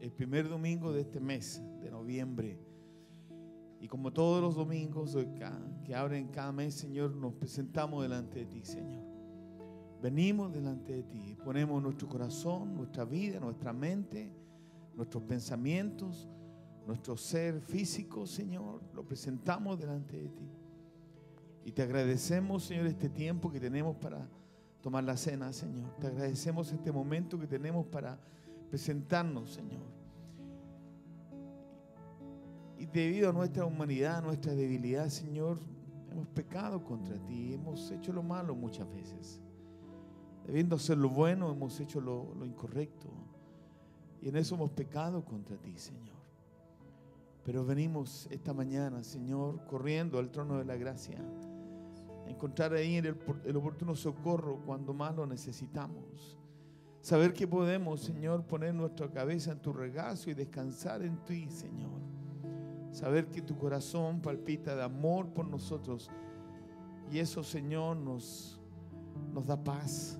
el primer domingo de este mes, de noviembre. Y como todos los domingos que abren cada mes, Señor, nos presentamos delante de ti, Señor. Venimos delante de ti, ponemos nuestro corazón, nuestra vida, nuestra mente, nuestros pensamientos, nuestro ser físico, Señor, lo presentamos delante de ti. Y te agradecemos, Señor, este tiempo que tenemos para tomar la cena, Señor. Te agradecemos este momento que tenemos para presentarnos, Señor. Y debido a nuestra humanidad, nuestra debilidad, Señor, hemos pecado contra ti, hemos hecho lo malo muchas veces. Debiendo hacer lo bueno, hemos hecho lo, incorrecto. Y en eso hemos pecado contra ti, Señor. Pero venimos esta mañana, Señor, corriendo al trono de la gracia encontrar ahí el, el oportuno socorro cuando más lo necesitamos. Saber que podemos, Señor, poner nuestra cabeza en tu regazo y descansar en ti, Señor. Saber que tu corazón palpita de amor por nosotros. Y eso, Señor, nos, nos da paz.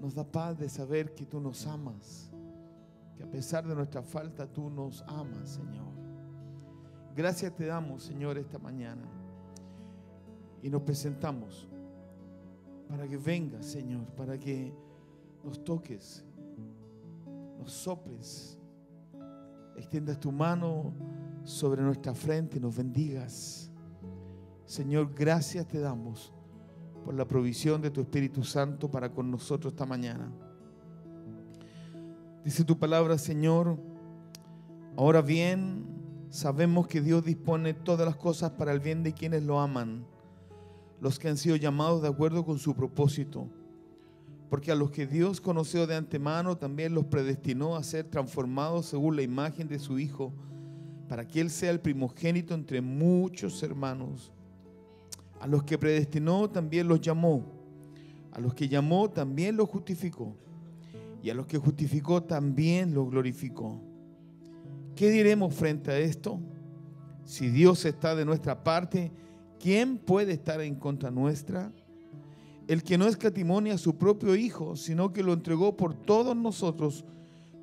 Nos da paz de saber que tú nos amas. Que a pesar de nuestra falta, tú nos amas, Señor. Gracias te damos, Señor, esta mañana y nos presentamos para que vengas, Señor, para que nos toques, nos soples, extiendas tu mano sobre nuestra frente nos bendigas. Señor, gracias te damos por la provisión de tu Espíritu Santo para con nosotros esta mañana. Dice tu palabra, Señor, ahora bien, sabemos que Dios dispone todas las cosas para el bien de quienes lo aman los que han sido llamados de acuerdo con su propósito. Porque a los que Dios conoció de antemano también los predestinó a ser transformados según la imagen de su Hijo, para que Él sea el primogénito entre muchos hermanos. A los que predestinó también los llamó. A los que llamó también los justificó. Y a los que justificó también los glorificó. ¿Qué diremos frente a esto? Si Dios está de nuestra parte, ¿quién puede estar en contra nuestra? El que no escatimonia a su propio Hijo, sino que lo entregó por todos nosotros,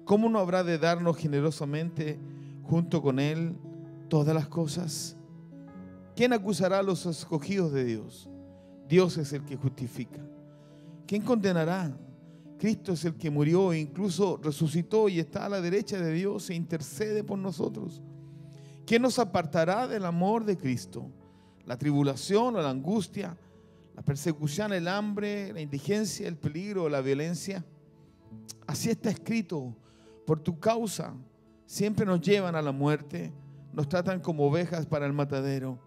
¿cómo no habrá de darnos generosamente junto con Él todas las cosas? ¿Quién acusará a los escogidos de Dios? Dios es el que justifica. ¿Quién condenará? Cristo es el que murió e incluso resucitó y está a la derecha de Dios e intercede por nosotros. ¿Quién nos apartará del amor de Cristo? la tribulación o la angustia, la persecución, el hambre, la indigencia, el peligro, la violencia. Así está escrito, por tu causa siempre nos llevan a la muerte, nos tratan como ovejas para el matadero.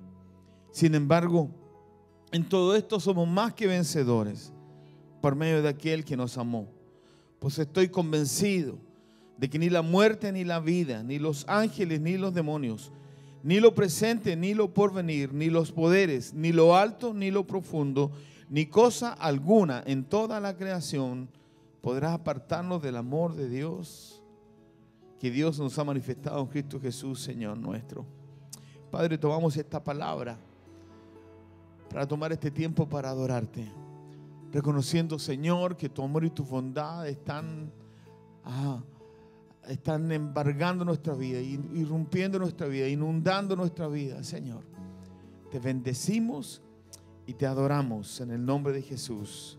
Sin embargo, en todo esto somos más que vencedores por medio de aquel que nos amó. Pues estoy convencido de que ni la muerte ni la vida, ni los ángeles ni los demonios, ni lo presente, ni lo porvenir, ni los poderes, ni lo alto, ni lo profundo, ni cosa alguna en toda la creación podrá apartarnos del amor de Dios que Dios nos ha manifestado en Cristo Jesús, Señor nuestro. Padre, tomamos esta palabra para tomar este tiempo para adorarte, reconociendo, Señor, que tu amor y tu bondad están... Ah, están embargando nuestra vida, irrumpiendo nuestra vida, inundando nuestra vida, Señor. Te bendecimos y te adoramos en el nombre de Jesús.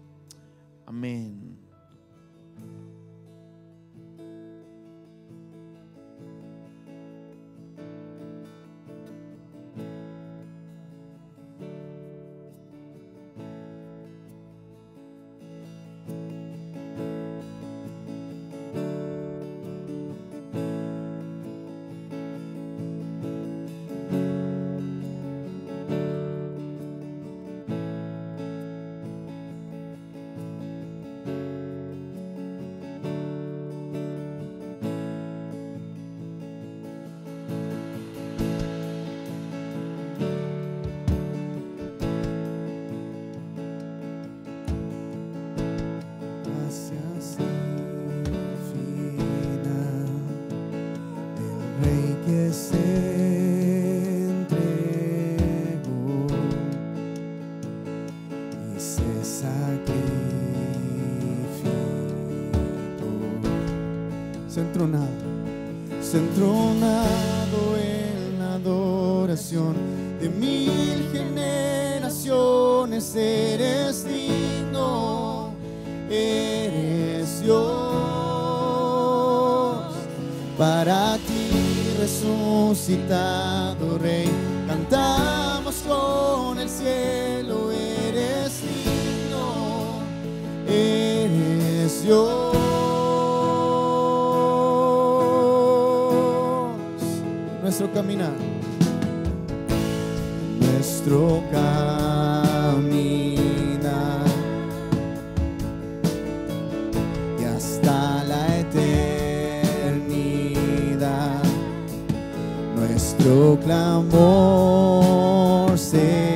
Amén. eres digno, eres Dios. Para ti resucitado Rey, cantamos con el cielo, eres digno, eres Dios. Nuestro caminar nuestro carro. proclamó, Señor.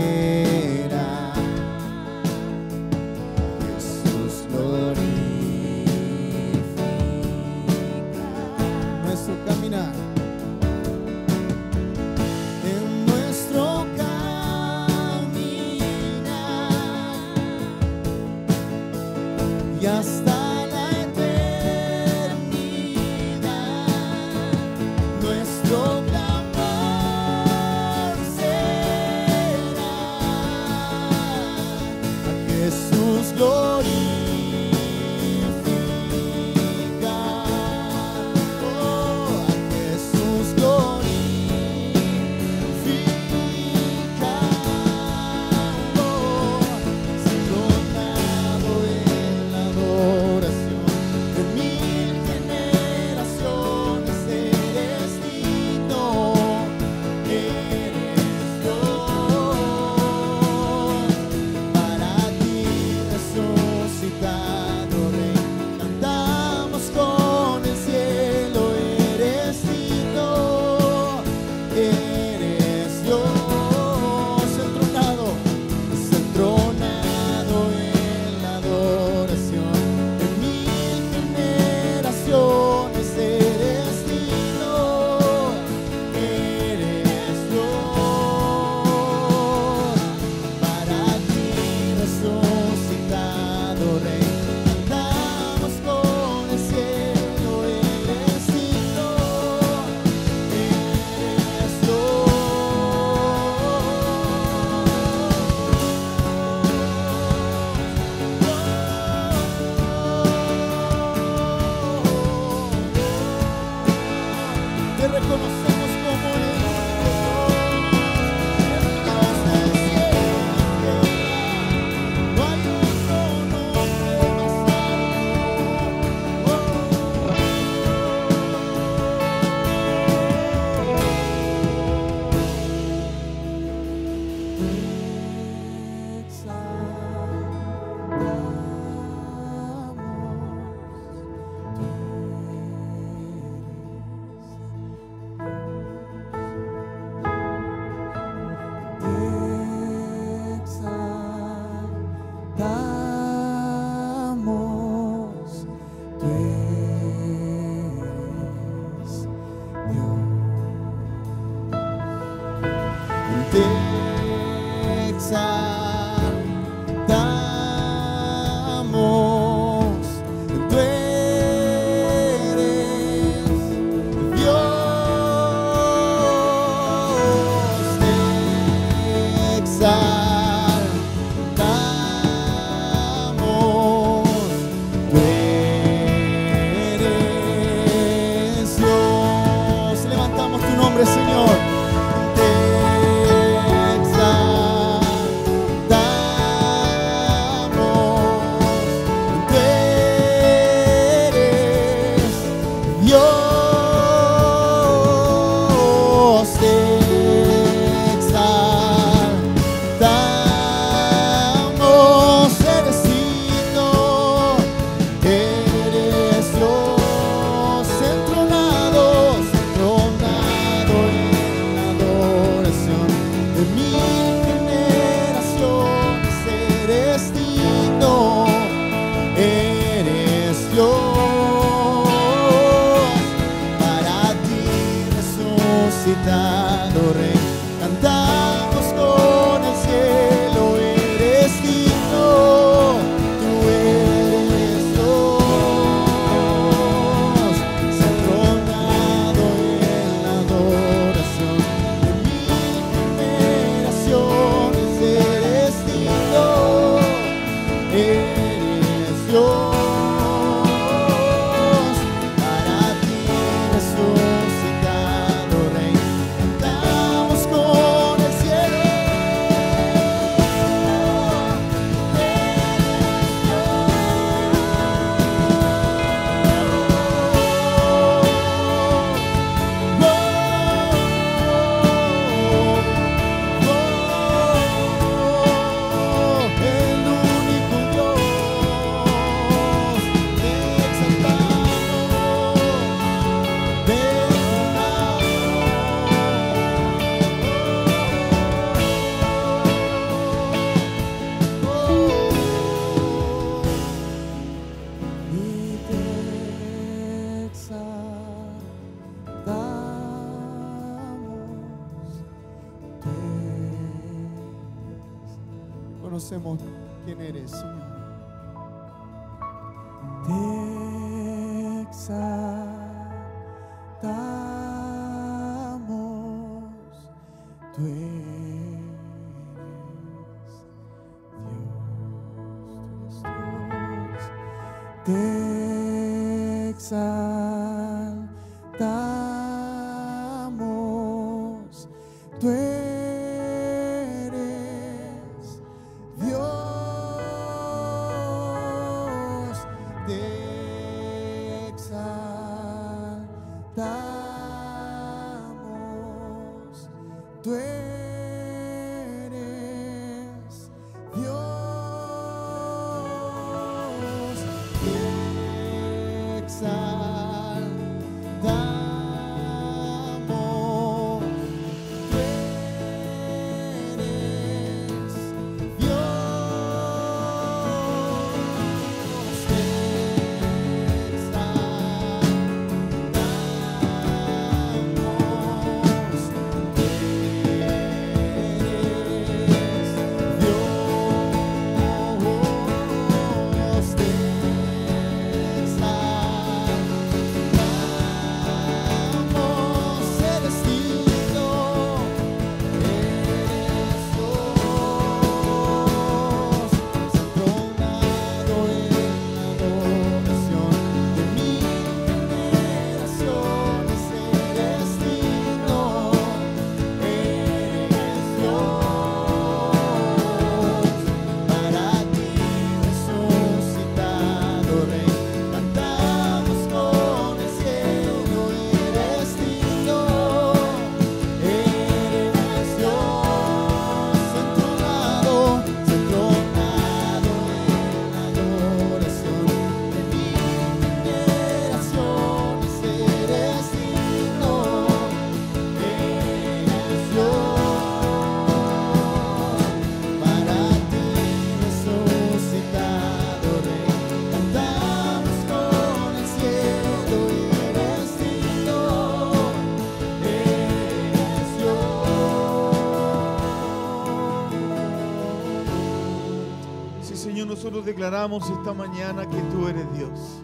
Declaramos esta mañana que tú eres Dios.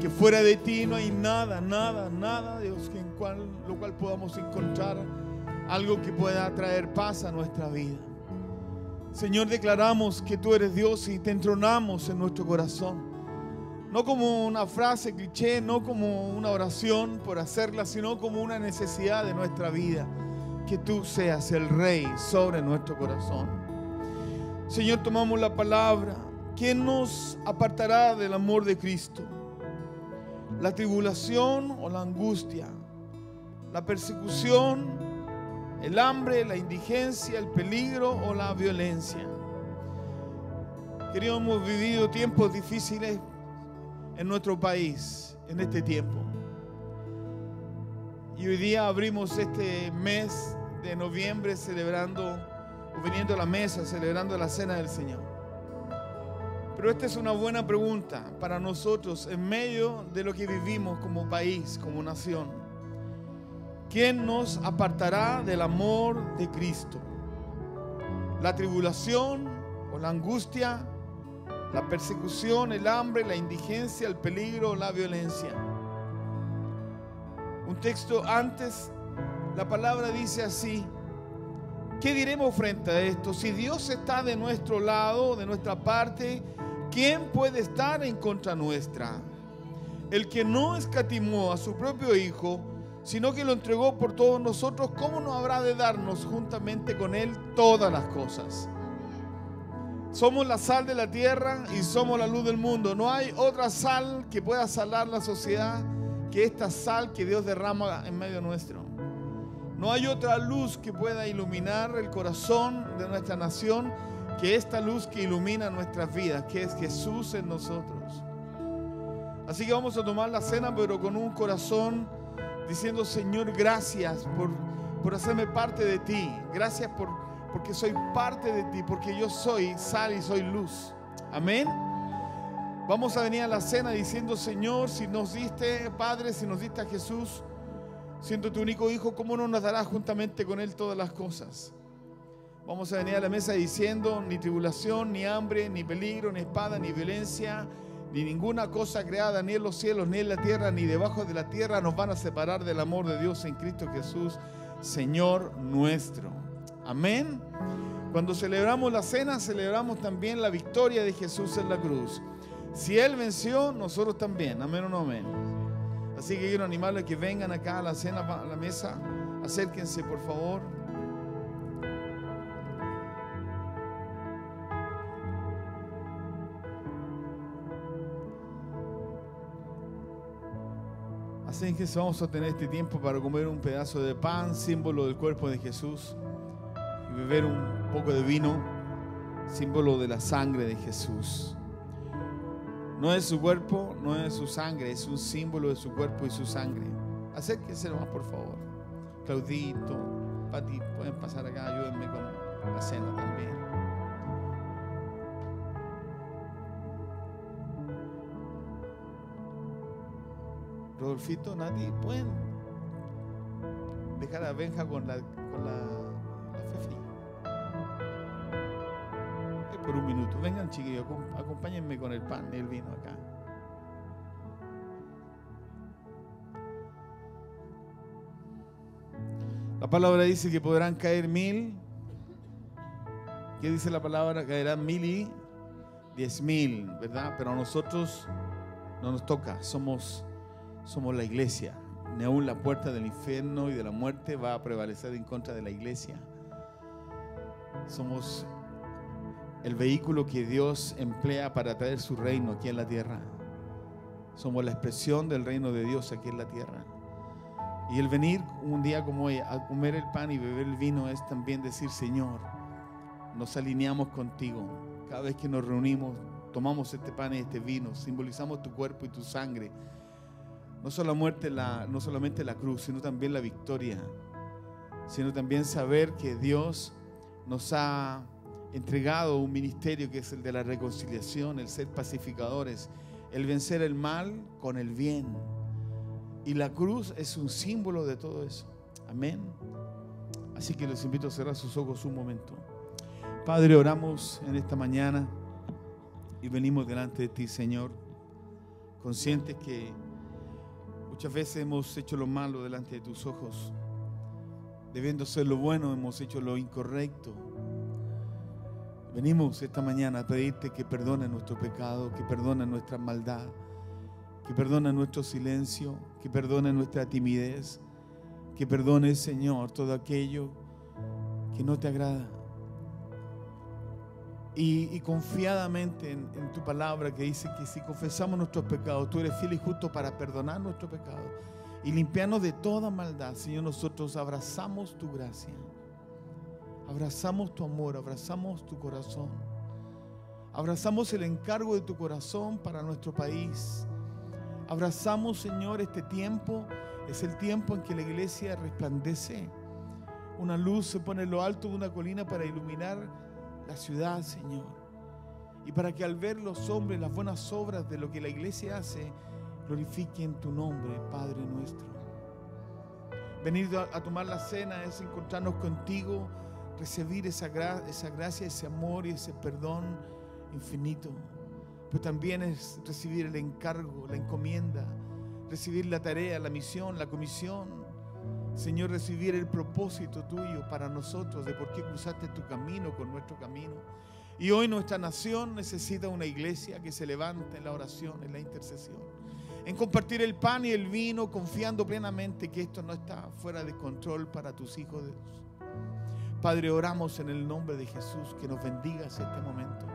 Que fuera de ti no hay nada, nada, nada, Dios, en lo cual podamos encontrar algo que pueda traer paz a nuestra vida. Señor, declaramos que tú eres Dios y te entronamos en nuestro corazón. No como una frase cliché, no como una oración por hacerla, sino como una necesidad de nuestra vida. Que tú seas el rey sobre nuestro corazón. Señor, tomamos la palabra. ¿Quién nos apartará del amor de Cristo? ¿La tribulación o la angustia? ¿La persecución? ¿El hambre? ¿La indigencia? ¿El peligro o la violencia? Queridos, hemos vivido tiempos difíciles en nuestro país en este tiempo. Y hoy día abrimos este mes de noviembre celebrando o viniendo a la mesa, celebrando la cena del Señor. Pero esta es una buena pregunta para nosotros en medio de lo que vivimos como país, como nación. ¿Quién nos apartará del amor de Cristo? ¿La tribulación o la angustia? ¿La persecución, el hambre, la indigencia, el peligro o la violencia? Un texto antes, la palabra dice así, ¿Qué diremos frente a esto? Si Dios está de nuestro lado, de nuestra parte, ¿quién puede estar en contra nuestra? El que no escatimó a su propio Hijo, sino que lo entregó por todos nosotros, ¿cómo no habrá de darnos juntamente con Él todas las cosas? Somos la sal de la tierra y somos la luz del mundo. No hay otra sal que pueda salar la sociedad que esta sal que Dios derrama en medio nuestro. No hay otra luz que pueda iluminar el corazón de nuestra nación que esta luz que ilumina nuestras vidas, que es Jesús en nosotros. Así que vamos a tomar la cena, pero con un corazón diciendo, Señor, gracias por, por hacerme parte de ti. Gracias por, porque soy parte de ti, porque yo soy sal y soy luz. Amén. Vamos a venir a la cena diciendo, Señor, si nos diste, Padre, si nos diste a Jesús, siendo tu único hijo, ¿cómo no nos darás juntamente con Él todas las cosas? Vamos a venir a la mesa diciendo ni tribulación, ni hambre, ni peligro, ni espada, ni violencia, ni ninguna cosa creada, ni en los cielos, ni en la tierra, ni debajo de la tierra nos van a separar del amor de Dios en Cristo Jesús, Señor nuestro. Amén. Cuando celebramos la cena, celebramos también la victoria de Jesús en la cruz. Si Él venció, nosotros también. Amén o no amén. Así que quiero animarles a que vengan acá a la cena, a la mesa. Acérquense, por favor. Así que vamos a tener este tiempo para comer un pedazo de pan, símbolo del cuerpo de Jesús, y beber un poco de vino, símbolo de la sangre de Jesús. No es su cuerpo, no es su sangre, es un símbolo de su cuerpo y su sangre. Acérquense más, por favor. Claudito, Pati, pueden pasar acá, ayúdenme con la cena también. Rodolfito, Nati, pueden dejar a Benja con la, con la, la Por un minuto, vengan chiquillos, acom- acompáñenme con el pan y el vino acá. La palabra dice que podrán caer mil. ¿Qué dice la palabra? Caerán mil y diez mil, ¿verdad? Pero a nosotros no nos toca, somos somos la iglesia. Ni aún la puerta del infierno y de la muerte va a prevalecer en contra de la iglesia. Somos el vehículo que Dios emplea para traer su reino aquí en la tierra. Somos la expresión del reino de Dios aquí en la tierra. Y el venir un día como hoy a comer el pan y beber el vino es también decir, Señor, nos alineamos contigo. Cada vez que nos reunimos, tomamos este pan y este vino, simbolizamos tu cuerpo y tu sangre no, solo muerte, la, no solamente la cruz, sino también la victoria, sino también saber que Dios nos ha entregado un ministerio que es el de la reconciliación, el ser pacificadores, el vencer el mal con el bien. Y la cruz es un símbolo de todo eso. Amén. Así que los invito a cerrar sus ojos un momento. Padre, oramos en esta mañana y venimos delante de ti, Señor, conscientes que Muchas veces hemos hecho lo malo delante de tus ojos. Debiendo ser lo bueno, hemos hecho lo incorrecto. Venimos esta mañana a pedirte que perdone nuestro pecado, que perdone nuestra maldad, que perdone nuestro silencio, que perdone nuestra timidez, que perdone, Señor, todo aquello que no te agrada. Y, confiadamente en, en tu palabra que dice que si confesamos nuestros pecados, tú eres fiel y justo para perdonar nuestro pecado y limpiarnos de toda maldad. Señor, nosotros abrazamos tu gracia, abrazamos tu amor, abrazamos tu corazón, abrazamos el encargo de tu corazón para nuestro país. Abrazamos, Señor, este tiempo. Es el tiempo en que la iglesia resplandece. Una luz se pone en lo alto de una colina para iluminar la ciudad, Señor. Y para que al ver los hombres las buenas obras de lo que la iglesia hace, glorifiquen tu nombre, Padre nuestro. Venir a, tomar la cena es encontrarnos contigo, recibir esa, gra- esa gracia, ese amor y ese perdón infinito. Pero también es recibir el encargo, la encomienda, recibir la tarea, la misión, la comisión. Señor, recibir el propósito tuyo para nosotros de por qué cruzaste tu camino con nuestro camino. Y hoy nuestra nación necesita una iglesia que se levante en la oración, en la intercesión, en compartir el pan y el vino, confiando plenamente que esto no está fuera de control para tus hijos de Dios. Padre, oramos en el nombre de Jesús que nos bendigas este momento.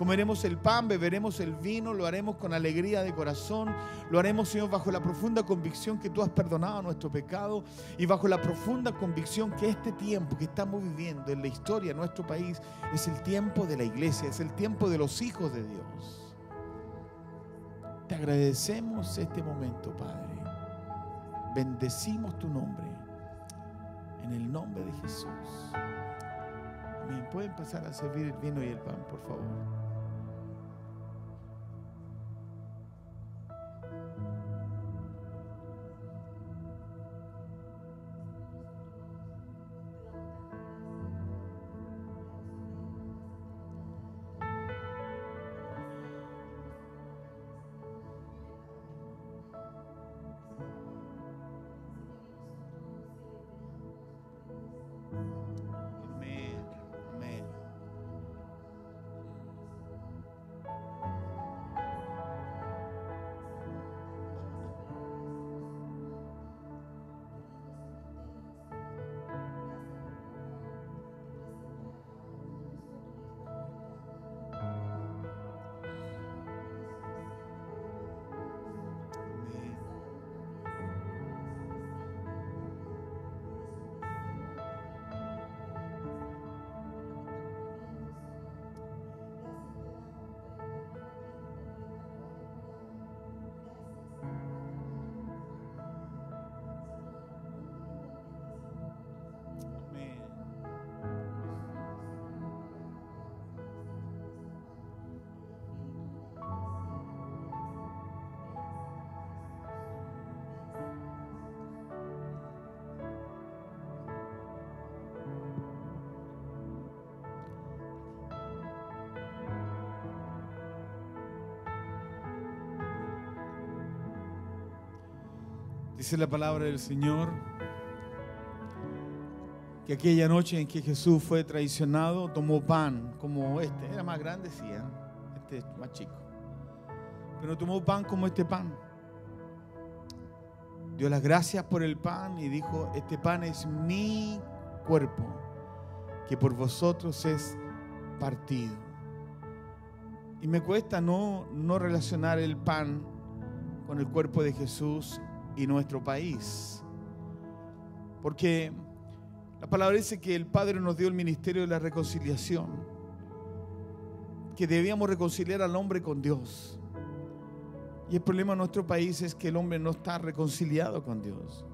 Comeremos el pan, beberemos el vino, lo haremos con alegría de corazón, lo haremos, Señor, bajo la profunda convicción que tú has perdonado nuestro pecado y bajo la profunda convicción que este tiempo que estamos viviendo en la historia de nuestro país es el tiempo de la iglesia, es el tiempo de los hijos de Dios. Te agradecemos este momento, Padre. Bendecimos tu nombre. En el nombre de Jesús. Amén. Pueden pasar a servir el vino y el pan, por favor. Dice la palabra del Señor que aquella noche en que Jesús fue traicionado, tomó pan como este, era más grande, sí, ¿eh? este es más chico, pero tomó pan como este pan. Dio las gracias por el pan y dijo, este pan es mi cuerpo, que por vosotros es partido. Y me cuesta no, no relacionar el pan con el cuerpo de Jesús y nuestro país. Porque la palabra dice que el Padre nos dio el ministerio de la reconciliación, que debíamos reconciliar al hombre con Dios. Y el problema en nuestro país es que el hombre no está reconciliado con Dios.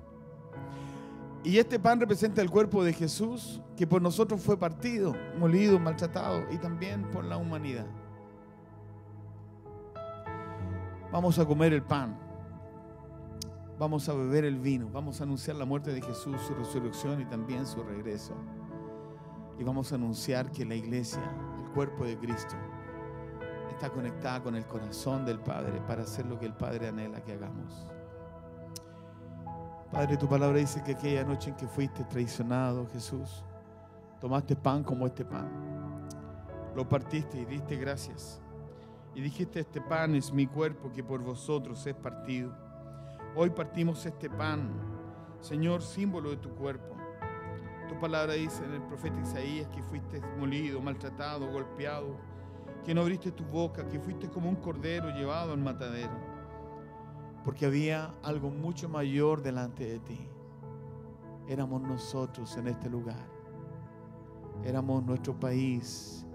Y este pan representa el cuerpo de Jesús, que por nosotros fue partido, molido, maltratado y también por la humanidad. Vamos a comer el pan vamos a beber el vino, vamos a anunciar la muerte de Jesús, su resurrección y también su regreso. Y vamos a anunciar que la iglesia, el cuerpo de Cristo, está conectada con el corazón del Padre para hacer lo que el Padre anhela que hagamos. Padre, tu palabra dice que aquella noche en que fuiste traicionado, Jesús, tomaste pan como este pan, lo partiste y diste gracias. Y dijiste, este pan es mi cuerpo que por vosotros es partido. Hoy partimos este pan, Señor, símbolo de tu cuerpo. Tu palabra dice en el profeta Isaías que fuiste molido, maltratado, golpeado, que no abriste tu boca, que fuiste como un cordero llevado al matadero, porque había algo mucho mayor delante de ti. Éramos nosotros en este lugar, éramos nuestro país,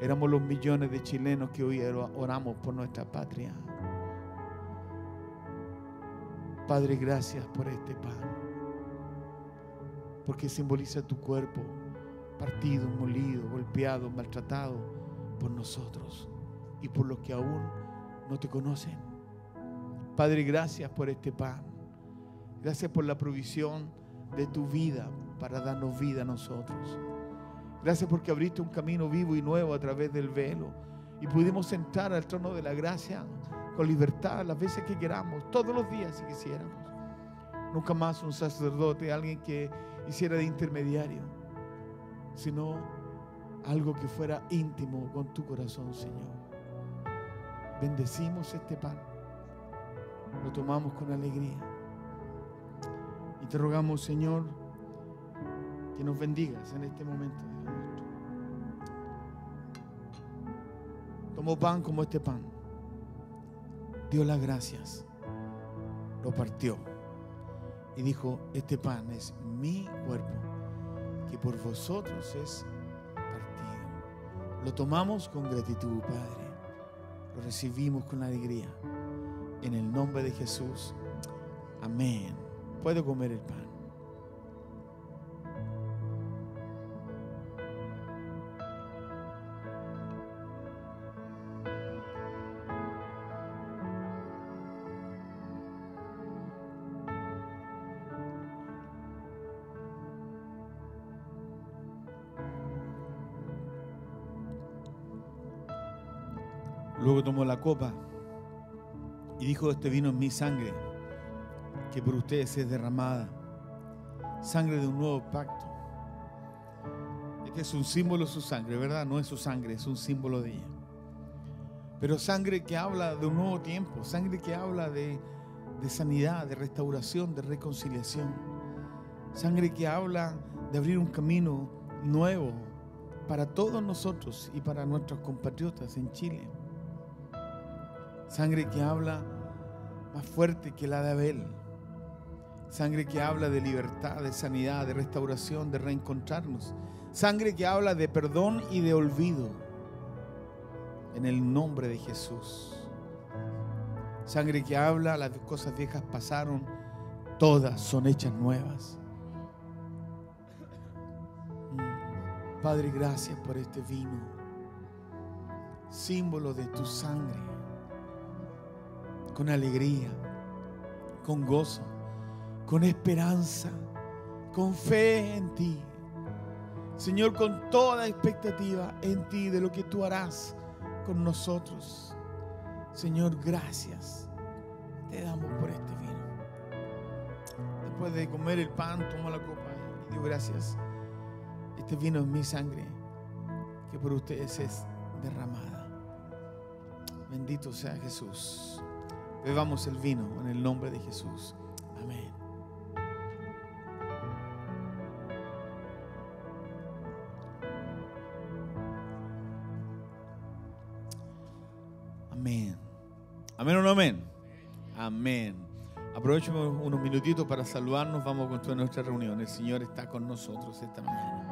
éramos los millones de chilenos que hoy oramos por nuestra patria. Padre, gracias por este pan, porque simboliza tu cuerpo partido, molido, golpeado, maltratado por nosotros y por los que aún no te conocen. Padre, gracias por este pan. Gracias por la provisión de tu vida para darnos vida a nosotros. Gracias porque abriste un camino vivo y nuevo a través del velo y pudimos entrar al trono de la gracia con libertad las veces que queramos, todos los días si quisiéramos. Nunca más un sacerdote, alguien que hiciera de intermediario, sino algo que fuera íntimo con tu corazón, Señor. Bendecimos este pan, lo tomamos con alegría y te rogamos, Señor, que nos bendigas en este momento. Tomo pan como este pan dio las gracias, lo partió y dijo, este pan es mi cuerpo, que por vosotros es partido. Lo tomamos con gratitud, Padre. Lo recibimos con alegría. En el nombre de Jesús. Amén. Puedo comer el pan. Copa y dijo, este vino es mi sangre, que por ustedes es derramada, sangre de un nuevo pacto. Este es un símbolo de su sangre, ¿verdad? No es su sangre, es un símbolo de ella. Pero sangre que habla de un nuevo tiempo, sangre que habla de, de sanidad, de restauración, de reconciliación. Sangre que habla de abrir un camino nuevo para todos nosotros y para nuestros compatriotas en Chile. Sangre que habla más fuerte que la de Abel. Sangre que habla de libertad, de sanidad, de restauración, de reencontrarnos. Sangre que habla de perdón y de olvido. En el nombre de Jesús. Sangre que habla, las cosas viejas pasaron, todas son hechas nuevas. Mm. Padre, gracias por este vino, símbolo de tu sangre con alegría, con gozo, con esperanza, con fe en ti. Señor, con toda expectativa en ti de lo que tú harás con nosotros. Señor, gracias te damos por este vino. después de comer el pan, tomó la copa y dio gracias. Este vino es mi sangre, que por ustedes es derramada. Bendito sea Jesús. Bebamos el vino en el nombre de Jesús. Amén. Amén. Amén o no amén. Amén. Aprovecho unos minutitos para saludarnos. Vamos con toda nuestra reunión. El Señor está con nosotros esta mañana.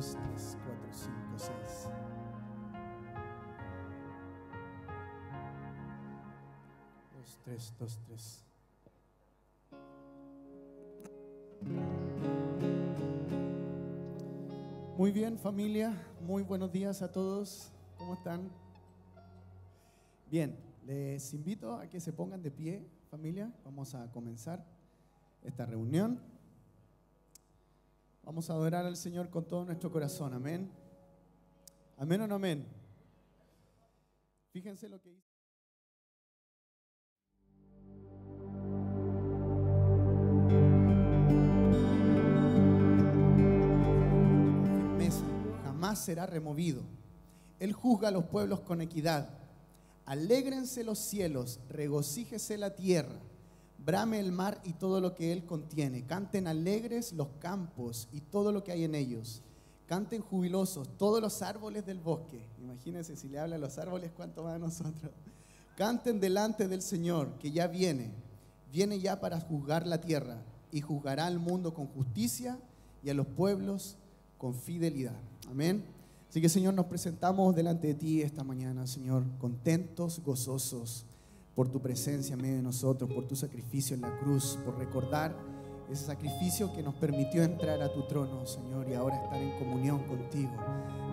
2, 3, 4, 5, 6. Dos, tres, dos, tres. Muy bien, familia. Muy buenos días a todos. ¿Cómo están? Bien, les invito a que se pongan de pie, familia. Vamos a comenzar esta reunión. Vamos a adorar al Señor con todo nuestro corazón. Amén. Amén o no amén. Fíjense lo que dice. jamás será removido. Él juzga a los pueblos con equidad. Alégrense los cielos, regocíjese la tierra. Brame el mar y todo lo que él contiene. Canten alegres los campos y todo lo que hay en ellos. Canten jubilosos todos los árboles del bosque. Imagínense si le habla a los árboles, cuánto más a nosotros. Canten delante del Señor, que ya viene. Viene ya para juzgar la tierra y juzgará al mundo con justicia y a los pueblos con fidelidad. Amén. Así que Señor, nos presentamos delante de ti esta mañana, Señor, contentos, gozosos por tu presencia en medio de nosotros, por tu sacrificio en la cruz, por recordar ese sacrificio que nos permitió entrar a tu trono, Señor, y ahora estar en comunión contigo.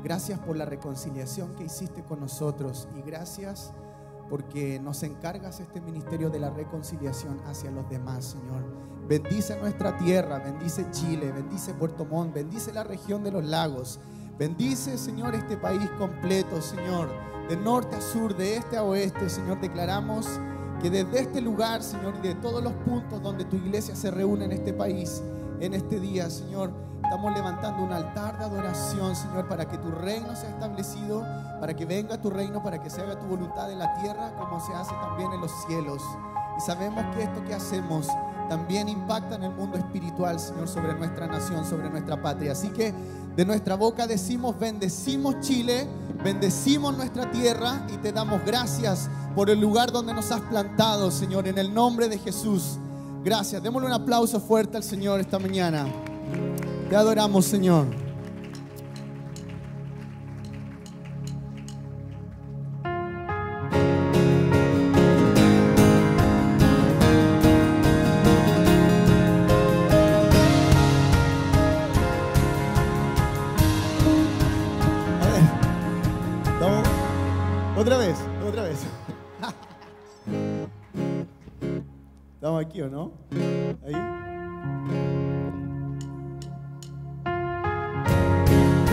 Gracias por la reconciliación que hiciste con nosotros y gracias porque nos encargas este ministerio de la reconciliación hacia los demás, Señor. Bendice nuestra tierra, bendice Chile, bendice Puerto Montt, bendice la región de los lagos. Bendice, Señor, este país completo, Señor, de norte a sur, de este a oeste, Señor. Declaramos que desde este lugar, Señor, y de todos los puntos donde tu iglesia se reúne en este país, en este día, Señor, estamos levantando un altar de adoración, Señor, para que tu reino sea establecido, para que venga tu reino, para que se haga tu voluntad en la tierra como se hace también en los cielos. Y sabemos que esto que hacemos también impacta en el mundo espiritual, Señor, sobre nuestra nación, sobre nuestra patria. Así que de nuestra boca decimos, bendecimos Chile, bendecimos nuestra tierra y te damos gracias por el lugar donde nos has plantado, Señor, en el nombre de Jesús. Gracias. Démosle un aplauso fuerte al Señor esta mañana. Te adoramos, Señor. ¿Estamos aquí o no? Ahí.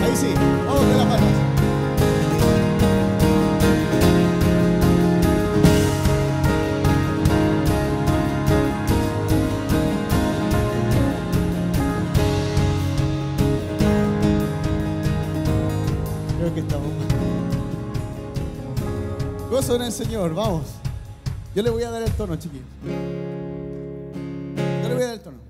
Ahí sí, vamos con las manos. Creo que estamos. Gozo en el Señor, vamos. Yo le voy a dar el tono, chiquillos. Le voy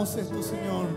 Alabamos esto, Señor.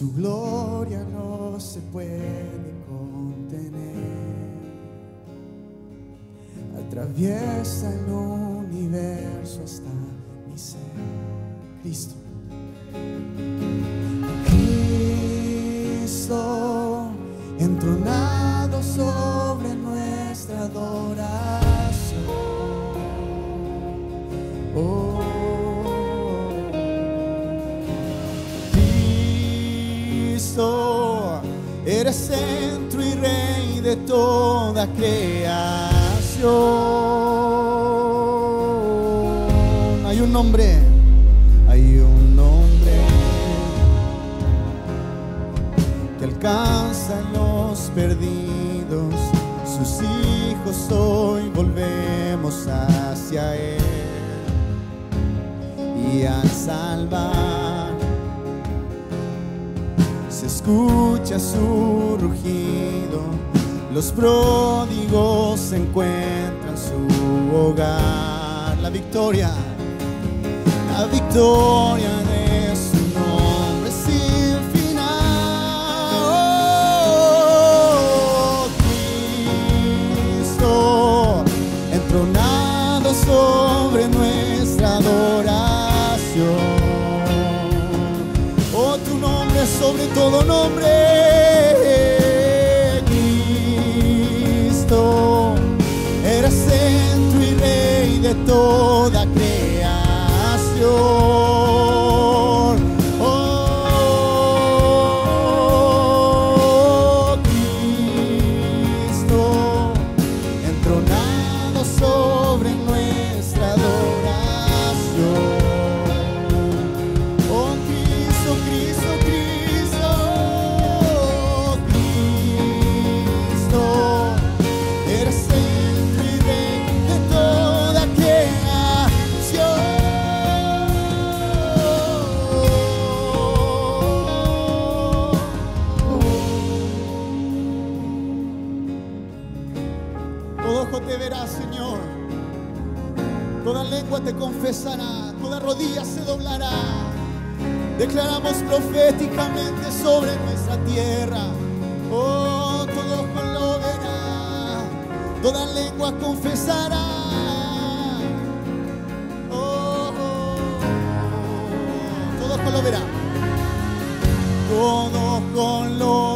su gloria. encuentran su hogar. La victoria, la victoria de su nombre sin final. Oh, Cristo, entronado sobre nuestra adoración. Oh, tu nombre sobre todo nombre. que toda toda rodilla se doblará. Declaramos proféticamente sobre nuestra tierra. Oh, todo lo verá, toda lengua confesará. Oh, oh, Todos con lo verá. Todos con lo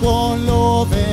colore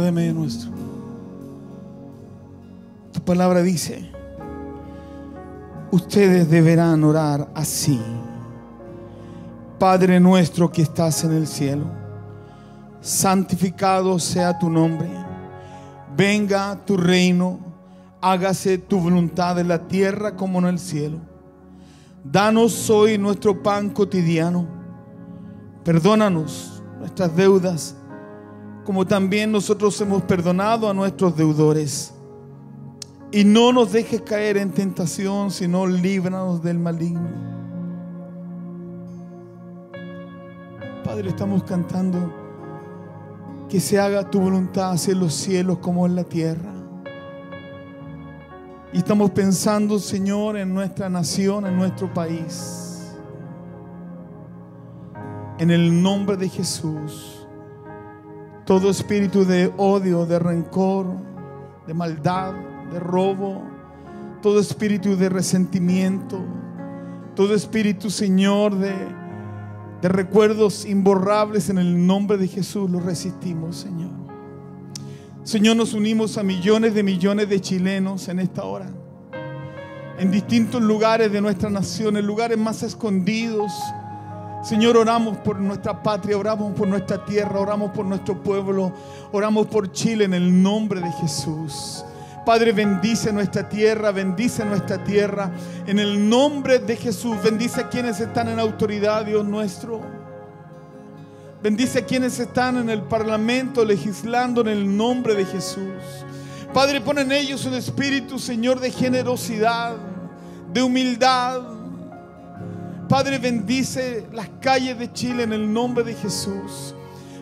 de medio nuestro. Tu palabra dice, ustedes deberán orar así. Padre nuestro que estás en el cielo, santificado sea tu nombre. Venga tu reino, hágase tu voluntad en la tierra como en el cielo. Danos hoy nuestro pan cotidiano. Perdónanos nuestras deudas como también nosotros hemos perdonado a nuestros deudores. Y no nos dejes caer en tentación, sino líbranos del maligno. Padre, estamos cantando que se haga tu voluntad hacia los cielos como en la tierra. Y estamos pensando, Señor, en nuestra nación, en nuestro país. En el nombre de Jesús todo espíritu de odio, de rencor, de maldad, de robo, todo espíritu de resentimiento, todo espíritu, Señor, de, de recuerdos imborrables en el nombre de Jesús, lo resistimos, Señor. Señor, nos unimos a millones de millones de chilenos en esta hora, en distintos lugares de nuestra nación, en lugares más escondidos, Señor, oramos por nuestra patria, oramos por nuestra tierra, oramos por nuestro pueblo, oramos por Chile en el nombre de Jesús. Padre, bendice nuestra tierra, bendice nuestra tierra en el nombre de Jesús. Bendice a quienes están en autoridad, Dios nuestro. Bendice a quienes están en el parlamento legislando en el nombre de Jesús. Padre, pon en ellos un espíritu, Señor, de generosidad, de humildad, Padre, bendice las calles de Chile en el nombre de Jesús.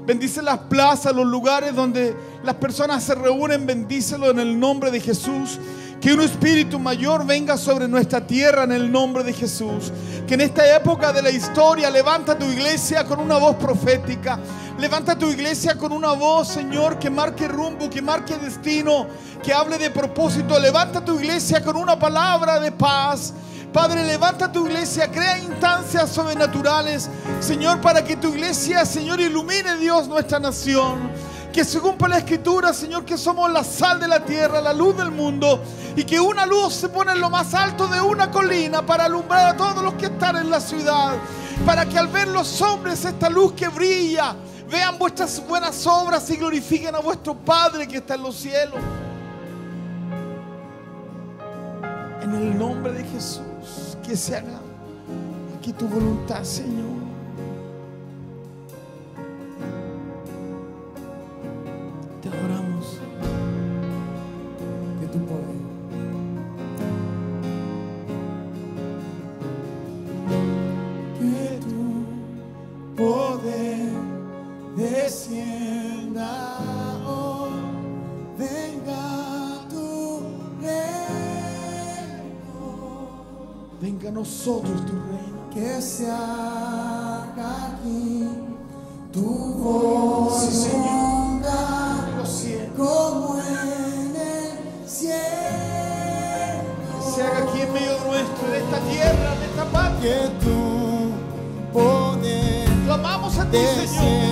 Bendice las plazas, los lugares donde las personas se reúnen. Bendícelo en el nombre de Jesús. Que un espíritu mayor venga sobre nuestra tierra en el nombre de Jesús. Que en esta época de la historia levanta tu iglesia con una voz profética. Levanta tu iglesia con una voz, Señor, que marque rumbo, que marque destino, que hable de propósito. Levanta tu iglesia con una palabra de paz. Padre, levanta tu iglesia, crea instancias sobrenaturales, Señor, para que tu iglesia, Señor, ilumine Dios nuestra nación. Que se cumpla la escritura, Señor, que somos la sal de la tierra, la luz del mundo. Y que una luz se pone en lo más alto de una colina para alumbrar a todos los que están en la ciudad. Para que al ver los hombres esta luz que brilla, vean vuestras buenas obras y glorifiquen a vuestro Padre que está en los cielos. En el nombre de Jesús, que se haga aquí tu voluntad, Señor. Te adoramos. Nosotros tu reino. Que se haga aquí tu voluntad. Sí, Señor. Como en el cielo. Se haga aquí en medio nuestro, de esta tierra, de esta patria. Que tu poder Clamamos a ti, Señor.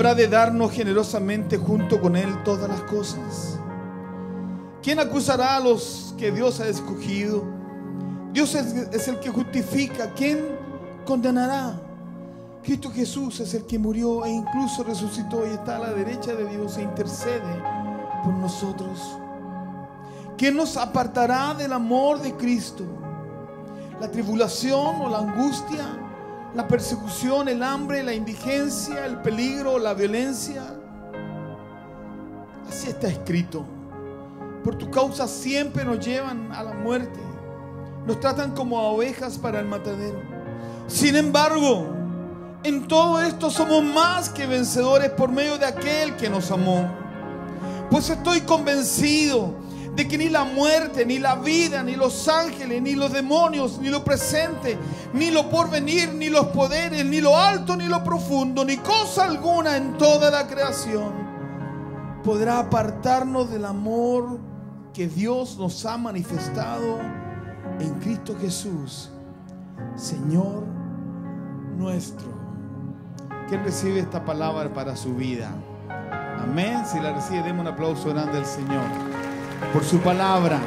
Habrá de darnos generosamente junto con Él todas las cosas? ¿Quién acusará a los que Dios ha escogido? Dios es, el que justifica. ¿Quién condenará? Cristo Jesús es el que murió e incluso resucitó y está a la derecha de Dios e intercede por nosotros. ¿Quién nos apartará del amor de Cristo? ¿La tribulación o la angustia? ¿La persecución, el hambre, la indigencia, el peligro, la violencia? Así está escrito. Por tu causa siempre nos llevan a la muerte. Nos tratan como a ovejas para el matadero. Sin embargo, en todo esto somos más que vencedores por medio de aquel que nos amó. Pues estoy convencido de que ni la muerte, ni la vida, ni los ángeles, ni los demonios, ni lo presente, ni lo porvenir, ni los poderes, ni lo alto, ni lo profundo, ni cosa alguna en toda la creación podrá apartarnos del amor que Dios nos ha manifestado en Cristo Jesús, Señor nuestro. ¿Quién recibe esta palabra para su vida? Amén. Si la recibe, demos un aplauso grande al Señor por su palabra.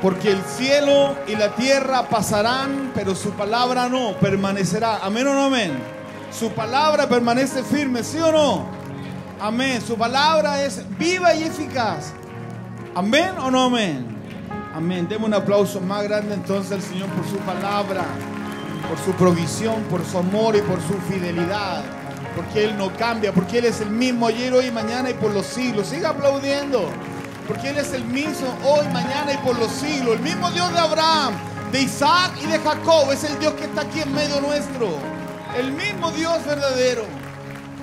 Porque el cielo y la tierra pasarán, pero su palabra no, permanecerá. Amén o no amén. Su palabra permanece firme, ¿sí o no? Amén. Su palabra es viva y eficaz. Amén o no amén. Amén. Demos un aplauso más grande entonces al Señor por su palabra, por su provisión, por su amor y por su fidelidad. Porque Él no cambia, porque Él es el mismo ayer, hoy, mañana y por los siglos. Siga aplaudiendo. Porque Él es el mismo hoy, mañana y por los siglos. El mismo Dios de Abraham, de Isaac y de Jacob. Es el Dios que está aquí en medio nuestro. El mismo Dios verdadero.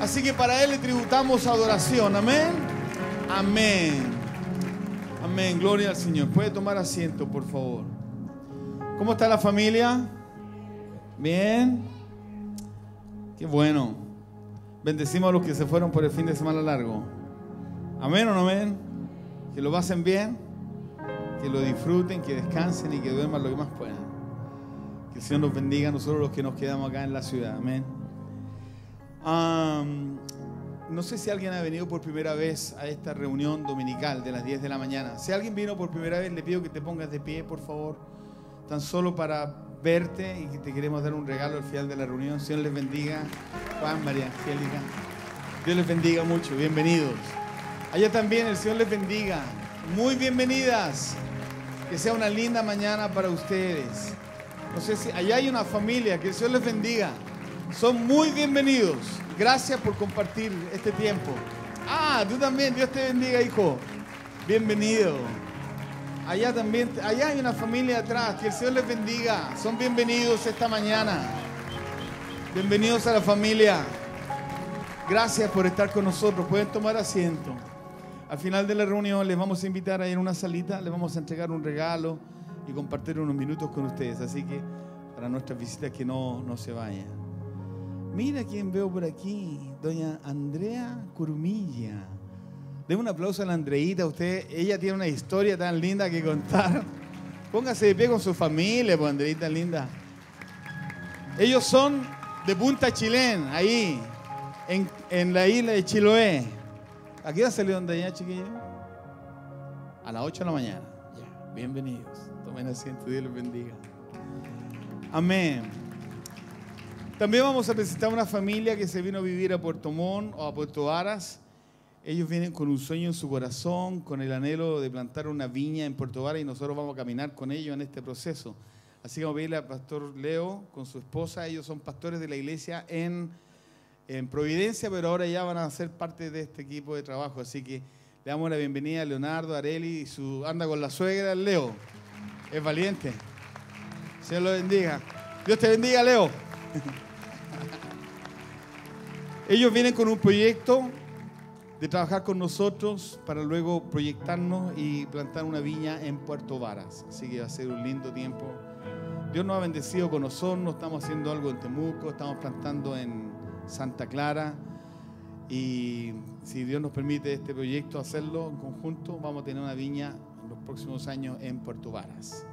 Así que para Él le tributamos adoración. Amén. Amén. Amén. Gloria al Señor. Puede tomar asiento, por favor. ¿Cómo está la familia? Bien. Qué bueno. Bendecimos a los que se fueron por el fin de semana largo. Amén o no amén. Que lo pasen bien, que lo disfruten, que descansen y que duerman lo que más puedan. Que el Señor nos bendiga a nosotros los que nos quedamos acá en la ciudad. Amén. Am, no sé si alguien ha venido por primera vez a esta reunión dominical de las 10 de la mañana. Si alguien vino por primera vez, le pido que te pongas de pie, por favor. Tan solo para verte y te queremos dar un regalo al final de la reunión. Señor les bendiga. Juan, María Angélica. Dios les bendiga mucho. Bienvenidos. Allá también el Señor les bendiga. Muy bienvenidas. Que sea una linda mañana para ustedes. No sé si allá hay una familia. Que el Señor les bendiga. Son muy bienvenidos. Gracias por compartir este tiempo. Ah, tú también. Dios te bendiga, hijo. Bienvenido. Allá también, allá hay una familia atrás. Que el Señor les bendiga. Son bienvenidos esta mañana. Bienvenidos a la familia. Gracias por estar con nosotros. Pueden tomar asiento. Al final de la reunión les vamos a invitar a ir a una salita, les vamos a entregar un regalo y compartir unos minutos con ustedes. Así que para nuestras visitas que no, no se vayan. Mira quién veo por aquí, doña Andrea Curumilla. Deme un aplauso a la Andreita, usted, ella tiene una historia tan linda que contar. Póngase de pie con su familia, pues Andreita linda. Ellos son de Punta Chilén, ahí, en, en la isla de Chiloé. ¿A qué hora salieron de allá, chiquillos? A las 8 de la mañana. Bienvenidos. Tomen asiento, Dios les bendiga. Amén. También vamos a presentar una familia que se vino a vivir a Puerto Montt o a Puerto Varas. Ellos vienen con un sueño en su corazón, con el anhelo de plantar una viña en Puerto Varas y nosotros vamos a caminar con ellos en este proceso. Así que vamos a pedirle al pastor Leo con su esposa. Ellos son pastores de la iglesia en, en Providencia, pero ahora ya van a ser parte de este equipo de trabajo. Así que le damos la bienvenida a Leonardo, Areli y su anda con la suegra, Leo. Es valiente. Señor lo bendiga. Dios te bendiga, Leo. Ellos vienen con un proyecto de trabajar con nosotros para luego proyectarnos y plantar una viña en Puerto Varas. Así que va a ser un lindo tiempo. Dios nos ha bendecido con nosotros, estamos haciendo algo en Temuco, estamos plantando en Santa Clara y si Dios nos permite este proyecto hacerlo en conjunto, vamos a tener una viña en los próximos años en Puerto Varas.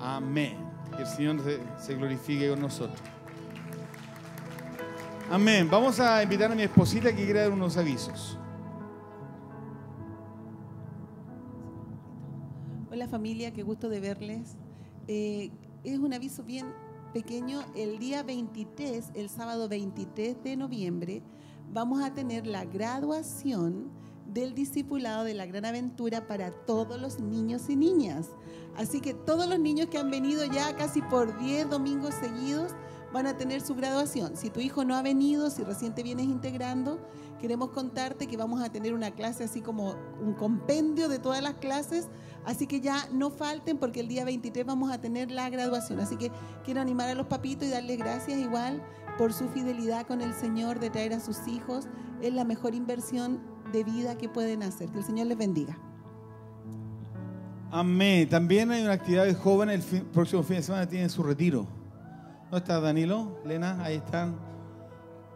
Amén. Que el Señor se, glorifique con nosotros. Amén. Vamos a invitar a mi esposita que quiera dar unos avisos. Hola familia, qué gusto de verles. Eh, es un aviso bien pequeño. El día 23, el sábado 23 de noviembre, vamos a tener la graduación del discipulado de la gran aventura para todos los niños y niñas. Así que todos los niños que han venido ya casi por 10 domingos seguidos van a tener su graduación. Si tu hijo no ha venido, si recién te vienes integrando, queremos contarte que vamos a tener una clase así como un compendio de todas las clases. Así que ya no falten porque el día 23 vamos a tener la graduación. Así que quiero animar a los papitos y darles gracias igual por su fidelidad con el Señor de traer a sus hijos. Es la mejor inversión de vida que pueden hacer. Que el Señor les bendiga. Amén. También hay una actividad de jóvenes. El próximo fin de semana tienen su retiro. ¿Dónde está Danilo? Lena, ahí están.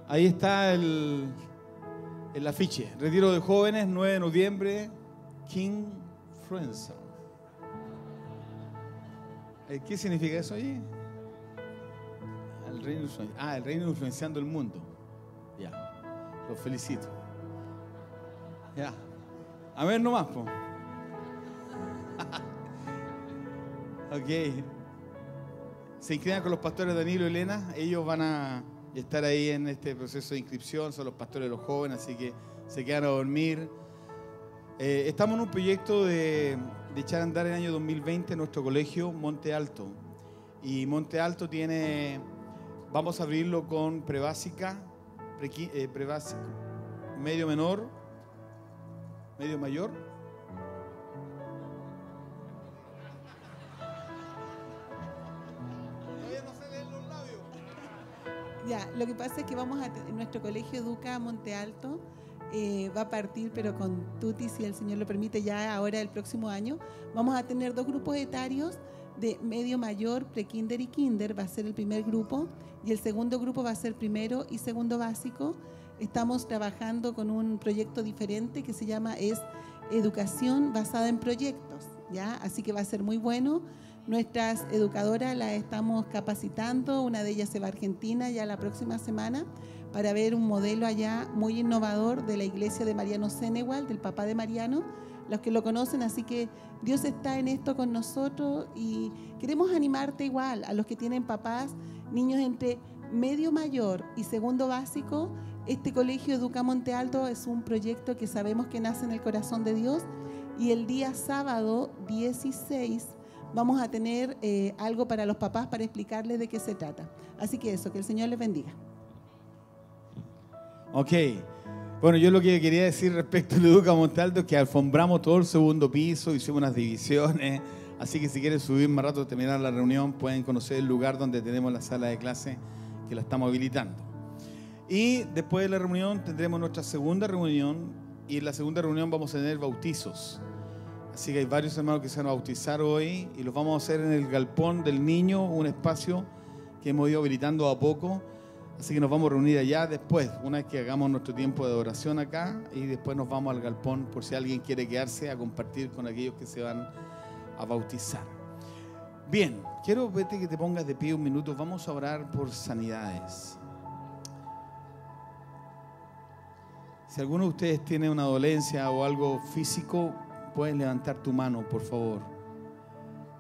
Ahí está el, el afiche. Retiro de jóvenes, 9 de noviembre, King Friends. Eh, ¿Qué significa eso allí? Ah, el reino influenciando el mundo. Ya. Los felicito. Ya. A ver nomás, po. ok. Se inscriban con los pastores Danilo y Elena. Ellos van a estar ahí en este proceso de inscripción. Son los pastores de los jóvenes, así que se quedan a dormir. Eh, estamos en un proyecto de, echar a andar el año 2020 en nuestro colegio Monte Alto. Y Monte Alto tiene, vamos a abrirlo con prebásica, prequi- eh, prebásico, medio menor, medio mayor. Ya, lo que pasa es que vamos a, nuestro colegio Educa Monte Alto eh, va a partir, pero con Tuti, si el Señor lo permite, ya ahora el próximo año. Vamos a tener dos grupos etarios de medio mayor, prekinder y kinder, va a ser el primer grupo, y el segundo grupo va a ser primero y segundo básico. Estamos trabajando con un proyecto diferente que se llama es Educación basada en proyectos, ¿ya? Así que va a ser muy bueno. Nuestras educadoras las estamos capacitando, una de ellas se va a Argentina ya la próxima semana para ver un modelo allá muy innovador de la iglesia de Mariano Senegal, del papá de Mariano, los que lo conocen, así que Dios está en esto con nosotros y queremos animarte igual a los que tienen papás, niños entre medio mayor y segundo básico. Este colegio Educa Monte Alto es un proyecto que sabemos que nace en el corazón de Dios y el día sábado 16 vamos a tener eh, algo para los papás para explicarles de qué se trata. Así que eso, que el Señor les bendiga. Ok. Bueno, yo lo que quería decir respecto al Educa Montalto es que alfombramos todo el segundo piso, hicimos unas divisiones. Así que si quieren subir más rato, terminar la reunión, pueden conocer el lugar donde tenemos la sala de clase que la estamos habilitando. Y después de la reunión tendremos nuestra segunda reunión y en la segunda reunión vamos a tener bautizos. Así que hay varios hermanos que se van a bautizar hoy y los vamos a hacer en el galpón del niño, un espacio que hemos ido habilitando a poco Así que nos vamos a reunir allá después, una vez que hagamos nuestro tiempo de oración acá y después nos vamos al galpón por si alguien quiere quedarse a compartir con aquellos que se van a bautizar. Bien, quiero verte que te pongas de pie un minuto, vamos a orar por sanidades. Si alguno de ustedes tiene una dolencia o algo físico, pueden levantar tu mano, por favor.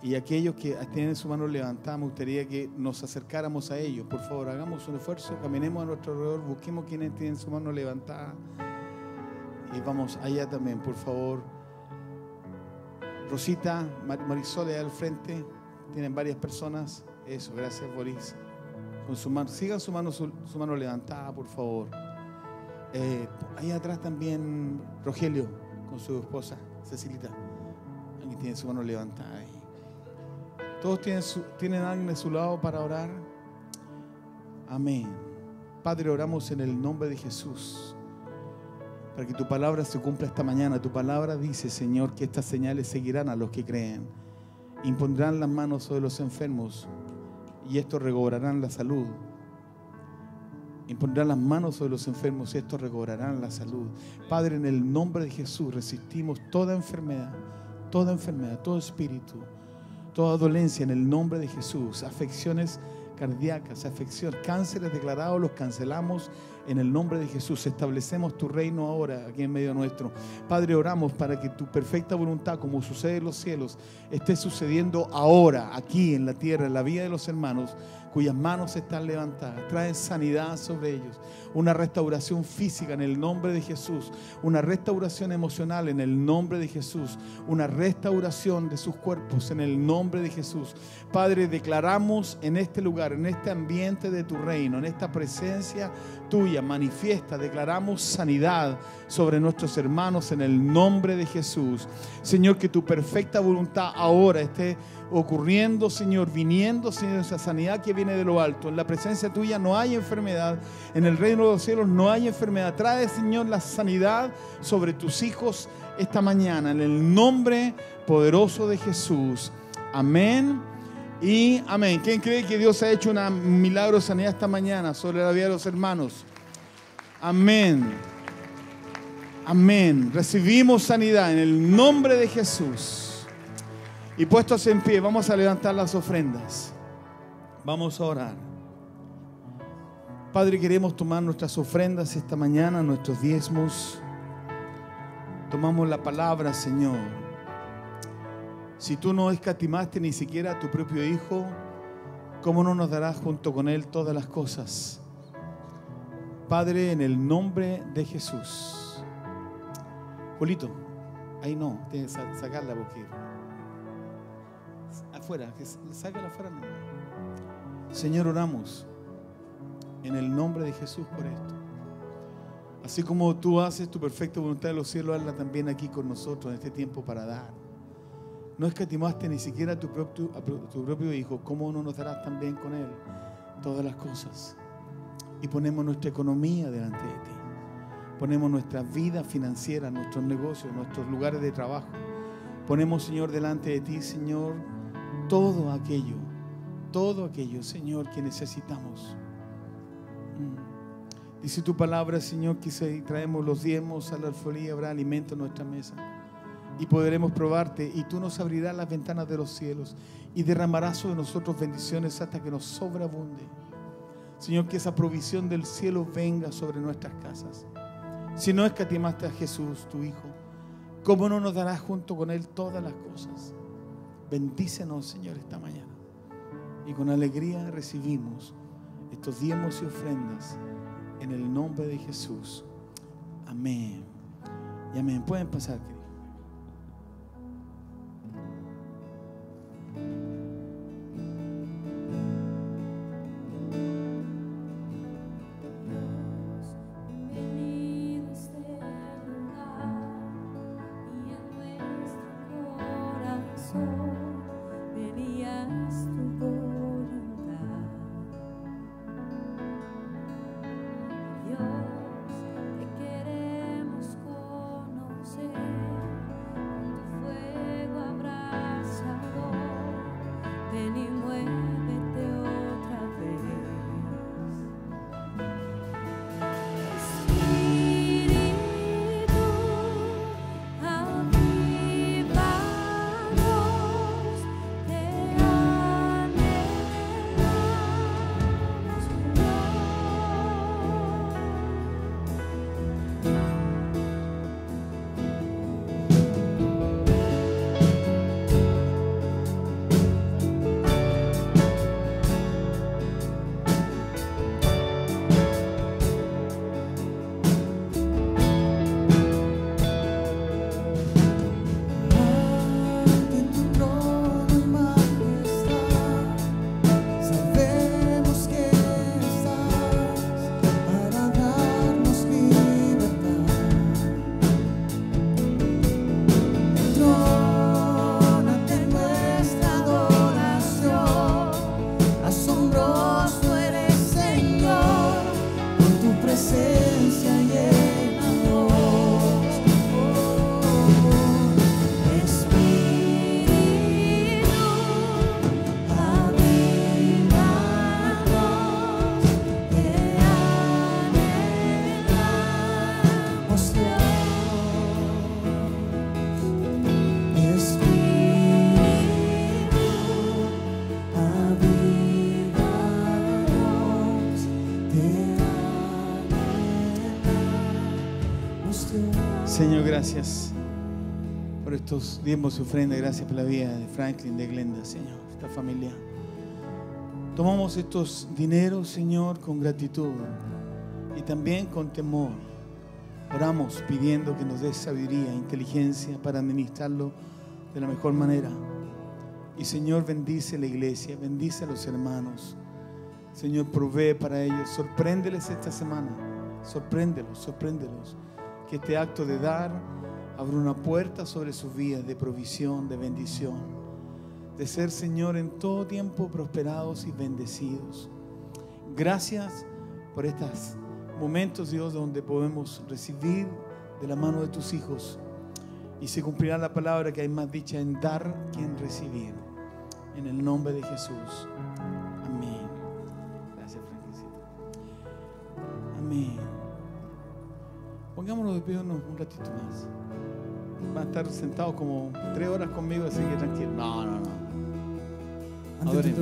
Y aquellos que tienen su mano levantada, me gustaría que nos acercáramos a ellos. Por favor, hagamos un esfuerzo, caminemos a nuestro alrededor, busquemos quienes tienen su mano levantada. Y vamos allá también, por favor. Rosita, Marisol, allá al frente. Tienen varias personas. Eso, gracias, Boris. Con su mano, sigan su mano, su, mano levantada, por favor. Eh, allá atrás también Rogelio, con su esposa, Cecilita. Alguien tiene su mano levantada. Todos tienen, tienen alguien a su lado para orar. Amén. Padre, oramos en el nombre de Jesús. Para que tu palabra se cumpla esta mañana. Tu palabra dice, Señor, que estas señales seguirán a los que creen. Impondrán las manos sobre los enfermos y estos recobrarán la salud. Impondrán las manos sobre los enfermos y estos recobrarán la salud. Padre, en el nombre de Jesús resistimos toda enfermedad, toda enfermedad, todo espíritu toda dolencia en el nombre de Jesús, afecciones cardíacas, afecciones, cánceres declarados, los cancelamos en el nombre de Jesús. Establecemos tu reino ahora aquí en medio nuestro. Padre, oramos para que tu perfecta voluntad, como sucede en los cielos, esté sucediendo ahora, aquí en la tierra, en la vida de los hermanos cuyas manos están levantadas. Traen sanidad sobre ellos. Una restauración física en el nombre de Jesús. Una restauración emocional en el nombre de Jesús. Una restauración de sus cuerpos en el nombre de Jesús. Padre, declaramos en este lugar, en este ambiente de tu reino, en esta presencia tuya manifiesta, declaramos sanidad sobre nuestros hermanos en el nombre de Jesús. Señor, que tu perfecta voluntad ahora esté ocurriendo, Señor, viniendo, Señor, esa sanidad que viene de lo alto. En la presencia tuya no hay enfermedad. En el reino de los cielos no hay enfermedad. Trae, Señor, la sanidad sobre tus hijos esta mañana. En el nombre poderoso de Jesús. Amén. Y amén. ¿Quién cree que Dios ha hecho un milagro de sanidad esta mañana sobre la vida de los hermanos? Amén. Amén. Recibimos sanidad en el nombre de Jesús. Y puestos en pie, vamos a levantar las ofrendas. Vamos a orar. Padre, queremos tomar nuestras ofrendas esta mañana, nuestros diezmos. Tomamos la palabra, Señor si tú no escatimaste ni siquiera a tu propio Hijo, ¿cómo no nos darás junto con Él todas las cosas? Padre, en el nombre de Jesús. Julito, ahí no, tienes que sacarla porque. Afuera, sácala afuera. Señor, oramos en el nombre de Jesús por esto. Así como tú haces tu perfecta voluntad de los cielos, hazla también aquí con nosotros en este tiempo para dar. No escatimaste ni siquiera a tu, propio, tu propio Hijo. ¿Cómo no nos darás también con Él todas las cosas? Y ponemos nuestra economía delante de ti. Ponemos nuestra vida financiera, nuestros negocios, nuestros lugares de trabajo. Ponemos, Señor, delante de ti, Señor, todo aquello, todo aquello, Señor, que necesitamos. Mm. Dice tu palabra, Señor, que si traemos los diezmos a la alfolía habrá alimento en nuestra mesa. Y podremos probarte y tú nos abrirás las ventanas de los cielos y derramarás sobre nosotros bendiciones hasta que nos sobreabunde. Señor, que esa provisión del cielo venga sobre nuestras casas. Si no escatimaste a Jesús, tu Hijo, ¿cómo no nos darás junto con Él todas las cosas? Bendícenos, Señor, esta mañana. Y con alegría recibimos estos diezmos y ofrendas en el nombre de Jesús. Amén. Y amén. Pueden pasar, queridos. Estos diezmos y. Gracias por la vida de Franklin, de Glenda, Señor, esta familia. Tomamos estos dineros, Señor, con gratitud y también con temor. Oramos pidiendo que nos des sabiduría, inteligencia para administrarlo de la mejor manera. Y Señor, bendice la iglesia, bendice a los hermanos. Señor, provee para ellos. Sorpréndeles esta semana. Sorpréndelos, sorpréndelos. Que este acto de dar abra una puerta sobre sus vidas de provisión, de bendición. De ser, Señor, en todo tiempo prosperados y bendecidos. Gracias por estos momentos, Dios, donde podemos recibir de la mano de tus hijos. Y se cumplirá la palabra que hay más dicha en dar que en recibir. En el nombre de Jesús. Amén. Gracias, Franklin. Amén. Pongámonos de pie un ratito más. Van a estar sentados como tres horas conmigo, así que tranquilo. No, no, no. Ante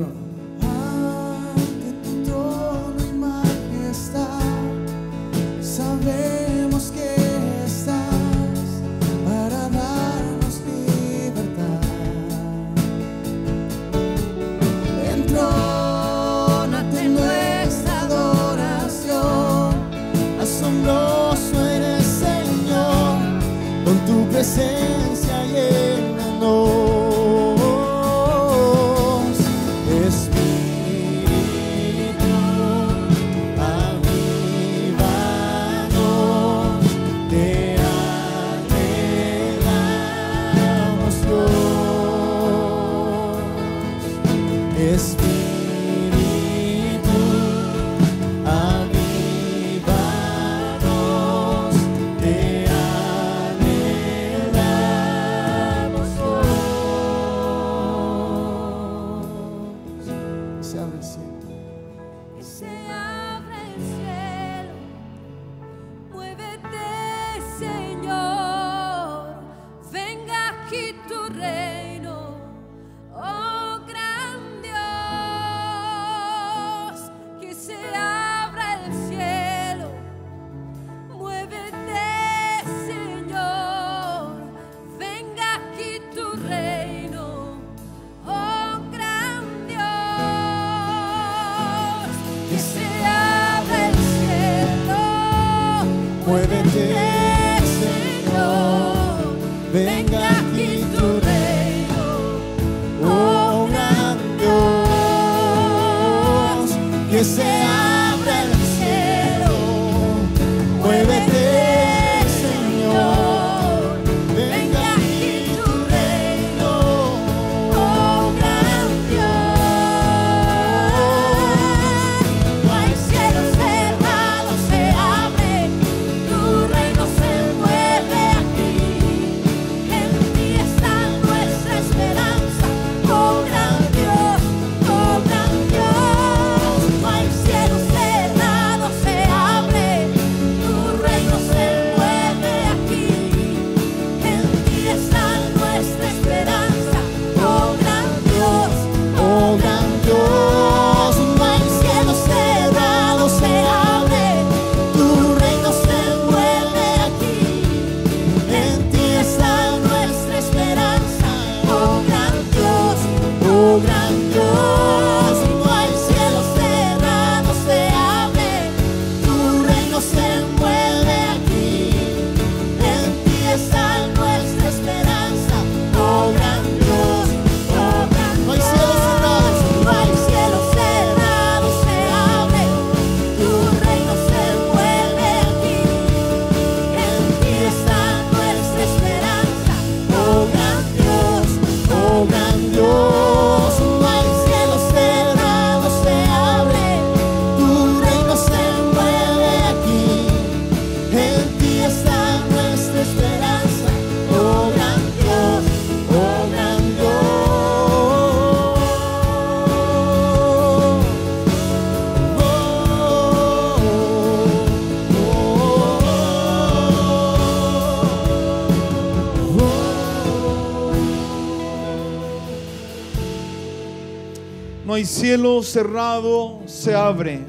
hay cielo cerrado, se abre.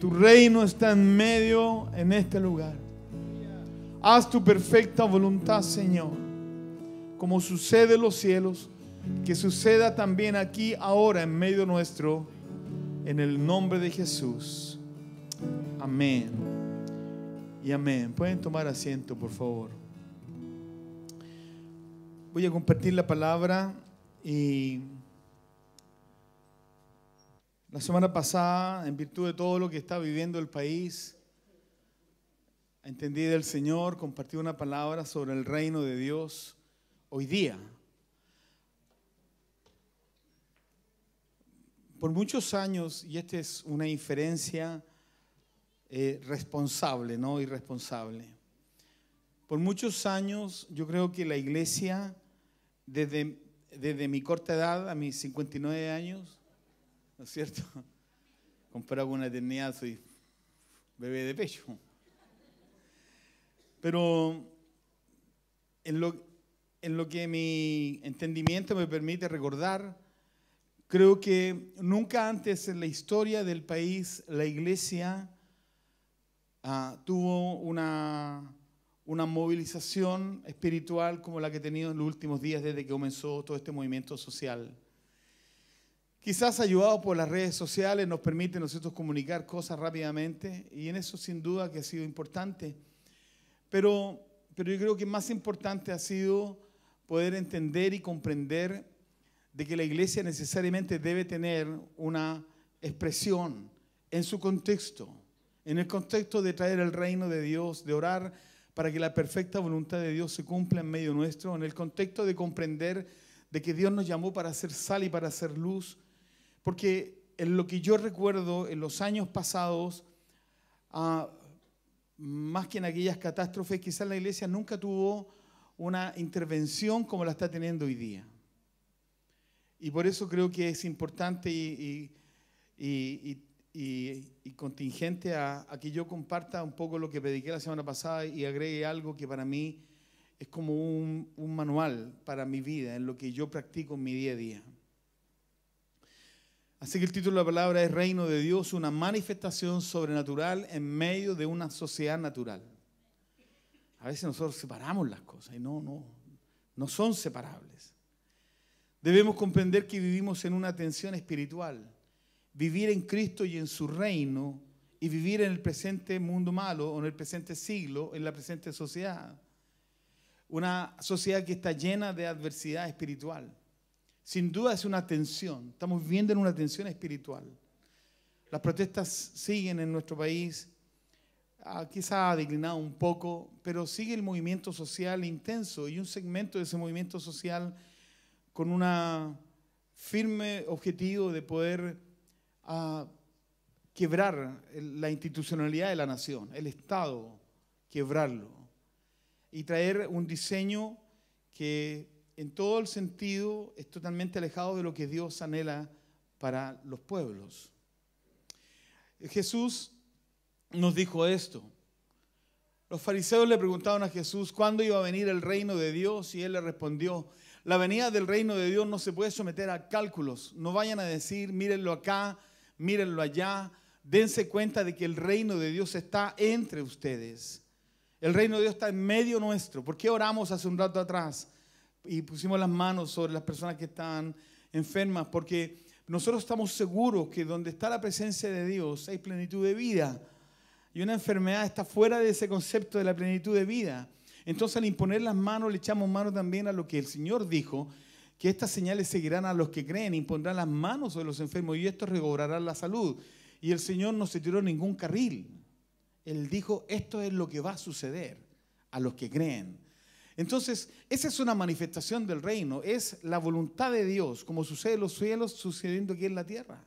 Tu reino está en medio en este lugar. Haz tu perfecta voluntad, Señor. Como sucede en los cielos, que suceda también aquí, ahora, en medio nuestro, en el nombre de Jesús. Amén. Y amén. Pueden tomar asiento, por favor. Voy a compartir la palabra y la semana pasada, en virtud de todo lo que está viviendo el país, entendí del Señor, compartí una palabra sobre el reino de Dios hoy día. Por muchos años, y esta es una inferencia eh, responsable, no irresponsable. Por muchos años, yo creo que la iglesia, desde, desde mi corta edad, a mis 59 años, ¿no es cierto? Comparado con una eternidad, soy bebé de pecho. Pero en lo, en lo que mi entendimiento me permite recordar, creo que nunca antes en la historia del país la iglesia ah, tuvo una, una movilización espiritual como la que ha tenido en los últimos días desde que comenzó todo este movimiento social. Quizás ayudado por las redes sociales nos permite nosotros comunicar cosas rápidamente y en eso sin duda que ha sido importante. Pero, pero yo creo que más importante ha sido poder entender y comprender de que la iglesia necesariamente debe tener una expresión en su contexto, en el contexto de traer el reino de Dios, de orar para que la perfecta voluntad de Dios se cumpla en medio nuestro, en el contexto de comprender de que Dios nos llamó para hacer sal y para hacer luz, porque en lo que yo recuerdo en los años pasados, ah, más que en aquellas catástrofes, quizás la iglesia nunca tuvo una intervención como la está teniendo hoy día. Y por eso creo que es importante y, contingente a, a que yo comparta un poco lo que prediqué la semana pasada y agregue algo que para mí es como un, un manual para mi vida, en lo que yo practico en mi día a día. Así que el título de la palabra es Reino de Dios, una manifestación sobrenatural en medio de una sociedad natural. A veces nosotros separamos las cosas y no, no, no son separables. Debemos comprender que vivimos en una tensión espiritual. Vivir en Cristo y en su reino y vivir en el presente mundo malo o en el presente siglo, en la presente sociedad. Una sociedad que está llena de adversidad espiritual. Sin duda es una tensión. Estamos viviendo en una tensión espiritual. Las protestas siguen en nuestro país. Ah, quizá ha declinado un poco, pero sigue el movimiento social intenso y un segmento de ese movimiento social con un firme objetivo de poder ah, quebrar la institucionalidad de la nación, el Estado, quebrarlo y traer un diseño que en todo el sentido es totalmente alejado de lo que Dios anhela para los pueblos. Jesús nos dijo esto. Los fariseos le preguntaron a Jesús cuándo iba a venir el reino de Dios y él le respondió, la venida del reino de Dios no se puede someter a cálculos. No vayan a decir, mírenlo acá, mírenlo allá. Dense cuenta de que el reino de Dios está entre ustedes. El reino de Dios está en medio nuestro. ¿Por qué oramos hace un rato atrás y pusimos las manos sobre las personas que están enfermas? Porque nosotros estamos seguros que donde está la presencia de Dios hay plenitud de vida. Y una enfermedad está fuera de ese concepto de la plenitud de vida. Entonces al imponer las manos le echamos mano también a lo que el Señor dijo, que estas señales seguirán a los que creen, impondrán las manos sobre los enfermos y estos recobrarán la salud. Y el Señor no se tiró ningún carril. Él dijo, esto es lo que va a suceder a los que creen. Entonces, esa es una manifestación del reino, es la voluntad de Dios, como sucede en los cielos, sucediendo aquí en la tierra.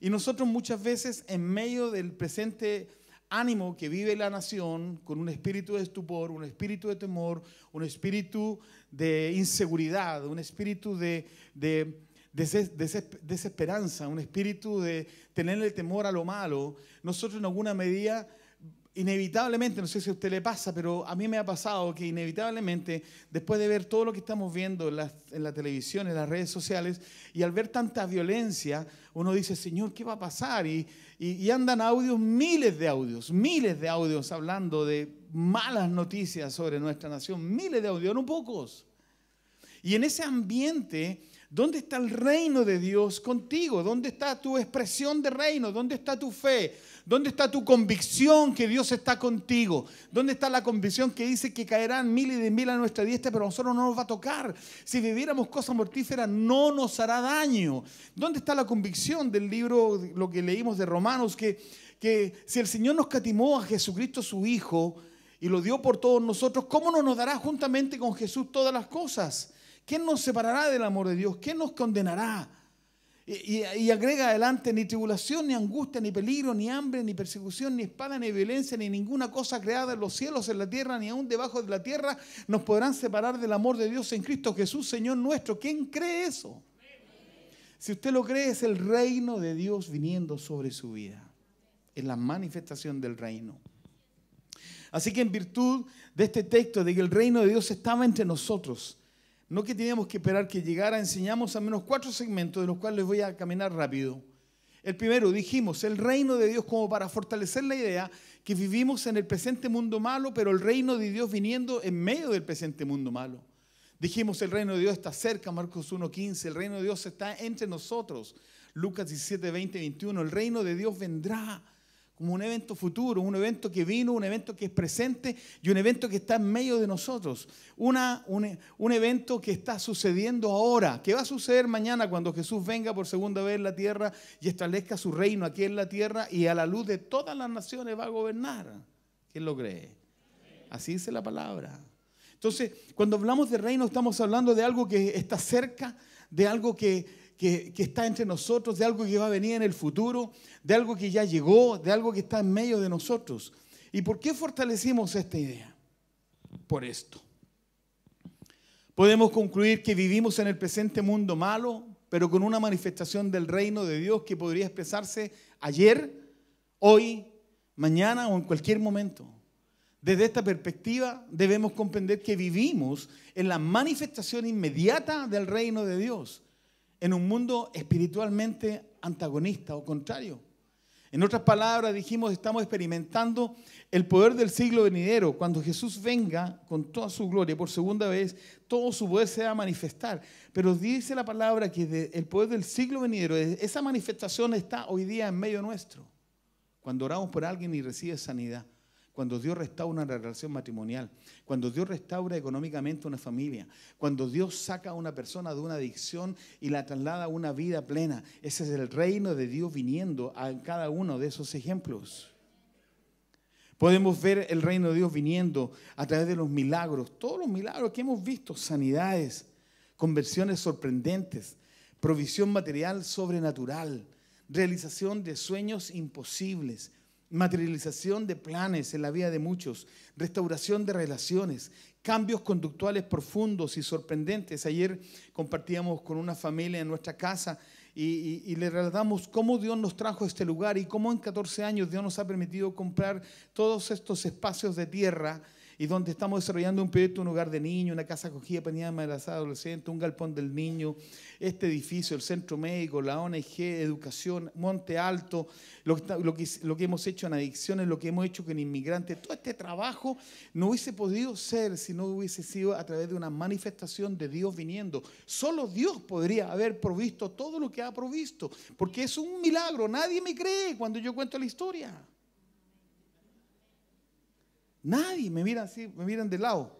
Y nosotros muchas veces, en medio del presente ánimo que vive la nación, con un espíritu de estupor, un espíritu de temor, un espíritu de inseguridad, un espíritu de, de deses- deses- desesperanza, un espíritu de tenerle temor a lo malo, nosotros en alguna medida inevitablemente, no sé si a usted le pasa, pero a mí me ha pasado que inevitablemente, después de ver todo lo que estamos viendo en la, televisión, en las redes sociales, y al ver tanta violencia, uno dice, Señor, ¿qué va a pasar? Y- y andan audios, miles de audios, miles de audios hablando de malas noticias sobre nuestra nación, miles de audios, no pocos. Y en ese ambiente, ¿dónde está el reino de Dios contigo? ¿Dónde está tu expresión de reino? ¿Dónde está tu fe? ¿Dónde está tu convicción que Dios está contigo? ¿Dónde está la convicción que dice que caerán mil y de mil a nuestra diestra, pero a nosotros no nos va a tocar? Si viviéramos cosas mortíferas, no nos hará daño. ¿Dónde está la convicción del libro, lo que leímos de Romanos, que, que si el Señor nos catimó a Jesucristo su Hijo y lo dio por todos nosotros, ¿cómo no nos dará juntamente con Jesús todas las cosas? ¿Quién nos separará del amor de Dios? ¿Quién nos condenará? Y, agrega adelante, ni tribulación, ni angustia, ni peligro, ni hambre, ni persecución, ni espada, ni violencia, ni ninguna cosa creada en los cielos, en la tierra, ni aún debajo de la tierra, nos podrán separar del amor de Dios en Cristo Jesús, Señor nuestro. ¿Quién cree eso? Si usted lo cree, es el reino de Dios viniendo sobre su vida. Es la manifestación del reino. Así que en virtud de este texto, de que el reino de Dios estaba entre nosotros, no que teníamos que esperar que llegara, enseñamos al menos cuatro segmentos de los cuales les voy a caminar rápido. El primero, dijimos, el reino de Dios como para fortalecer la idea que vivimos en el presente mundo malo, pero el reino de Dios viniendo en medio del presente mundo malo. Dijimos, el reino de Dios está cerca, Marcos 1.15, el reino de Dios está entre nosotros, Lucas 17, 20, 21, el reino de Dios vendrá como un evento futuro, un evento que vino, un evento que es presente y un evento que está en medio de nosotros. Una, un, un evento que está sucediendo ahora, que va a suceder mañana cuando Jesús venga por segunda vez en la tierra y establezca su reino aquí en la tierra y a la luz de todas las naciones va a gobernar. ¿Quién lo cree? Así dice la palabra. Entonces, cuando hablamos de reino, estamos hablando de algo que está cerca, de algo que, que, está entre nosotros, de algo que va a venir en el futuro, de algo que ya llegó, de algo que está en medio de nosotros. ¿Y por qué fortalecimos esta idea? Por esto. Podemos concluir que vivimos en el presente mundo malo, pero con una manifestación del reino de Dios que podría expresarse ayer, hoy, mañana o en cualquier momento. Desde esta perspectiva debemos comprender que vivimos en la manifestación inmediata del reino de Dios, en un mundo espiritualmente antagonista o contrario. En otras palabras, dijimos, estamos experimentando el poder del siglo venidero. Cuando Jesús venga con toda su gloria por segunda vez, todo su poder se va a manifestar. Pero dice la palabra que el poder del siglo venidero, esa manifestación está hoy día en medio nuestro. Cuando oramos por alguien y recibe sanidad. Cuando Dios restaura una relación matrimonial. Cuando Dios restaura económicamente una familia. Cuando Dios saca a una persona de una adicción y la traslada a una vida plena. Ese es el reino de Dios viniendo a cada uno de esos ejemplos. Podemos ver el reino de Dios viniendo a través de los milagros, todos los milagros que hemos visto, sanidades, conversiones sorprendentes, provisión material sobrenatural, realización de sueños imposibles, materialización de planes en la vida de muchos, restauración de relaciones, cambios conductuales profundos y sorprendentes. Ayer compartíamos con una familia en nuestra casa y, le relatamos cómo Dios nos trajo a este lugar y cómo en 14 años Dios nos ha permitido comprar todos estos espacios de tierra y donde estamos desarrollando un proyecto, un hogar de niños, una casa acogida para niñas embarazadas, adolescentes, un galpón del niño, este edificio, el centro médico, la ONG, educación, Monte Alto, lo que, lo que hemos hecho en adicciones, lo que hemos hecho con inmigrantes, todo este trabajo no hubiese podido ser si no hubiese sido a través de una manifestación de Dios viniendo. Solo Dios podría haber provisto todo lo que ha provisto, porque es un milagro, nadie me cree cuando yo cuento la historia. Nadie me mira así, me miran de lado.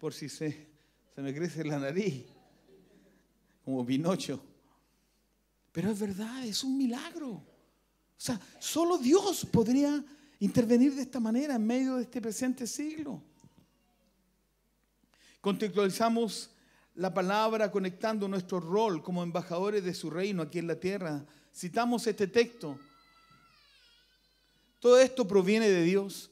Por si se, se me crece la nariz, como Pinocho. Pero es verdad, es un milagro. O sea, solo Dios podría intervenir de esta manera en medio de este presente siglo. Contextualizamos la palabra conectando nuestro rol como embajadores de su reino aquí en la tierra. Citamos este texto. Todo esto proviene de Dios,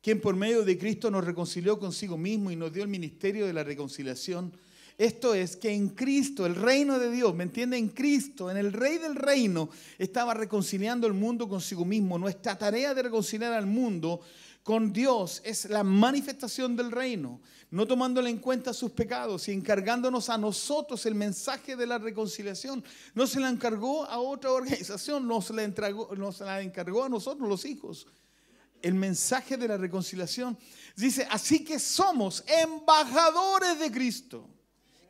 quien por medio de Cristo nos reconcilió consigo mismo y nos dio el ministerio de la reconciliación. Esto es que en Cristo, el reino de Dios, ¿me entiende? En Cristo, en el Rey del reino, estaba reconciliando el mundo consigo mismo. Nuestra tarea de reconciliar al mundo con Dios es la manifestación del reino, no tomándole en cuenta sus pecados y encargándonos a nosotros el mensaje de la reconciliación. No se la encargó a otra organización, nos la, entregó, nos la encargó a nosotros los hijos. El mensaje de la reconciliación dice, así que somos embajadores de Cristo.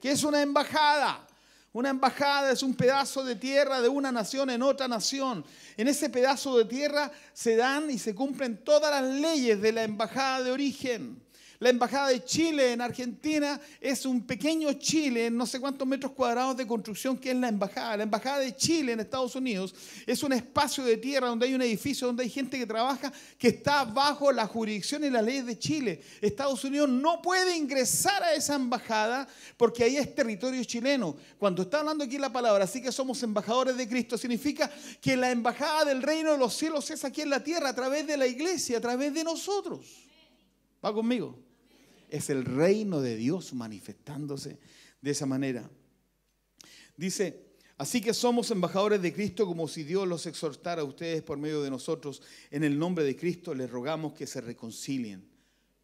que es una embajada? Una embajada es un pedazo de tierra de una nación en otra nación. En ese pedazo de tierra se dan y se cumplen todas las leyes de la embajada de origen. La embajada de Chile en Argentina es un pequeño Chile en no sé cuántos metros cuadrados de construcción que es la embajada. La embajada de Chile en Estados Unidos es un espacio de tierra donde hay un edificio, donde hay gente que trabaja, que está bajo la jurisdicción y las leyes de Chile. Estados Unidos no puede ingresar a esa embajada porque ahí es territorio chileno. Cuando está hablando aquí la palabra, así que somos embajadores de Cristo, significa que la embajada del reino de los cielos es aquí en la tierra a través de la iglesia, a través de nosotros. ¿Va conmigo? Es el reino de Dios manifestándose de esa manera. Dice, así que somos embajadores de Cristo como si Dios los exhortara a ustedes por medio de nosotros. En el nombre de Cristo les rogamos que se reconcilien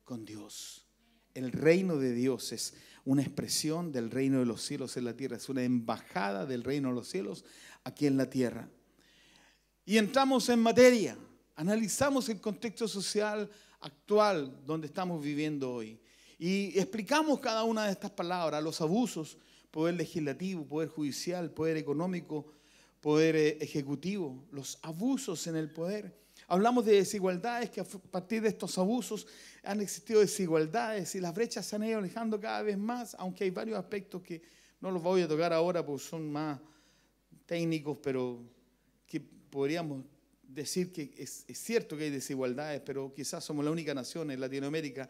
con Dios. El reino de Dios es una expresión del reino de los cielos en la tierra, es una embajada del reino de los cielos aquí en la tierra. Y entramos en materia, analizamos el contexto social actual donde estamos viviendo hoy. Y explicamos cada una de estas palabras, los abusos, poder legislativo, poder judicial, poder económico, poder eh, ejecutivo, los abusos en el poder. Hablamos de desigualdades, que a partir de estos abusos han existido desigualdades y las brechas se han ido alejando cada vez más, aunque hay varios aspectos que no los voy a tocar ahora porque son más técnicos, pero que podríamos decir que es, es cierto que hay desigualdades, pero quizás somos la única nación en Latinoamérica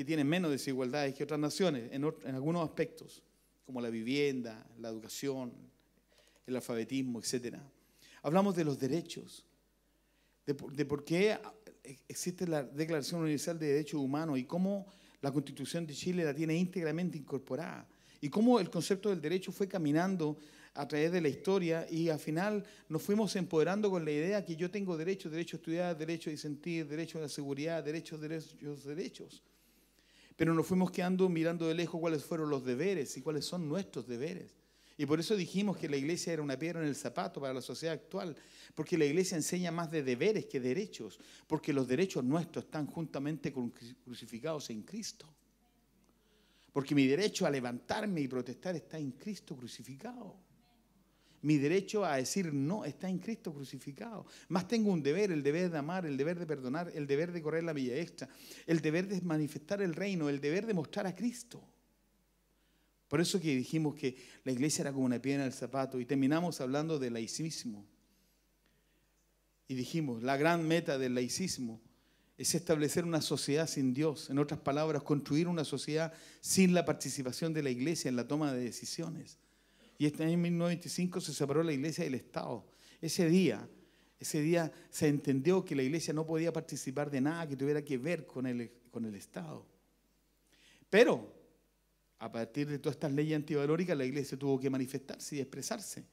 que tiene menos desigualdades que otras naciones en, en algunos aspectos, como la vivienda, la educación, el alfabetismo, etc. Hablamos de los derechos, de, de por qué existe la Declaración Universal de Derechos Humanos y cómo la Constitución de Chile la tiene íntegramente incorporada. y cómo el concepto del derecho fue caminando a través de la historia y al final nos fuimos empoderando con la idea que yo tengo derecho, derecho a estudiar, derecho a disentir, derecho a la seguridad, derechos, derechos, derechos. Pero nos fuimos quedando mirando de lejos cuáles fueron los deberes y cuáles son nuestros deberes. Y por eso dijimos que la iglesia era una piedra en el zapato para la sociedad actual, porque la iglesia enseña más de deberes que derechos, porque los derechos nuestros están juntamente cru- crucificados en Cristo. Porque mi derecho a levantarme y protestar está en Cristo crucificado. Mi derecho a decir no está en Cristo crucificado. Más tengo un deber, el deber de amar, el deber de perdonar, el deber de correr la milla extra, el deber de manifestar el reino, el deber de mostrar a Cristo. Por eso que dijimos que la iglesia era como una piedra en el zapato y terminamos hablando de laicismo. Y dijimos, la gran meta del laicismo es establecer una sociedad sin Dios. En otras palabras, construir una sociedad sin la participación de la iglesia en la toma de decisiones. Y este año 1925 se separó la iglesia del Estado. Ese día, ese día se entendió que la iglesia no podía participar de nada que tuviera que ver con el, con el Estado. Pero, a partir de todas estas leyes antivalóricas, la iglesia tuvo que manifestarse y expresarse.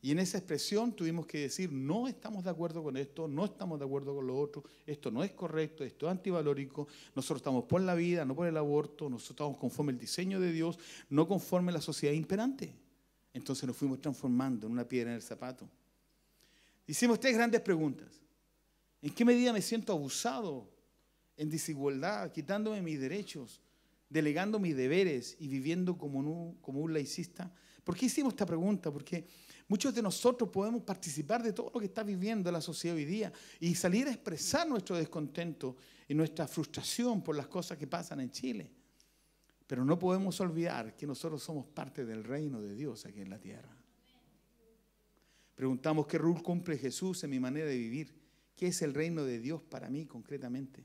Y en esa expresión tuvimos que decir, no estamos de acuerdo con esto, no estamos de acuerdo con lo otro, esto no es correcto, esto es antivalórico, nosotros estamos por la vida, no por el aborto, nosotros estamos conforme al diseño de Dios, no conforme a la sociedad imperante. Entonces nos fuimos transformando en una piedra en el zapato. Hicimos tres grandes preguntas. ¿En qué medida me siento abusado, en desigualdad, quitándome mis derechos, delegando mis deberes y viviendo como un, como un laicista? ¿Por qué hicimos esta pregunta? Porque muchos de nosotros podemos participar de todo lo que está viviendo la sociedad hoy día y salir a expresar nuestro descontento y nuestra frustración por las cosas que pasan en Chile. Pero no podemos olvidar que nosotros somos parte del reino de Dios aquí en la tierra. Preguntamos qué rol cumple Jesús en mi manera de vivir. ¿Qué es el reino de Dios para mí concretamente?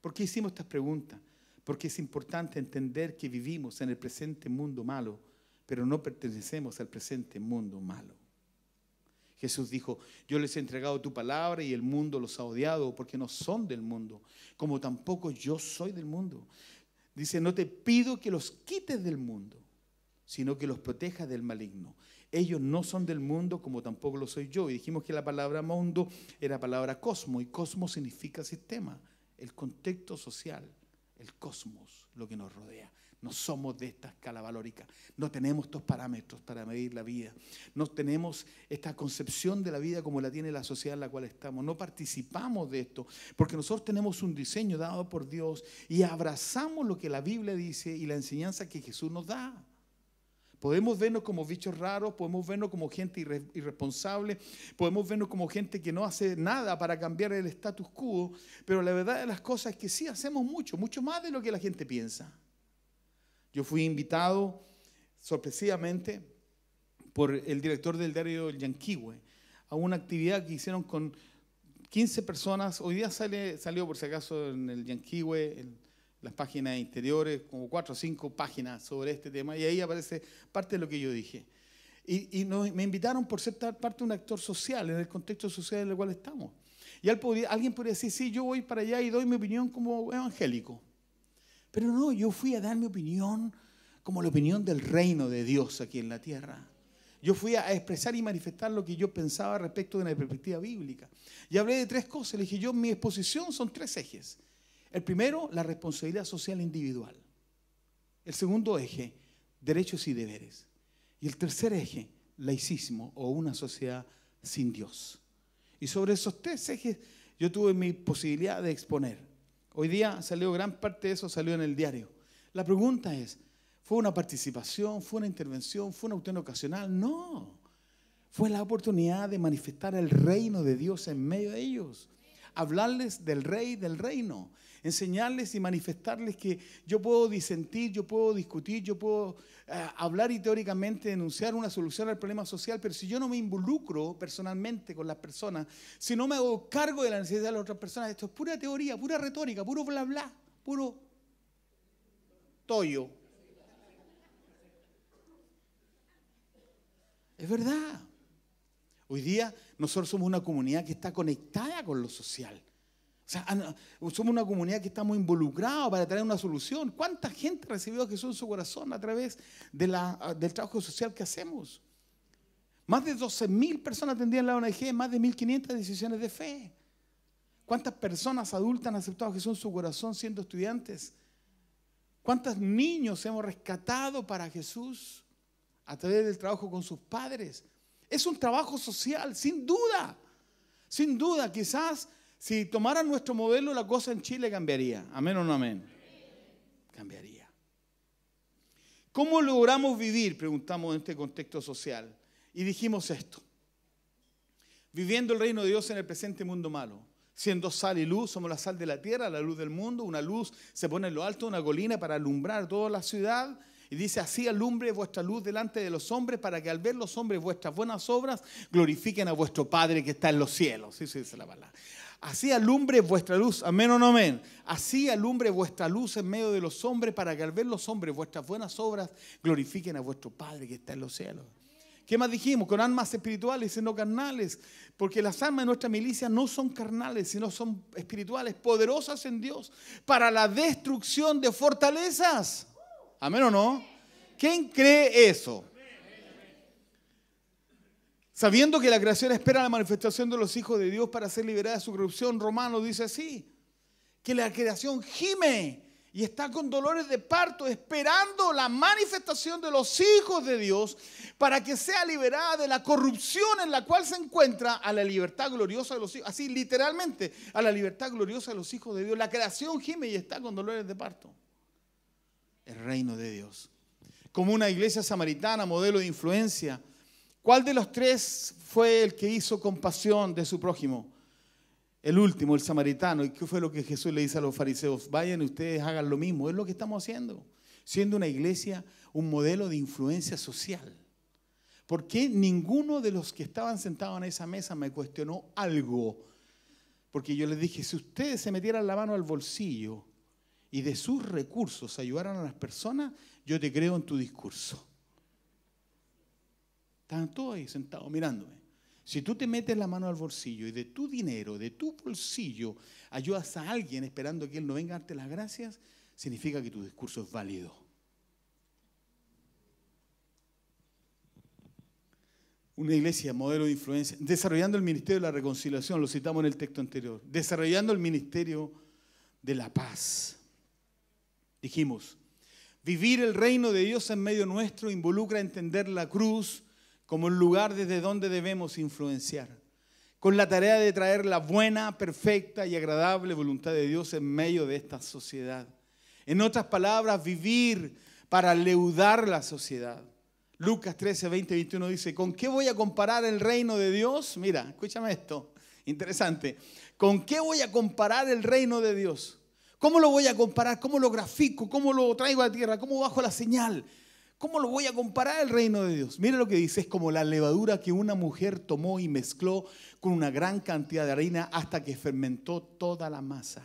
¿Por qué hicimos estas preguntas? Porque es importante entender que vivimos en el presente mundo malo, pero no pertenecemos al presente mundo malo. Jesús dijo, yo les he entregado tu palabra y el mundo los ha odiado porque no son del mundo, como tampoco yo soy del mundo. Dice, no te pido que los quites del mundo, sino que los protejas del maligno. Ellos no son del mundo como tampoco lo soy yo. Y dijimos que la palabra mundo era palabra cosmo y cosmos significa sistema, el contexto social, el cosmos, lo que nos rodea. No somos de esta escala valórica. No tenemos estos parámetros para medir la vida. No tenemos esta concepción de la vida como la tiene la sociedad en la cual estamos. No participamos de esto porque nosotros tenemos un diseño dado por Dios y abrazamos lo que la Biblia dice y la enseñanza que Jesús nos da. Podemos vernos como bichos raros, podemos vernos como gente irre- irresponsable, podemos vernos como gente que no hace nada para cambiar el status quo, pero la verdad de las cosas es que sí hacemos mucho, mucho más de lo que la gente piensa. Yo fui invitado sorpresivamente por el director del diario El Yanquihue a una actividad que hicieron con 15 personas. Hoy día salió por si acaso en el Yanquihue, en las páginas interiores, como cuatro o cinco páginas sobre este tema, y ahí aparece parte de lo que yo dije. Y, y me invitaron por ser parte de un actor social, en el contexto social en el cual estamos. Y alguien podría decir, sí, yo voy para allá y doy mi opinión como evangélico. Pero no, yo fui a dar mi opinión como la opinión del reino de Dios aquí en la tierra. Yo fui a expresar y manifestar lo que yo pensaba respecto de una perspectiva bíblica. Y hablé de tres cosas. Le dije, yo, mi exposición son tres ejes. El primero, la responsabilidad social individual. El segundo eje, derechos y deberes. Y el tercer eje, laicismo o una sociedad sin Dios. Y sobre esos tres ejes yo tuve mi posibilidad de exponer. Hoy día salió gran parte de eso, salió en el diario. La pregunta es, ¿fue una participación, fue una intervención, fue una cuestión ocasional? No. Fue la oportunidad de manifestar el reino de Dios en medio de ellos. Hablarles del rey del reino. Enseñarles y manifestarles que yo puedo disentir, yo puedo discutir, yo puedo eh, hablar y teóricamente denunciar una solución al problema social, pero si yo no me involucro personalmente con las personas, si no me hago cargo de la necesidad de las otras personas, esto es pura teoría, pura retórica, puro bla bla, puro tollo. Es verdad. Hoy día nosotros somos una comunidad que está conectada con lo social. O sea, somos una comunidad que estamos involucrados para traer una solución. ¿Cuánta gente recibió a Jesús en su corazón a través del trabajo social que hacemos? Más de 12.000 personas atendían la ONG, más de 1.500 decisiones de fe. ¿Cuántas personas adultas han aceptado a Jesús en su corazón siendo estudiantes? ¿Cuántos niños hemos rescatado para Jesús a través del trabajo con sus padres? Es un trabajo social, sin duda. Sin duda, quizás si tomaran nuestro modelo, la cosa en Chile cambiaría. Amén o no amén. Cambiaría. ¿Cómo logramos vivir? Preguntamos en este contexto social. Y dijimos esto. Viviendo el reino de Dios en el presente mundo malo. Siendo sal y luz, somos la sal de la tierra, la luz del mundo. Una luz se pone en lo alto de una colina para alumbrar toda la ciudad. Y dice, así alumbre vuestra luz delante de los hombres para que al ver los hombres vuestras buenas obras glorifiquen a vuestro Padre que está en los cielos. Sí, dice la palabra. Así alumbre vuestra luz, amén o no amén. Así alumbre vuestra luz en medio de los hombres para que al ver los hombres vuestras buenas obras glorifiquen a vuestro Padre que está en los cielos. ¿Qué más dijimos? Con armas espirituales y no carnales. Porque las armas de nuestra milicia no son carnales, sino son espirituales, poderosas en Dios, para la destrucción de fortalezas. Amén o no? ¿Quién cree eso? Sabiendo que la creación espera la manifestación de los hijos de Dios para ser liberada de su corrupción, Romano dice así, que la creación gime y está con dolores de parto esperando la manifestación de los hijos de Dios para que sea liberada de la corrupción en la cual se encuentra a la libertad gloriosa de los hijos, así literalmente, a la libertad gloriosa de los hijos de Dios. La creación gime y está con dolores de parto. El reino de Dios. Como una iglesia samaritana, modelo de influencia. ¿Cuál de los tres fue el que hizo compasión de su prójimo? El último, el samaritano. ¿Y qué fue lo que Jesús le dice a los fariseos? Vayan y ustedes hagan lo mismo. Es lo que estamos haciendo. Siendo una iglesia un modelo de influencia social. ¿Por qué ninguno de los que estaban sentados en esa mesa me cuestionó algo? Porque yo les dije, si ustedes se metieran la mano al bolsillo y de sus recursos ayudaran a las personas, yo te creo en tu discurso. Estaban todos ahí sentados mirándome. Si tú te metes la mano al bolsillo y de tu dinero, de tu bolsillo, ayudas a alguien esperando que él no venga a darte las gracias, significa que tu discurso es válido. Una iglesia, modelo de influencia, desarrollando el ministerio de la reconciliación, lo citamos en el texto anterior, desarrollando el ministerio de la paz. Dijimos, vivir el reino de Dios en medio nuestro involucra entender la cruz como el lugar desde donde debemos influenciar, con la tarea de traer la buena, perfecta y agradable voluntad de Dios en medio de esta sociedad. En otras palabras, vivir para leudar la sociedad. Lucas 13, 20, 21 dice, ¿con qué voy a comparar el reino de Dios? Mira, escúchame esto, interesante. ¿Con qué voy a comparar el reino de Dios? ¿Cómo lo voy a comparar? ¿Cómo lo grafico? ¿Cómo lo traigo a tierra? ¿Cómo bajo la señal? ¿Cómo lo voy a comparar el reino de Dios? Mire lo que dice, es como la levadura que una mujer tomó y mezcló con una gran cantidad de harina hasta que fermentó toda la masa.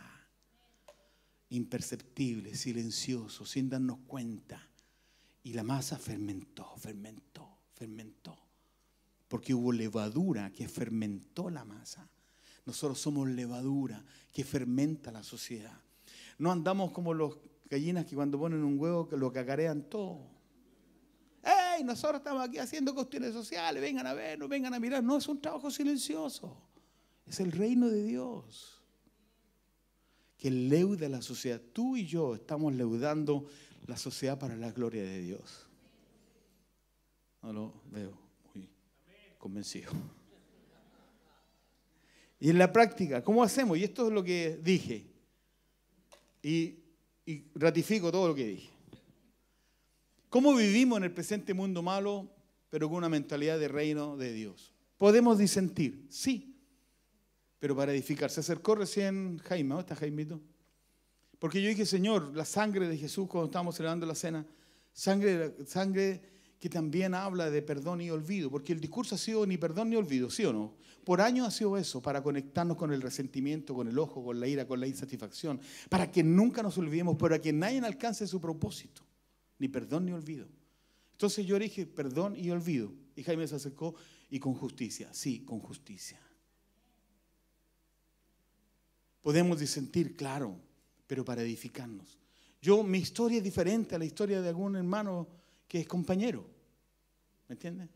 Imperceptible, silencioso, sin darnos cuenta. Y la masa fermentó, fermentó, fermentó. Porque hubo levadura que fermentó la masa. Nosotros somos levadura que fermenta la sociedad. No andamos como los gallinas que cuando ponen un huevo lo cacarean todo. Nosotros estamos aquí haciendo cuestiones sociales, vengan a vernos, vengan a mirar. No, es un trabajo silencioso. Es el reino de Dios. Que leuda la sociedad. Tú y yo estamos leudando la sociedad para la gloria de Dios. No lo veo muy convencido. Y en la práctica, ¿cómo hacemos? Y esto es lo que dije. Y ratifico todo lo que dije. ¿Cómo vivimos en el presente mundo malo, pero con una mentalidad de reino de Dios? ¿Podemos disentir? Sí. Pero para edificar. Se acercó recién Jaime, ¿dónde está Jaimito? Porque yo dije, Señor, la sangre de Jesús cuando estábamos celebrando la cena, sangre, sangre que también habla de perdón y olvido, porque el discurso ha sido ni perdón ni olvido, ¿sí o no? Por años ha sido eso, para conectarnos con el resentimiento, con el ojo, con la ira, con la insatisfacción, para que nunca nos olvidemos, para que nadie alcance su propósito, ni perdón ni olvido. Entonces yo dije, perdón y olvido. Y Jaime se acercó y con justicia, sí, con justicia. Podemos disentir, claro, pero para edificarnos. Yo, mi historia es diferente a la historia de algún hermano que es compañero. ¿Me entiendes?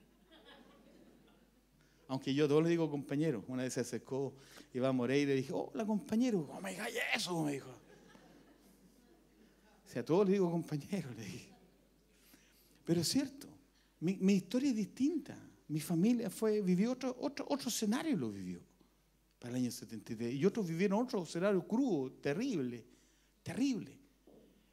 Aunque yo todos le digo compañero. Una vez se acercó Iván Moreira y dije, hola compañero. Oh, me diga eso, me dijo. O sea, a todos le digo compañero, le dije. Pero es cierto, mi, mi historia es distinta. Mi familia fue, vivió otro, otro, otro escenario, lo vivió para el año 73. Y otros vivieron otro escenario crudo, terrible, terrible.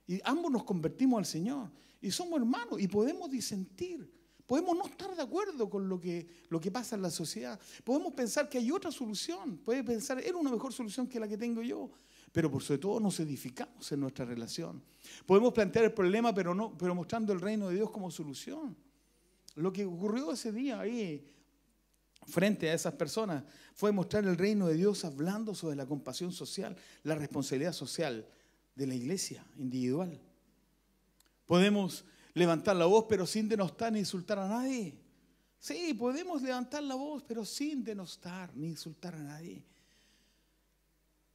Y ambos nos convertimos al Señor. Y somos hermanos y podemos disentir. Podemos no estar de acuerdo con lo que, lo que pasa en la sociedad. Podemos pensar que hay otra solución. Puede pensar, era una mejor solución que la que tengo yo. Pero por sobre todo nos edificamos en nuestra relación. Podemos plantear el problema, pero, no, pero mostrando el reino de Dios como solución. Lo que ocurrió ese día ahí, frente a esas personas, fue mostrar el reino de Dios hablando sobre la compasión social, la responsabilidad social de la iglesia individual. Podemos levantar la voz, pero sin denostar ni insultar a nadie. Sí, podemos levantar la voz, pero sin denostar ni insultar a nadie.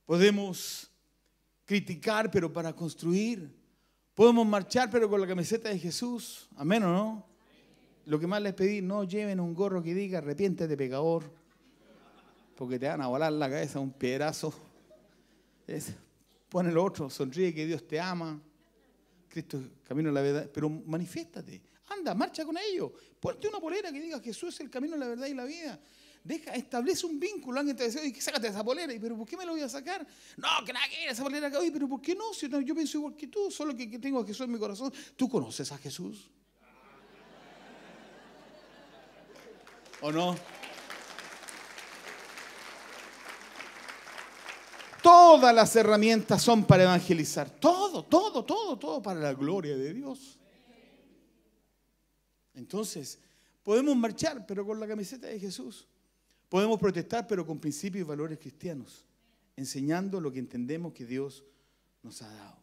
Podemos criticar, pero para construir. Podemos marchar, pero con la camiseta de Jesús. Amén o no. Lo que más les pedí, no lleven un gorro que diga arrepiéntete pecador, porque te van a volar la cabeza un piedrazo. Pon el otro, sonríe que Dios te ama. Cristo camino de la verdad, pero manifiéstate. Anda, marcha con ellos. Ponte una polera que diga Jesús es el camino, la verdad y la vida. Deja, establece un vínculo. Sácate esa polera. ¿Y pero por qué me lo voy a sacar? No, que nada que esa polera acá. Pero ¿por qué no? Si yo pienso igual que tú, solo que tengo a Jesús en mi corazón. ¿Tú conoces a Jesús? ¿O no? Todas las herramientas son para evangelizar. Todo, todo, todo, todo para la gloria de Dios. Entonces, podemos marchar, pero con la camiseta de Jesús. Podemos protestar, pero con principios y valores cristianos, enseñando lo que entendemos que Dios nos ha dado.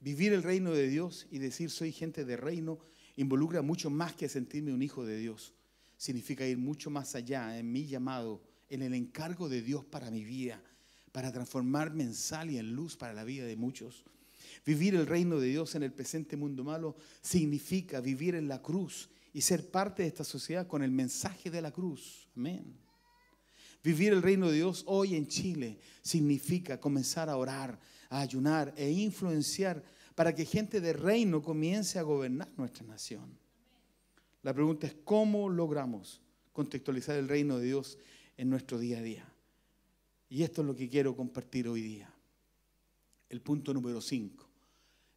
Vivir el reino de Dios y decir soy gente de reino involucra mucho más que sentirme un hijo de Dios. Significa ir mucho más allá en mi llamado, en el encargo de Dios para mi vida, para transformarme en sal y en luz para la vida de muchos. Vivir el reino de Dios en el presente mundo malo significa vivir en la cruz y ser parte de esta sociedad con el mensaje de la cruz. Amén. Vivir el reino de Dios hoy en Chile significa comenzar a orar, a ayunar e influenciar para que gente de reino comience a gobernar nuestra nación. La pregunta es cómo logramos contextualizar el reino de Dios en nuestro día a día. Y esto es lo que quiero compartir hoy día. El punto número 5.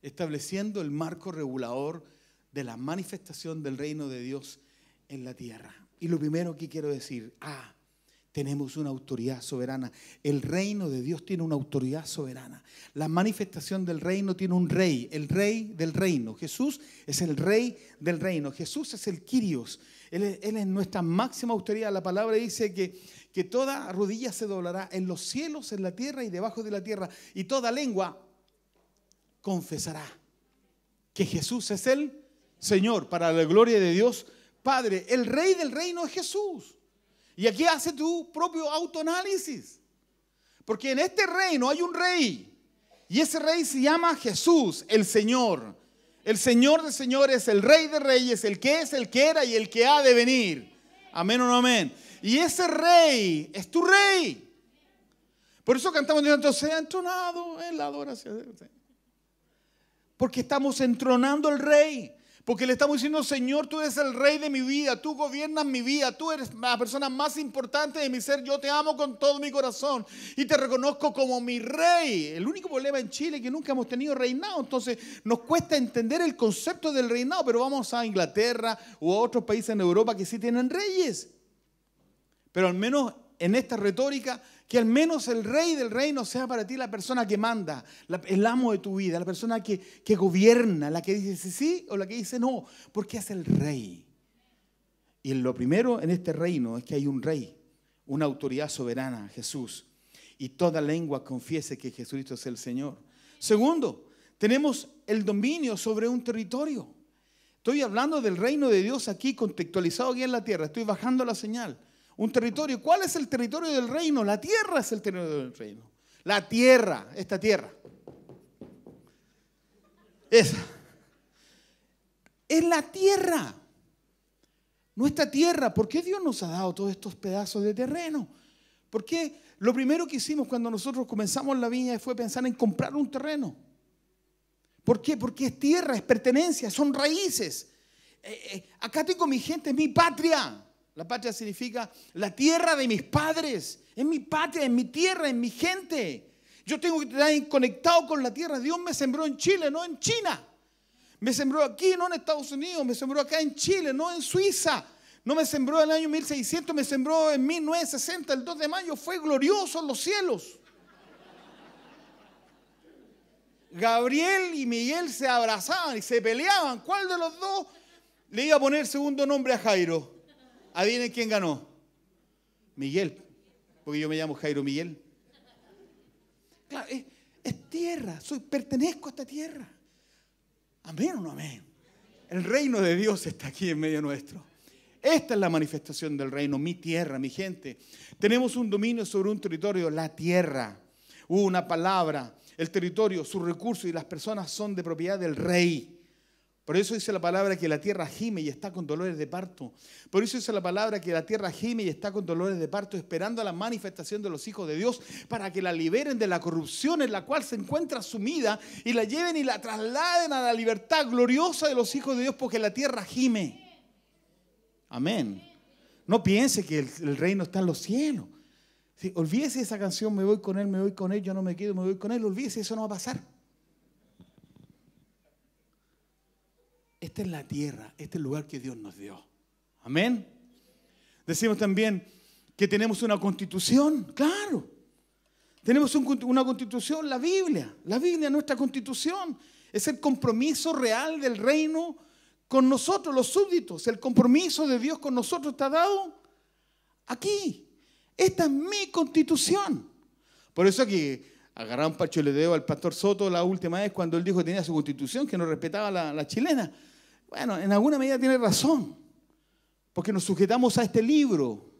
Estableciendo el marco regulador de la manifestación del reino de Dios en la tierra. Y lo primero que quiero decir, ah, tenemos una autoridad soberana. El reino de Dios tiene una autoridad soberana. La manifestación del reino tiene un rey, el rey del reino. Jesús es el rey del reino. Jesús es el Kyrios. Él es, él es nuestra máxima autoridad. La palabra dice que, que toda rodilla se doblará en los cielos, en la tierra y debajo de la tierra. Y toda lengua confesará que Jesús es el Señor para la gloria de Dios Padre. El rey del reino es Jesús. Y aquí hace tu propio autoanálisis. Porque en este reino hay un rey. Y ese rey se llama Jesús, el Señor. El Señor de señores, el Rey de reyes, el que es, el que era y el que ha de venir. Amén o no amén. Y ese rey es tu rey. Por eso cantamos diciendo, sea entronado en la adoración. Porque estamos entronando al rey. Porque le estamos diciendo, Señor, tú eres el rey de mi vida, tú gobiernas mi vida, tú eres la persona más importante de mi ser, yo te amo con todo mi corazón y te reconozco como mi rey. El único problema en Chile es que nunca hemos tenido reinado, entonces nos cuesta entender el concepto del reinado, pero vamos a Inglaterra u a otros países en Europa que sí tienen reyes. Pero al menos en esta retórica, que al menos el rey del reino sea para ti la persona que manda, el amo de tu vida, la persona que, que gobierna, la que dice sí, sí o la que dice no, porque es el rey. Y lo primero en este reino es que hay un rey, una autoridad soberana, Jesús. Y toda lengua confiese que Jesucristo es el Señor. Segundo, tenemos el dominio sobre un territorio. Estoy hablando del reino de Dios aquí, contextualizado aquí en la tierra. Estoy bajando la señal. Un territorio. ¿Cuál es el territorio del reino? La tierra es el territorio del reino. La tierra, esta tierra. Esa. Es la tierra. Nuestra tierra. ¿Por qué Dios nos ha dado todos estos pedazos de terreno? Porque lo primero que hicimos cuando nosotros comenzamos la viña fue pensar en comprar un terreno. ¿Por qué? Porque es tierra, es pertenencia, son raíces. Eh, eh, acá tengo mi gente, es mi patria. La patria significa la tierra de mis padres. Es mi patria, es mi tierra, es mi gente. Yo tengo que estar conectado con la tierra. Dios me sembró en Chile, no en China. Me sembró aquí, no en Estados Unidos. Me sembró acá en Chile, no en Suiza. No me sembró en el año 1600, me sembró en 1960. El 2 de mayo fue glorioso en los cielos. Gabriel y Miguel se abrazaban y se peleaban. ¿Cuál de los dos le iba a poner segundo nombre a Jairo? Adivinen quién ganó. Miguel, porque yo me llamo Jairo Miguel. Claro, es, es tierra, soy, pertenezco a esta tierra. Amén o no amén. El reino de Dios está aquí en medio nuestro. Esta es la manifestación del reino, mi tierra, mi gente. Tenemos un dominio sobre un territorio, la tierra. Una palabra, el territorio, sus recursos y las personas son de propiedad del rey. Por eso dice la palabra que la tierra gime y está con dolores de parto. Por eso dice la palabra que la tierra gime y está con dolores de parto, esperando a la manifestación de los hijos de Dios para que la liberen de la corrupción en la cual se encuentra sumida y la lleven y la trasladen a la libertad gloriosa de los hijos de Dios porque la tierra gime. Amén. No piense que el, reino está en los cielos. Sí, olvídese esa canción, me voy con él, me voy con él, yo no me quedo, me voy con él. Olvídese, eso no va a pasar. Esta es la tierra, este es el lugar que Dios nos dio. Amén. Decimos también que tenemos una constitución, claro. Tenemos un- una constitución, la Biblia. La Biblia es nuestra constitución. Es el compromiso real del reino con nosotros, los súbditos. El compromiso de Dios con nosotros está dado aquí. Esta es mi constitución. Por eso que agarraron para el dedo al pastor Soto la última vez cuando él dijo que tenía su constitución, que no respetaba la chilena. Bueno, en alguna medida tiene razón, porque nos sujetamos a este libro.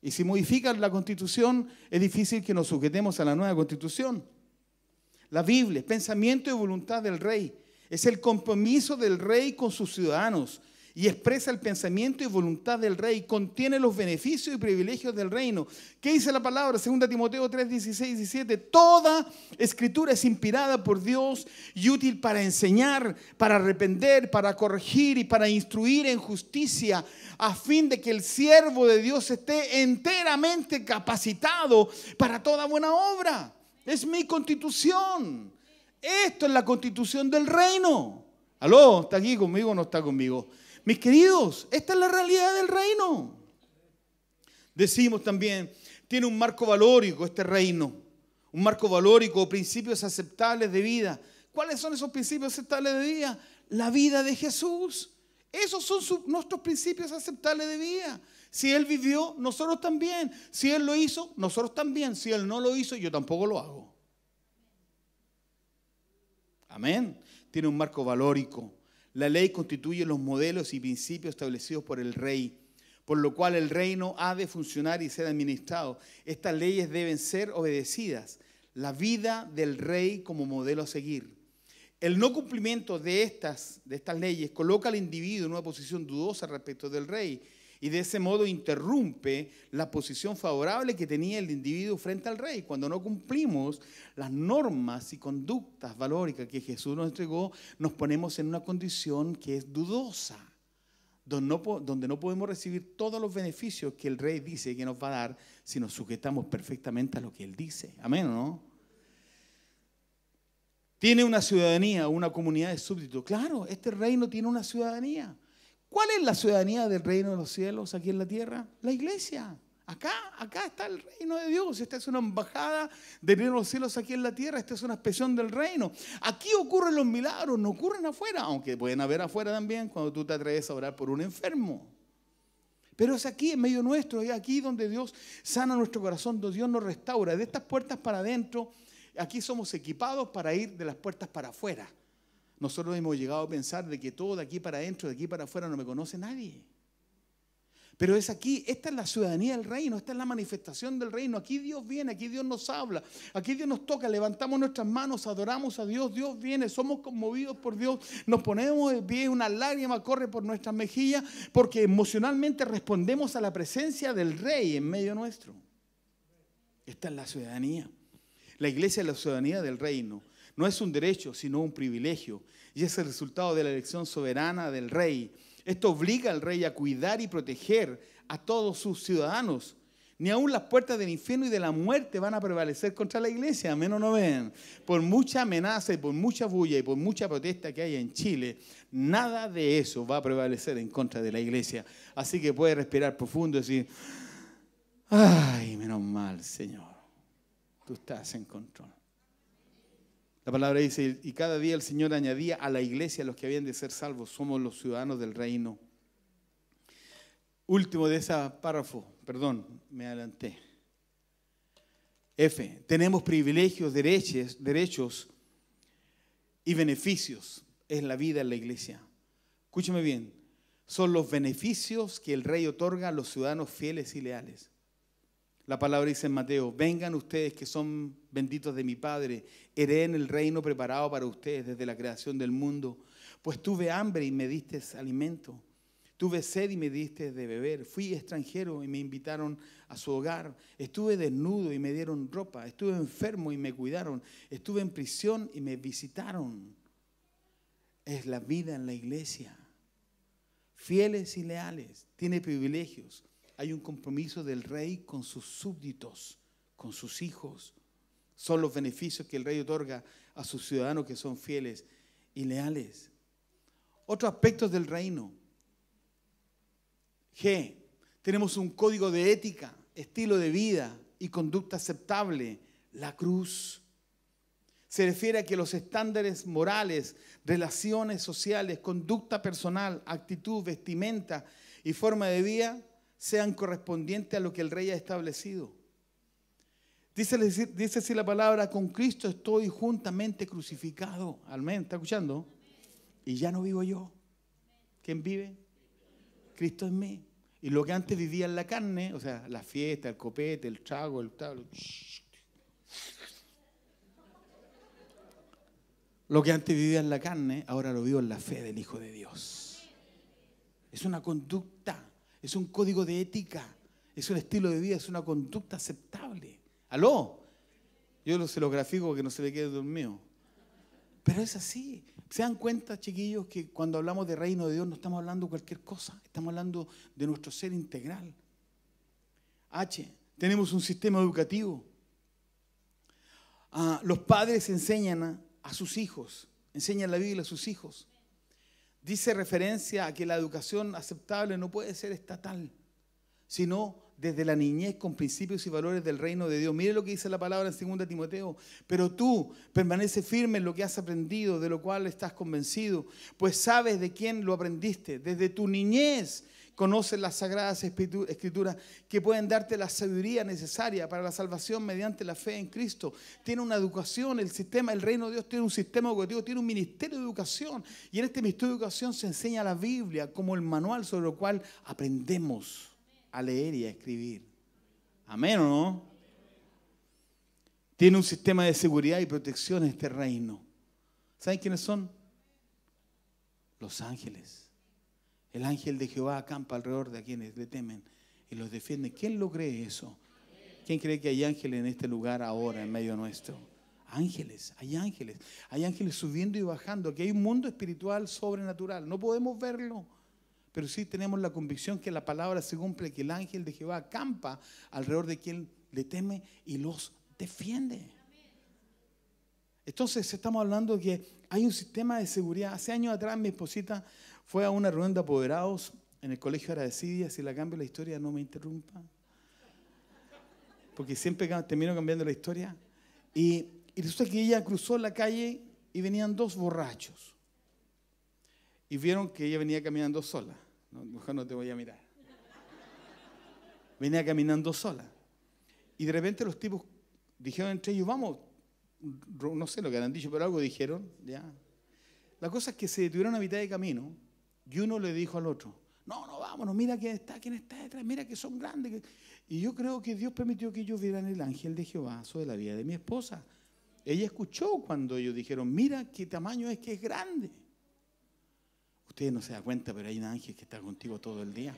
Y si modifican la constitución, es difícil que nos sujetemos a la nueva constitución. La Biblia pensamiento y voluntad del rey. Es el compromiso del rey con sus ciudadanos y expresa el pensamiento y voluntad del rey. Contiene los beneficios y privilegios del reino. ¿Qué dice la palabra? 2 Timoteo 3, 16 y 17. Toda escritura es inspirada por Dios y útil para enseñar, para arrepender, para corregir y para instruir en justicia, a fin de que el siervo de Dios esté enteramente capacitado para toda buena obra. Es mi constitución. Esto es la constitución del reino. ¿Aló? ¿Está aquí conmigo o no está conmigo? Mis queridos, esta es la realidad del reino. Decimos también, tiene un marco valórico este reino. Un marco valórico, principios aceptables de vida. ¿Cuáles son esos principios aceptables de vida? La vida de Jesús. Esos son nuestros principios aceptables de vida. Si Él vivió, nosotros también. Si Él lo hizo, nosotros también. Si Él no lo hizo, yo tampoco lo hago. Amén. Tiene un marco valórico. La ley constituye los modelos y principios establecidos por el rey, por lo cual el reino ha de funcionar y ser administrado. Estas leyes deben ser obedecidas. La vida del rey como modelo a seguir. El no cumplimiento de estas, de estas leyes coloca al individuo en una posición dudosa respecto del rey y de ese modo interrumpe la posición favorable que tenía el individuo frente al rey. Cuando no cumplimos las normas y conductas valóricas que Jesús nos entregó, nos ponemos en una condición que es dudosa, donde no, podemos recibir todos los beneficios que el rey dice que nos va a dar si nos sujetamos perfectamente a lo que él dice. Amén, ¿o ¿no? Tiene una ciudadanía, una comunidad de súbditos. Claro, este reino tiene una ciudadanía. ¿Cuál es la ciudadanía del reino de los cielos aquí en la tierra? La iglesia. Acá, acá está el reino de Dios. Esta es una embajada del reino de los cielos aquí en la tierra. Esta es una expresión del reino. Aquí ocurren los milagros, no ocurren afuera, aunque pueden haber afuera también cuando tú te atreves a orar por un enfermo. Pero es aquí en medio nuestro, es aquí donde Dios sana nuestro corazón, donde Dios nos restaura. De estas puertas para adentro, aquí somos equipados para ir de las puertas para afuera. Nosotros hemos llegado a pensar de que todo de aquí para adentro, de aquí para afuera no me conoce nadie. Pero es aquí, esta es la ciudadanía del reino, esta es la manifestación del reino. Aquí Dios viene, aquí Dios nos habla, aquí Dios nos toca, levantamos nuestras manos, adoramos a Dios, Dios viene, somos conmovidos por Dios, nos ponemos de pie, una lágrima corre por nuestras mejillas, porque emocionalmente respondemos a la presencia del rey en medio nuestro. Esta es la ciudadanía. La iglesia es la ciudadanía del reino. No es un derecho, sino un privilegio. Y es el resultado de la elección soberana del rey. Esto obliga al rey a cuidar y proteger a todos sus ciudadanos. Ni aun las puertas del infierno y de la muerte van a prevalecer contra la iglesia, a menos no ven. Por mucha amenaza y por mucha bulla y por mucha protesta que haya en Chile, nada de eso va a prevalecer en contra de la iglesia. Así que puede respirar profundo y decir, ay, menos mal, Señor, tú estás en control. La palabra dice, y cada día el Señor añadía a la iglesia los que habían de ser salvos, somos los ciudadanos del reino. Último de ese párrafo, perdón, me adelanté. F, tenemos privilegios, derechos, derechos y beneficios en la vida en la iglesia. Escúcheme bien, son los beneficios que el rey otorga a los ciudadanos fieles y leales. La palabra dice en Mateo, vengan ustedes que son benditos de mi Padre, hereden el reino preparado para ustedes desde la creación del mundo. Pues tuve hambre y me diste alimento, tuve sed y me diste de beber, fui extranjero y me invitaron a su hogar, estuve desnudo y me dieron ropa, estuve enfermo y me cuidaron, estuve en prisión y me visitaron. Es la vida en la iglesia. Fieles y leales, tiene privilegios hay un compromiso del rey con sus súbditos, con sus hijos. Son los beneficios que el rey otorga a sus ciudadanos que son fieles y leales. Otros aspectos del reino. G. Tenemos un código de ética, estilo de vida y conducta aceptable. La cruz. Se refiere a que los estándares morales, relaciones sociales, conducta personal, actitud, vestimenta y forma de vida sean correspondientes a lo que el rey ha establecido. Dice, dice así la palabra, con Cristo estoy juntamente crucificado. Amén, ¿está escuchando? Y ya no vivo yo. ¿Quién vive? Cristo en mí. Y lo que antes vivía en la carne, o sea, la fiesta, el copete, el trago, el tal. Lo que antes vivía en la carne, ahora lo vivo en la fe del Hijo de Dios. Es una conducta es un código de ética, es un estilo de vida, es una conducta aceptable. ¿Aló? Yo se lo grafico que no se le quede dormido. Pero es así. ¿Se dan cuenta, chiquillos, que cuando hablamos de reino de Dios no estamos hablando de cualquier cosa? Estamos hablando de nuestro ser integral. H, tenemos un sistema educativo. Ah, los padres enseñan a, a sus hijos, enseñan la Biblia a sus hijos dice referencia a que la educación aceptable no puede ser estatal, sino desde la niñez con principios y valores del reino de Dios. Mire lo que dice la palabra en 2 Timoteo. Pero tú permanece firme en lo que has aprendido, de lo cual estás convencido, pues sabes de quién lo aprendiste. Desde tu niñez conoces las sagradas escrituras que pueden darte la sabiduría necesaria para la salvación mediante la fe en Cristo. Tiene una educación, el sistema, el reino de Dios tiene un sistema educativo, tiene un ministerio de educación. Y en este ministerio de educación se enseña la Biblia como el manual sobre el cual aprendemos a leer y a escribir. Amén o no? Tiene un sistema de seguridad y protección este reino. ¿Saben quiénes son? Los ángeles. El ángel de Jehová acampa alrededor de quienes le temen y los defiende. ¿Quién lo cree eso? ¿Quién cree que hay ángeles en este lugar ahora, en medio nuestro? Ángeles, hay ángeles. Hay ángeles subiendo y bajando. Que hay un mundo espiritual sobrenatural. No podemos verlo. Pero sí tenemos la convicción que la palabra se cumple, que el ángel de Jehová acampa alrededor de quien le teme y los defiende. Entonces estamos hablando que hay un sistema de seguridad. Hace años atrás mi esposita fue a una reunión de apoderados en el colegio Aracidi, si la cambio la historia no me interrumpa. Porque siempre termino cambiando la historia. Y, y resulta que ella cruzó la calle y venían dos borrachos. Y vieron que ella venía caminando sola. No, mejor no te voy a mirar. Venía caminando sola. Y de repente los tipos dijeron entre ellos, vamos, no sé lo que han dicho, pero algo dijeron, ya. La cosa es que se detuvieron a mitad de camino y uno le dijo al otro, no, no vámonos, mira quién está, quién está detrás, mira que son grandes. que-". Y yo creo que Dios permitió que ellos vieran el ángel de Jehová sobre la vida de mi esposa. Ella escuchó cuando ellos dijeron, mira qué tamaño es que es grande. Ustedes no se dan cuenta, pero hay un ángel que está contigo todo el día.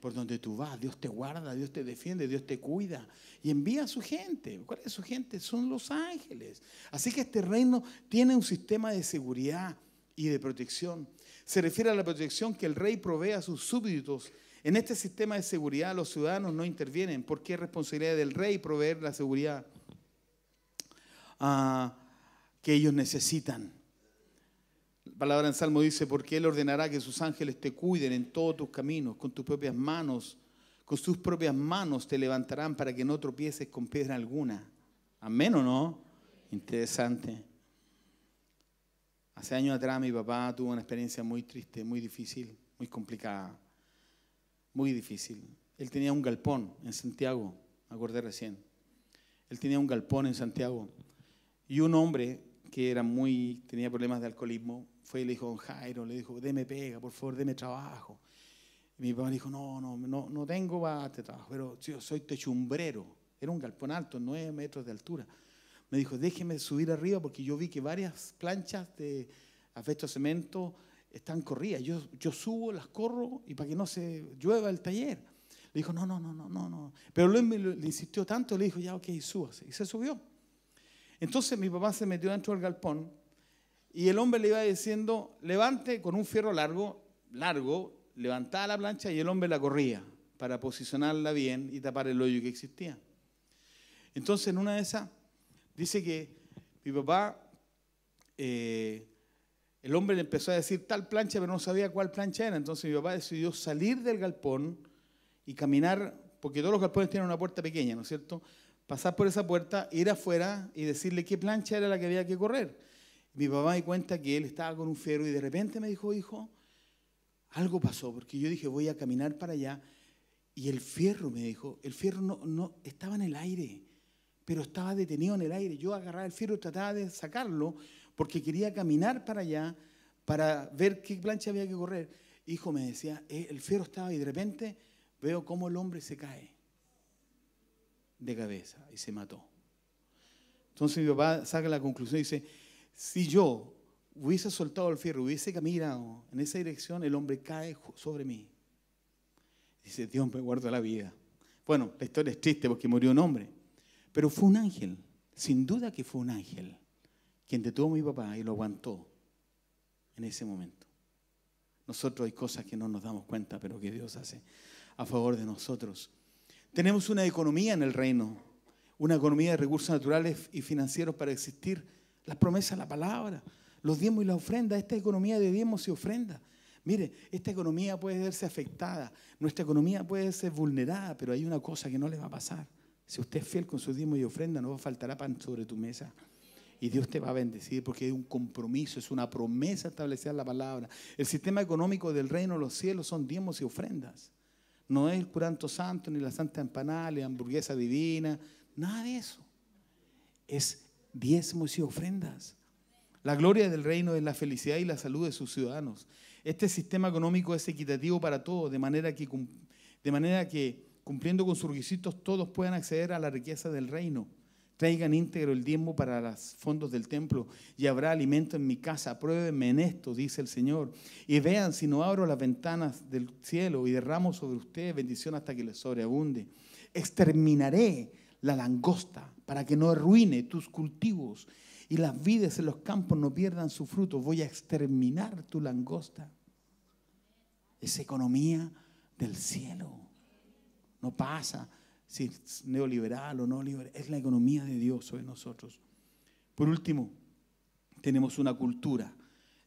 Por donde tú vas, Dios te guarda, Dios te defiende, Dios te cuida y envía a su gente. ¿Cuál es su gente? Son los ángeles. Así que este reino tiene un sistema de seguridad y de protección. Se refiere a la protección que el rey provee a sus súbditos. En este sistema de seguridad los ciudadanos no intervienen porque es responsabilidad del rey proveer la seguridad ah, que ellos necesitan. La palabra en Salmo dice, porque Él ordenará que sus ángeles te cuiden en todos tus caminos, con tus propias manos, con sus propias manos te levantarán para que no tropieces con piedra alguna. Amén o no? Interesante. Hace años atrás mi papá tuvo una experiencia muy triste, muy difícil, muy complicada, muy difícil. Él tenía un galpón en Santiago, me acordé recién. Él tenía un galpón en Santiago y un hombre que era muy, tenía problemas de alcoholismo, fue y le dijo, don Jairo, le dijo, deme pega, por favor, deme trabajo. Y mi papá le dijo, no, no, no, no tengo para darte trabajo, pero yo soy techumbrero. Era un galpón alto, nueve metros de altura. Me dijo, déjeme subir arriba porque yo vi que varias planchas de afecto cemento están corridas. Yo, subo, las corro y para que no se llueva el taller. Le dijo, no, no, no, no, no, no. Pero lo- le insistió tanto, le dijo, ya, ok, súbase. Y se subió. Entonces mi papá se metió dentro del galpón y el hombre le iba diciendo, levante con un fierro largo, largo, levantaba la plancha y el hombre la corría para posicionarla bien y tapar el hoyo que existía. Entonces en una de esas dice que mi papá, eh, el hombre le empezó a decir tal plancha, pero no sabía cuál plancha era. Entonces mi papá decidió salir del galpón y caminar, porque todos los galpones tienen una puerta pequeña, ¿no es cierto? Pasar por esa puerta, ir afuera y decirle qué plancha era la que había que correr. Mi papá me cuenta que él estaba con un fierro y de repente me dijo, hijo, algo pasó, porque yo dije, voy a caminar para allá. Y el fierro, me dijo, el fierro no, no estaba en el aire, pero estaba detenido en el aire. Yo agarraba el fierro trataba de sacarlo porque quería caminar para allá para ver qué plancha había que correr. Hijo me decía, "Eh, el fierro estaba y de repente veo cómo el hombre se cae de cabeza y se mató. Entonces mi papá saca la conclusión y dice, si yo hubiese soltado el fierro, hubiese caminado en esa dirección, el hombre cae sobre mí. Dice, Dios me guarda la vida. Bueno, la historia es triste porque murió un hombre, pero fue un ángel, sin duda que fue un ángel, quien detuvo a mi papá y lo aguantó en ese momento. Nosotros hay cosas que no nos damos cuenta, pero que Dios hace a favor de nosotros. Tenemos una economía en el reino, una economía de recursos naturales y financieros para existir. Las promesas, la palabra, los diezmos y la ofrenda, esta economía de diezmos y ofrenda. Mire, esta economía puede verse afectada, nuestra economía puede ser vulnerada, pero hay una cosa que no le va a pasar. Si usted es fiel con sus diezmos y ofrenda, no faltará pan sobre tu mesa. Y Dios te va a bendecir porque es un compromiso, es una promesa establecida en la palabra. El sistema económico del reino de los cielos son diezmos y ofrendas. No es el curanto santo, ni la santa empanada, ni la hamburguesa divina, nada de eso. Es diezmos y ofrendas. La gloria del reino es la felicidad y la salud de sus ciudadanos. Este sistema económico es equitativo para todos, de manera que, de manera que cumpliendo con sus requisitos todos puedan acceder a la riqueza del reino. Traigan íntegro el diezmo para los fondos del templo y habrá alimento en mi casa. Pruébenme en esto, dice el Señor. Y vean si no abro las ventanas del cielo y derramo sobre ustedes bendición hasta que les sobreabunde. Exterminaré la langosta para que no arruine tus cultivos y las vides en los campos no pierdan su fruto. Voy a exterminar tu langosta. Es economía del cielo. No pasa si es neoliberal o no liberal. Es la economía de Dios sobre nosotros. Por último, tenemos una cultura,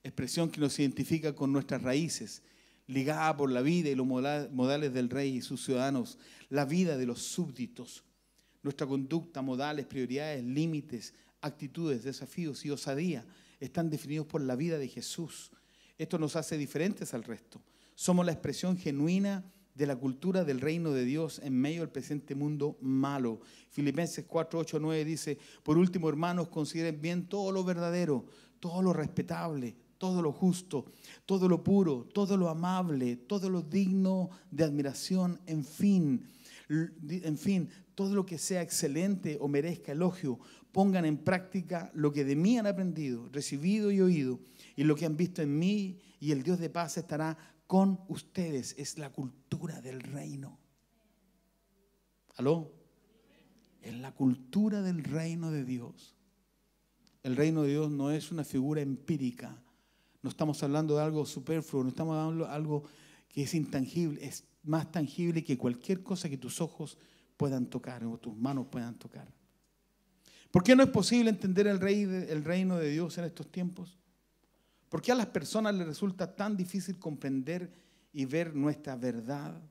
expresión que nos identifica con nuestras raíces, ligada por la vida y los moda- modales del rey y sus ciudadanos, la vida de los súbditos, nuestra conducta, modales, prioridades, límites, actitudes, desafíos y osadía están definidos por la vida de Jesús. Esto nos hace diferentes al resto. Somos la expresión genuina de la cultura del reino de Dios en medio del presente mundo malo. Filipenses 4, 8, 9 dice, por último, hermanos, consideren bien todo lo verdadero, todo lo respetable, todo lo justo, todo lo puro, todo lo amable, todo lo digno de admiración, en fin, en fin, todo lo que sea excelente o merezca elogio, pongan en práctica lo que de mí han aprendido, recibido y oído, y lo que han visto en mí, y el Dios de paz estará con ustedes. Es la cultura del reino. ¿Aló? Es la cultura del reino de Dios. El reino de Dios no es una figura empírica. No estamos hablando de algo superfluo, no estamos hablando de algo que es intangible, es más tangible que cualquier cosa que tus ojos puedan tocar o tus manos puedan tocar. ¿Por qué no es posible entender el, rey el reino de Dios en estos tiempos? ¿Por qué a las personas les resulta tan difícil comprender y ver nuestra verdad?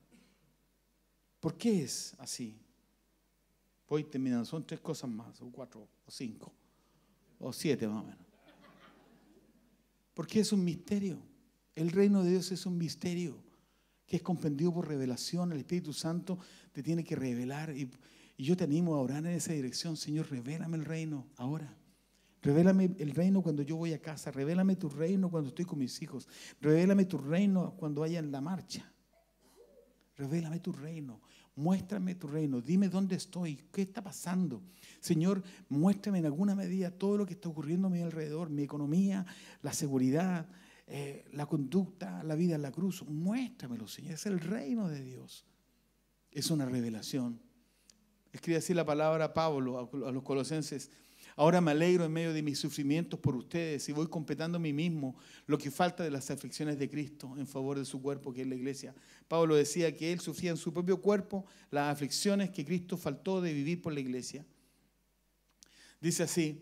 ¿Por qué es así? Voy terminando, son tres cosas más, o cuatro, o cinco, o siete más o menos. Porque es un misterio. El reino de Dios es un misterio que es comprendido por revelación. El Espíritu Santo te tiene que revelar. Y, yo te animo a orar en esa dirección. Señor, revélame el reino ahora. Revélame el reino cuando yo voy a casa. Revélame tu reino cuando estoy con mis hijos. Revélame tu reino cuando vaya en la marcha. Revélame tu reino. Muéstrame tu reino. Dime dónde estoy. ¿Qué está pasando? Señor, muéstrame en alguna medida todo lo que está ocurriendo a mi alrededor. Mi economía, la seguridad, eh, la conducta, la vida en la cruz. Muéstramelo, Señor. Es el reino de Dios. Es una revelación. Escribe así la palabra Pablo a a los colosenses. Ahora me alegro en medio de mis sufrimientos por ustedes y voy completando a mí mismo lo que falta de las aflicciones de Cristo en favor de su cuerpo, que es la iglesia. Pablo decía que él sufría en su propio cuerpo las aflicciones que Cristo faltó de vivir por la iglesia. Dice así,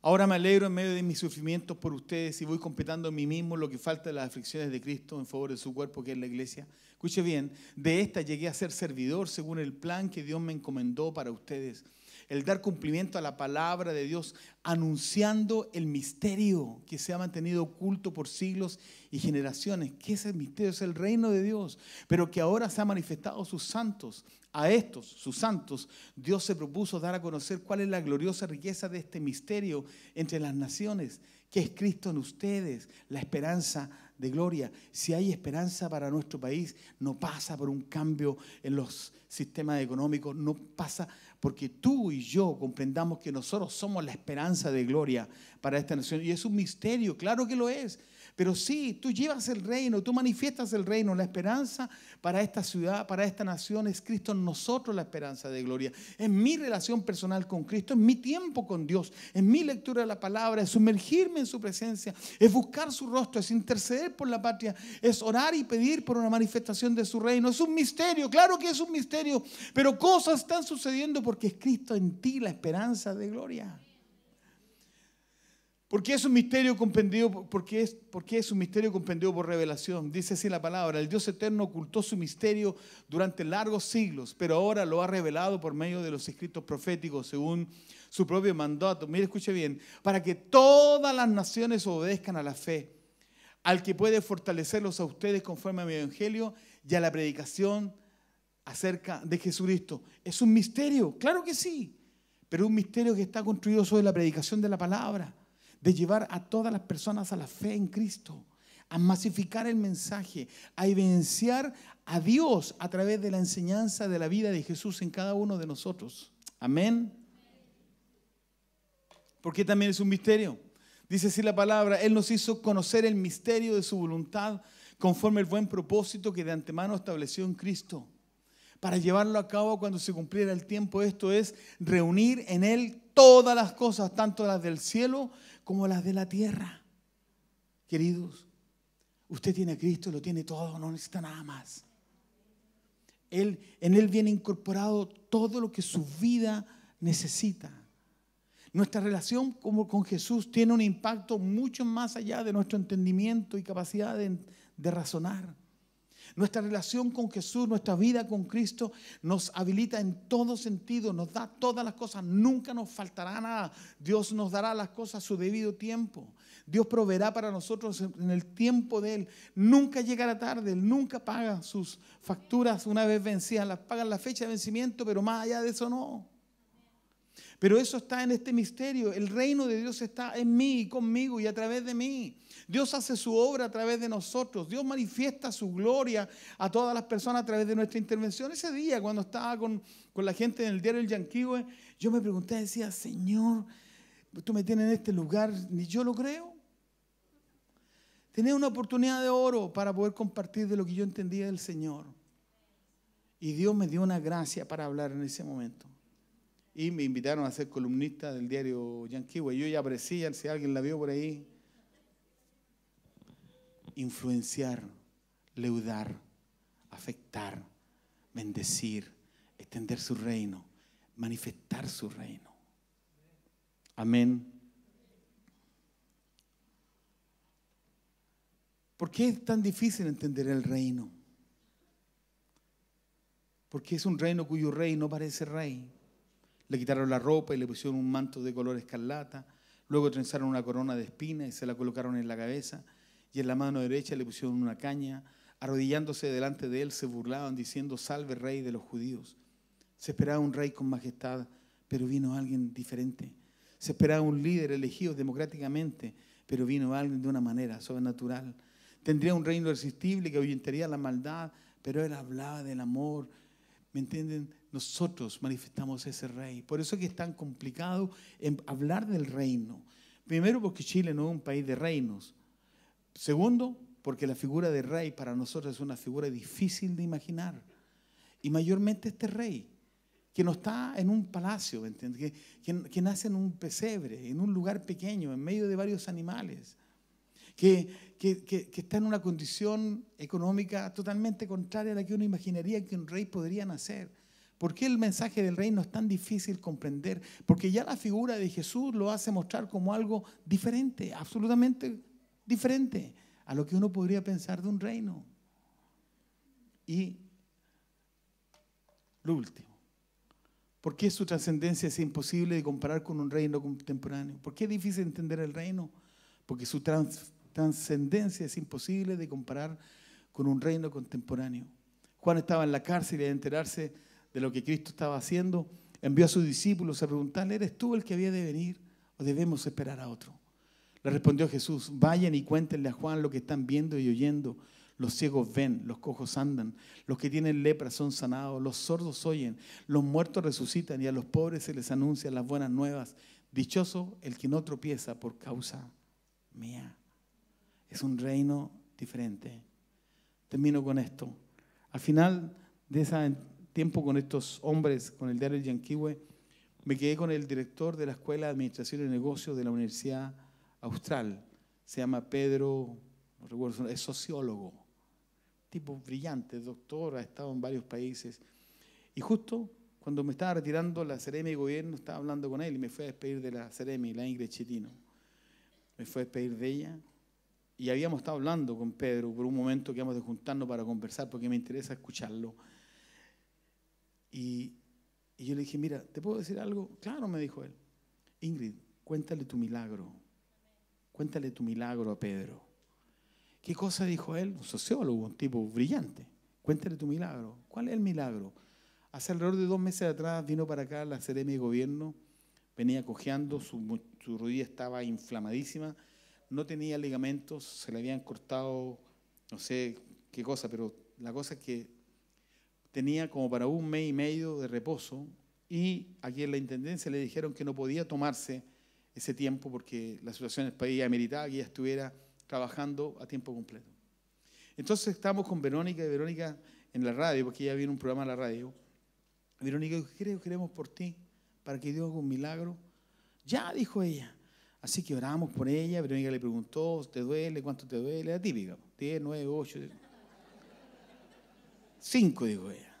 ahora me alegro en medio de mis sufrimientos por ustedes y voy completando a mí mismo lo que falta de las aflicciones de Cristo en favor de su cuerpo, que es la iglesia. Escuche bien, de esta llegué a ser servidor según el plan que Dios me encomendó para ustedes el dar cumplimiento a la palabra de Dios, anunciando el misterio que se ha mantenido oculto por siglos y generaciones. ¿Qué es el misterio? Es el reino de Dios, pero que ahora se ha manifestado a sus santos. A estos, sus santos, Dios se propuso dar a conocer cuál es la gloriosa riqueza de este misterio entre las naciones, que es Cristo en ustedes, la esperanza de gloria. Si hay esperanza para nuestro país, no pasa por un cambio en los sistemas económicos, no pasa porque tú y yo comprendamos que nosotros somos la esperanza de gloria para esta nación. Y es un misterio, claro que lo es. Pero sí, tú llevas el reino, tú manifiestas el reino, la esperanza para esta ciudad, para esta nación, es Cristo en nosotros la esperanza de gloria. Es mi relación personal con Cristo, es mi tiempo con Dios, es mi lectura de la palabra, es sumergirme en su presencia, es buscar su rostro, es interceder por la patria, es orar y pedir por una manifestación de su reino. Es un misterio, claro que es un misterio, pero cosas están sucediendo porque es Cristo en ti la esperanza de gloria. Porque es un misterio comprendido, porque es, porque es un misterio comprendido por revelación. Dice así la palabra, el Dios eterno ocultó su misterio durante largos siglos, pero ahora lo ha revelado por medio de los escritos proféticos, según su propio mandato. Mire, escuche bien, para que todas las naciones obedezcan a la fe, al que puede fortalecerlos a ustedes conforme a mi evangelio y a la predicación acerca de Jesucristo. Es un misterio, claro que sí, pero un misterio que está construido sobre la predicación de la palabra de llevar a todas las personas a la fe en Cristo, a masificar el mensaje, a evidenciar a Dios a través de la enseñanza de la vida de Jesús en cada uno de nosotros. Amén. Porque también es un misterio. Dice así la palabra, Él nos hizo conocer el misterio de su voluntad conforme el buen propósito que de antemano estableció en Cristo para llevarlo a cabo cuando se cumpliera el tiempo. Esto es reunir en Él todas las cosas, tanto las del cielo como las de la tierra. Queridos, usted tiene a Cristo, lo tiene todo, no necesita nada más. Él, en Él viene incorporado todo lo que su vida necesita. Nuestra relación como con Jesús tiene un impacto mucho más allá de nuestro entendimiento y capacidad de, de razonar. Nuestra relación con Jesús, nuestra vida con Cristo nos habilita en todo sentido, nos da todas las cosas, nunca nos faltará nada. Dios nos dará las cosas a su debido tiempo. Dios proveerá para nosotros en el tiempo de Él. Nunca llegará tarde, Él nunca paga sus facturas una vez vencidas, las paga en la fecha de vencimiento, pero más allá de eso no. Pero eso está en este misterio. El reino de Dios está en mí, conmigo y a través de mí. Dios hace su obra a través de nosotros. Dios manifiesta su gloria a todas las personas a través de nuestra intervención. Ese día, cuando estaba con, con la gente en el diario El Yanquihue, yo me pregunté, decía, Señor, tú me tienes en este lugar, ni yo lo creo. Tenía una oportunidad de oro para poder compartir de lo que yo entendía del Señor. Y Dios me dio una gracia para hablar en ese momento. Y me invitaron a ser columnista del diario Yanquihue. Yo ya aparecía, si alguien la vio por ahí. Influenciar, leudar, afectar, bendecir, extender su reino, manifestar su reino. Amén. ¿Por qué es tan difícil entender el reino? Porque es un reino cuyo rey no parece rey. Le quitaron la ropa y le pusieron un manto de color escarlata. Luego trenzaron una corona de espinas y se la colocaron en la cabeza. Y en la mano derecha le pusieron una caña. Arrodillándose delante de él se burlaban diciendo, salve rey de los judíos. Se esperaba un rey con majestad, pero vino alguien diferente. Se esperaba un líder elegido democráticamente, pero vino alguien de una manera sobrenatural. Tendría un reino irresistible que ahuyentaría la maldad, pero él hablaba del amor. ¿Me entienden? Nosotros manifestamos ese rey. Por eso es que es tan complicado hablar del reino. Primero porque Chile no es un país de reinos. Segundo, porque la figura de rey para nosotros es una figura difícil de imaginar. Y mayormente este rey, que no está en un palacio. Que, nace en un pesebre, en un lugar pequeño, en medio de varios animales. Que, está en una condición económica totalmente contraria a la que uno imaginaría que un rey podría nacer. ¿Por qué el mensaje del reino es tan difícil comprender? Porque ya la figura de Jesús lo hace mostrar como algo diferente, absolutamente diferente a lo que uno podría pensar de un reino. Y lo último, ¿por qué su trascendencia es imposible de comparar con un reino contemporáneo? ¿Por qué es difícil entender el reino? Porque su trascendencia es imposible de comparar con un reino contemporáneo. Juan estaba en la cárcel y al enterarse de lo que Cristo estaba haciendo, envió a sus discípulos a preguntarle, ¿eres tú el que había de venir o debemos esperar a otro? Le respondió Jesús, vayan y cuéntenle a Juan lo que están viendo y oyendo. Los ciegos ven, los cojos andan, los que tienen lepra son sanados, los sordos oyen, los muertos resucitan y a los pobres se les anuncian las buenas nuevas. Dichoso el que no tropieza por causa mía. Es un reino diferente. Termino con esto. Al final de ese tiempo con estos hombres, con el diario Yanquihue, me quedé con el director de la Escuela de Administración y Negocios de la Universidad Austral. Se llama Pedro, no recuerdo, es sociólogo, tipo brillante, doctor, ha estado en varios países. Y justo cuando me estaba retirando la Ceremi de Gobierno, estaba hablando con él y me fue a despedir de la Ceremi, la Ingrid Chetino. Me fue a despedir de ella y habíamos estado hablando con Pedro por un momento que íbamos de juntarnos para conversar porque me interesa escucharlo. Y, y yo le dije, mira, ¿te puedo decir algo? Claro, me dijo él. Ingrid, cuéntale tu milagro. Cuéntale tu milagro a Pedro. ¿Qué cosa dijo él? Un sociólogo, un tipo brillante. Cuéntale tu milagro. ¿Cuál es el milagro? Hace alrededor de dos meses atrás vino para acá la Seremi de Gobierno, venía cojeando, su, su rodilla estaba inflamadísima, no tenía ligamentos, se le habían cortado, no sé qué cosa, pero la cosa es que tenía como para un mes y medio de reposo y aquí en la Intendencia le dijeron que no podía tomarse ese tiempo porque la situación del país ameritaba que ella estuviera trabajando a tiempo completo. Entonces estábamos con Verónica y Verónica en la radio, porque ella vino un programa en la radio. Verónica dijo, creo, queremos por ti, para que Dios haga un milagro. Ya, dijo ella. Así que oramos por ella. Verónica le preguntó, ¿te duele? ¿Cuánto te duele? La típica. 10, 9, 8. 5, dijo ella.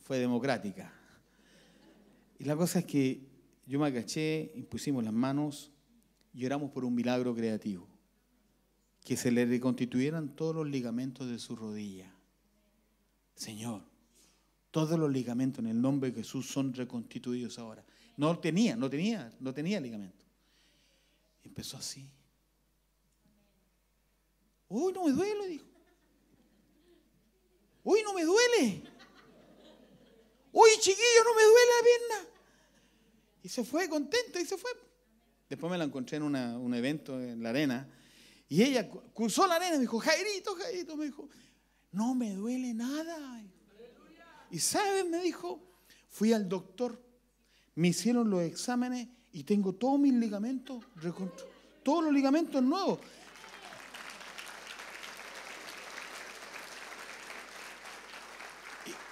Fue democrática. Y la cosa es que yo me agaché, impusimos las manos y oramos por un milagro creativo. Que se le reconstituyeran todos los ligamentos de su rodilla. Señor, todos los ligamentos en el nombre de Jesús son reconstituidos ahora. No tenía, no tenía, no tenía ligamento. Empezó así. Uy, no me duele, dijo. Uy, no me duele. Uy, chiquillo, no me duele la pierna. Y se fue contenta y se fue. Después me la encontré en un evento en la arena. Y ella cruzó la arena y me dijo, Jairito, Jairito, me dijo, no me duele nada. Y sabes, me dijo, fui al doctor, me hicieron los exámenes y tengo todos mis ligamentos, todos los ligamentos nuevos.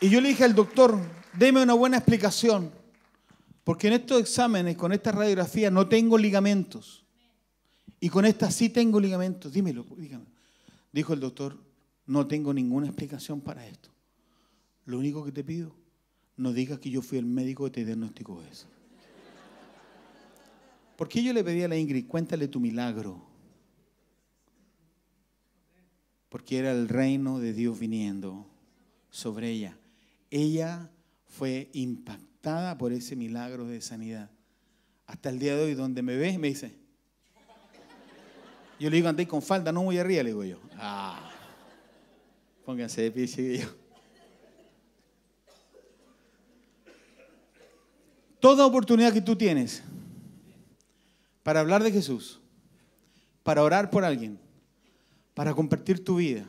Y yo le dije al doctor, deme una buena explicación, porque en estos exámenes, con esta radiografía, no tengo ligamentos. Y con esta sí tengo ligamentos. Dímelo, dígame. Dijo el doctor, no tengo ninguna explicación para esto. Lo único que te pido, no digas que yo fui el médico que te diagnosticó eso. Porque yo le pedí a la Ingrid, cuéntale tu milagro. Porque era el reino de Dios viniendo sobre ella. Ella fue impactada por ese milagro de sanidad. Hasta el día de hoy, donde me ve, me dice, yo le digo, andé con falda, no muy arriba, le digo yo. Ah, pónganse de pie, chiquillos. Toda oportunidad que tú tienes para hablar de Jesús, para orar por alguien, para compartir tu vida,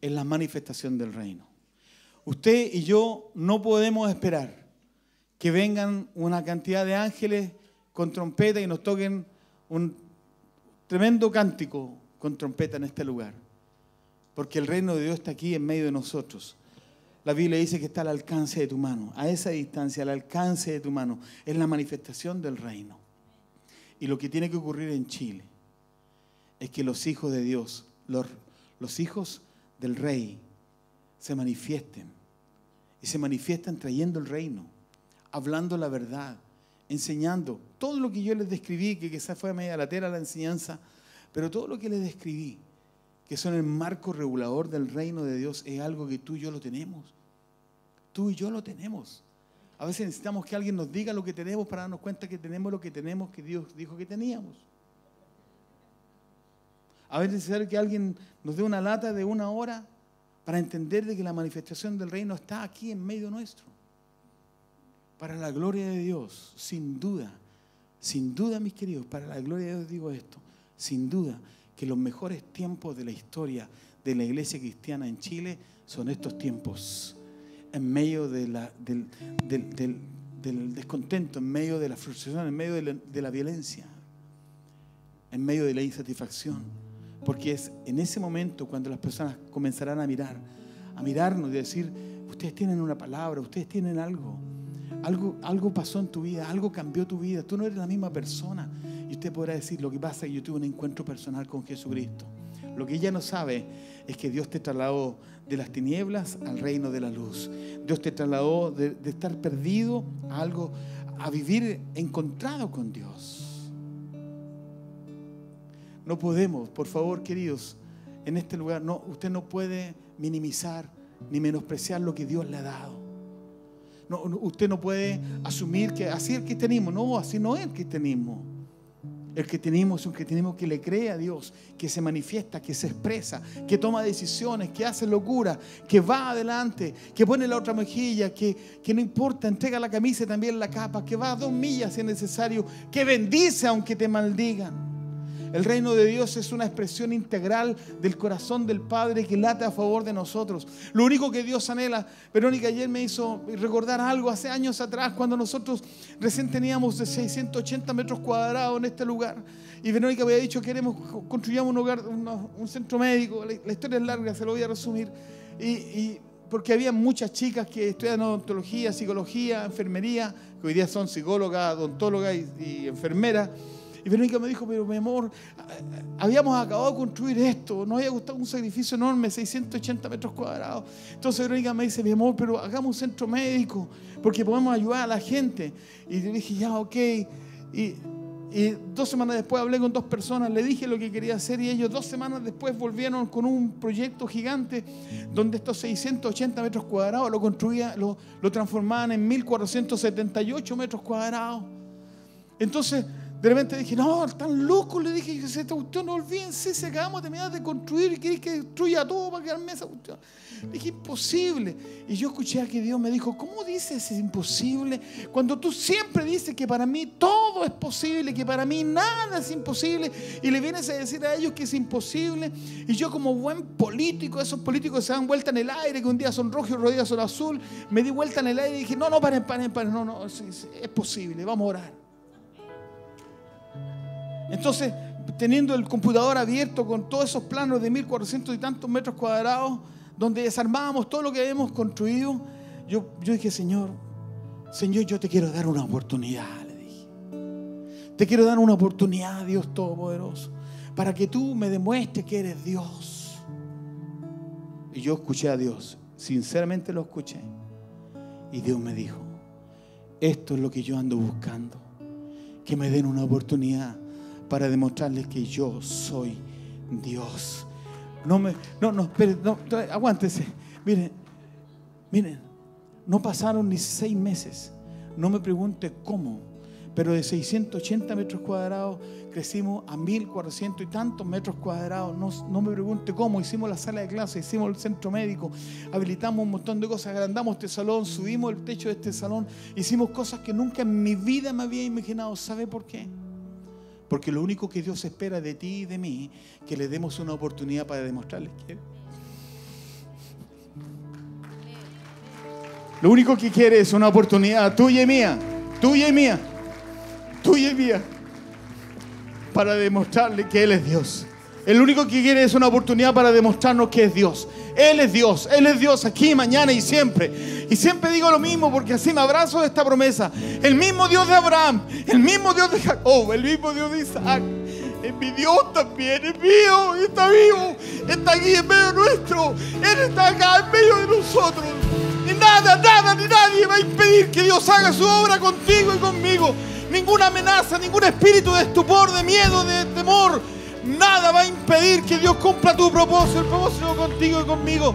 es la manifestación del reino. Usted y yo no podemos esperar que vengan una cantidad de ángeles con trompeta y nos toquen un tremendo cántico con trompeta en este lugar. Porque el reino de Dios está aquí en medio de nosotros. La Biblia dice que está al alcance de tu mano. A esa distancia, al alcance de tu mano, es la manifestación del reino. Y lo que tiene que ocurrir en Chile es que los hijos de Dios, los, los hijos del rey, se manifiesten. Y se manifiestan trayendo el reino, hablando la verdad, enseñando todo lo que yo les describí, que quizás fue a media latera la enseñanza, pero todo lo que les describí, que son el marco regulador del reino de Dios, es algo que tú y yo lo tenemos. Tú y yo lo tenemos. A veces necesitamos que alguien nos diga lo que tenemos para darnos cuenta que tenemos lo que tenemos que Dios dijo que teníamos. A veces es necesario que alguien nos dé una lata de una hora para entender de que la manifestación del reino está aquí en medio nuestro. Para la gloria de Dios, sin duda, sin duda, mis queridos, para la gloria de Dios digo esto, sin duda que los mejores tiempos de la historia de la iglesia cristiana en Chile son estos tiempos, en medio del descontento, en medio de la frustración, en medio de la, de la violencia, en medio de la insatisfacción. Porque es en ese momento cuando las personas comenzarán a mirar, a mirarnos y decir, ustedes tienen una palabra, ustedes tienen algo. Algo, algo pasó en tu vida, algo cambió tu vida. Tú no eres la misma persona. Y usted podrá decir, lo que pasa es que yo tuve un encuentro personal con Jesucristo. Lo que ella no sabe es que Dios te trasladó de las tinieblas al reino de la luz. Dios te trasladó de, de estar perdido a algo, a vivir encontrado con Dios. No podemos, por favor, queridos, en este lugar, no, usted no puede minimizar ni menospreciar lo que Dios le ha dado. No, usted no puede asumir que así es el cristianismo. No, así no es el cristianismo. El cristianismo es un cristianismo que le cree a Dios, que se manifiesta, que se expresa, que toma decisiones, que hace locura, que va adelante, que pone la otra mejilla, que, que no importa, entrega la camisa y también la capa, que va a dos millas si es necesario, que bendice aunque te maldigan. El reino de Dios es una expresión integral del corazón del Padre que late a favor de nosotros. Lo único que Dios anhela, Verónica ayer me hizo recordar algo hace años atrás, cuando nosotros recién teníamos de 680 metros cuadrados en este lugar. Y Verónica había dicho, queremos, construyamos un hogar, un, centro médico. La, historia es larga, se lo voy a resumir. Y porque había muchas chicas que estudian odontología, psicología, enfermería, que hoy día son psicólogas, odontólogas y, y enfermeras. Y Verónica me dijo, pero mi amor, habíamos acabado de construir esto, nos había costado un sacrificio enorme, 680 metros cuadrados. Entonces Verónica me dice, mi amor, pero hagamos un centro médico, porque podemos ayudar a la gente. Y yo dije, ya, ok. Y, y dos semanas después hablé con dos personas, le dije lo que quería hacer y ellos dos semanas después volvieron con un proyecto gigante donde estos 680 metros cuadrados lo construían, lo transformaban en 1478 metros cuadrados. Entonces, De repente dije, no, están locos, le dije, esta no olvídense, se acabamos de terminar de construir y queréis que destruya todo para quedarme esa cuestión. Le dije, imposible. Y yo escuché a que Dios me dijo, ¿cómo dices es imposible? Cuando tú siempre dices que para mí todo es posible, que para mí nada es imposible, y le vienes a decir a ellos que es imposible, y yo como buen político, esos políticos que se dan vuelta en el aire, que un día son rojos y otro día son azul, me di vuelta en el aire y dije, no, no, paren, paren, paren, no, no, es posible, vamos a orar. Entonces, teniendo el computador abierto con todos esos planos de 1400 y tantos metros cuadrados, donde desarmábamos todo lo que habíamos construido, yo, yo dije, Señor, Señor, yo te quiero dar una oportunidad, le dije. Te quiero dar una oportunidad, Dios Todopoderoso, para que tú me demuestres que eres Dios. Y yo escuché a Dios, sinceramente lo escuché. Y Dios me dijo, esto es lo que yo ando buscando que me den una oportunidad para demostrarles que yo soy Dios. No me, no, no, espere, no, aguántese. Miren, miren, no pasaron ni seis meses. No me pregunte cómo, pero de 680 metros cuadrados crecimos a 1400 y tantos metros cuadrados. No, no me pregunte cómo. Hicimos la sala de clase, hicimos el centro médico, habilitamos un montón de cosas, agrandamos este salón, subimos el techo de este salón, hicimos cosas que nunca en mi vida me había imaginado. ¿Sabe por qué? Porque lo único que Dios espera de ti y de mí, que le demos una oportunidad para demostrarles que Lo único que quiere es una oportunidad tuya y mía, tuya y mía, tuya y mía, para demostrarle que Él es Dios. El único que quiere es una oportunidad para demostrarnos que es Dios. Él es Dios, Él es Dios aquí, mañana y siempre. Y siempre digo lo mismo porque así me abrazo de esta promesa. El mismo Dios de Abraham, el mismo Dios de Jacob, el mismo Dios de Isaac. Es mi Dios también, es mío, está vivo, está aquí en medio nuestro. Él está acá en medio de nosotros. Y nada, nada, ni nadie va a impedir que Dios haga su obra contigo y conmigo. Ninguna amenaza, ningún espíritu de estupor, de miedo, de temor. Nada va a impedir que Dios cumpla tu propósito, el propósito contigo y conmigo.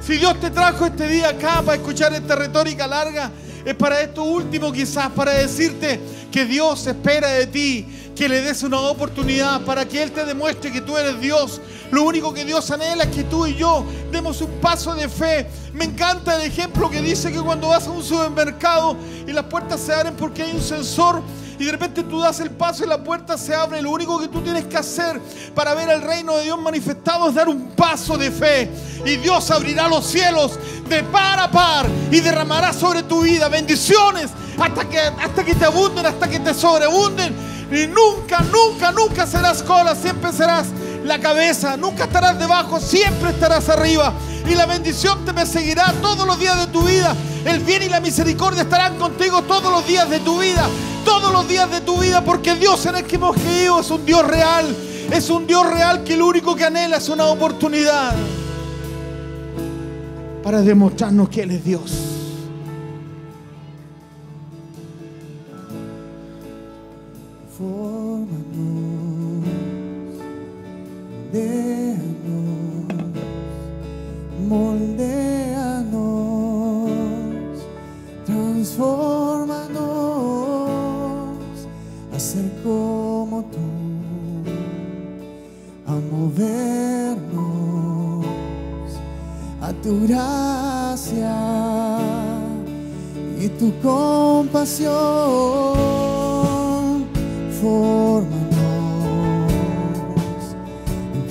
Si Dios te trajo este día acá para escuchar esta retórica larga, es para esto último quizás, para decirte que Dios espera de ti que le des una oportunidad para que Él te demuestre que tú eres Dios. Lo único que Dios anhela es que tú y yo demos un paso de fe. Me encanta el ejemplo que dice que cuando vas a un supermercado y las puertas se abren porque hay un sensor y de repente tú das el paso y la puerta se abre. Lo único que tú tienes que hacer para ver el reino de Dios manifestado es dar un paso de fe. Y Dios abrirá los cielos de par a par y derramará sobre tu vida bendiciones hasta que, hasta que te abunden, hasta que te sobreabunden. Y nunca, nunca, nunca serás cola, siempre serás la cabeza. Nunca estarás debajo, siempre estarás arriba. Y la bendición te perseguirá todos los días de tu vida. El bien y la misericordia estarán contigo todos los días de tu vida. Todos los días de tu vida, porque Dios en el que hemos creído es un Dios real. Es un Dios real que lo único que anhela es una oportunidad para demostrarnos que Él es Dios. Moldeanos, moldeanos, transfórmanos a ser como tú, a movernos a tu gracia y tu compasión. Fórmanos,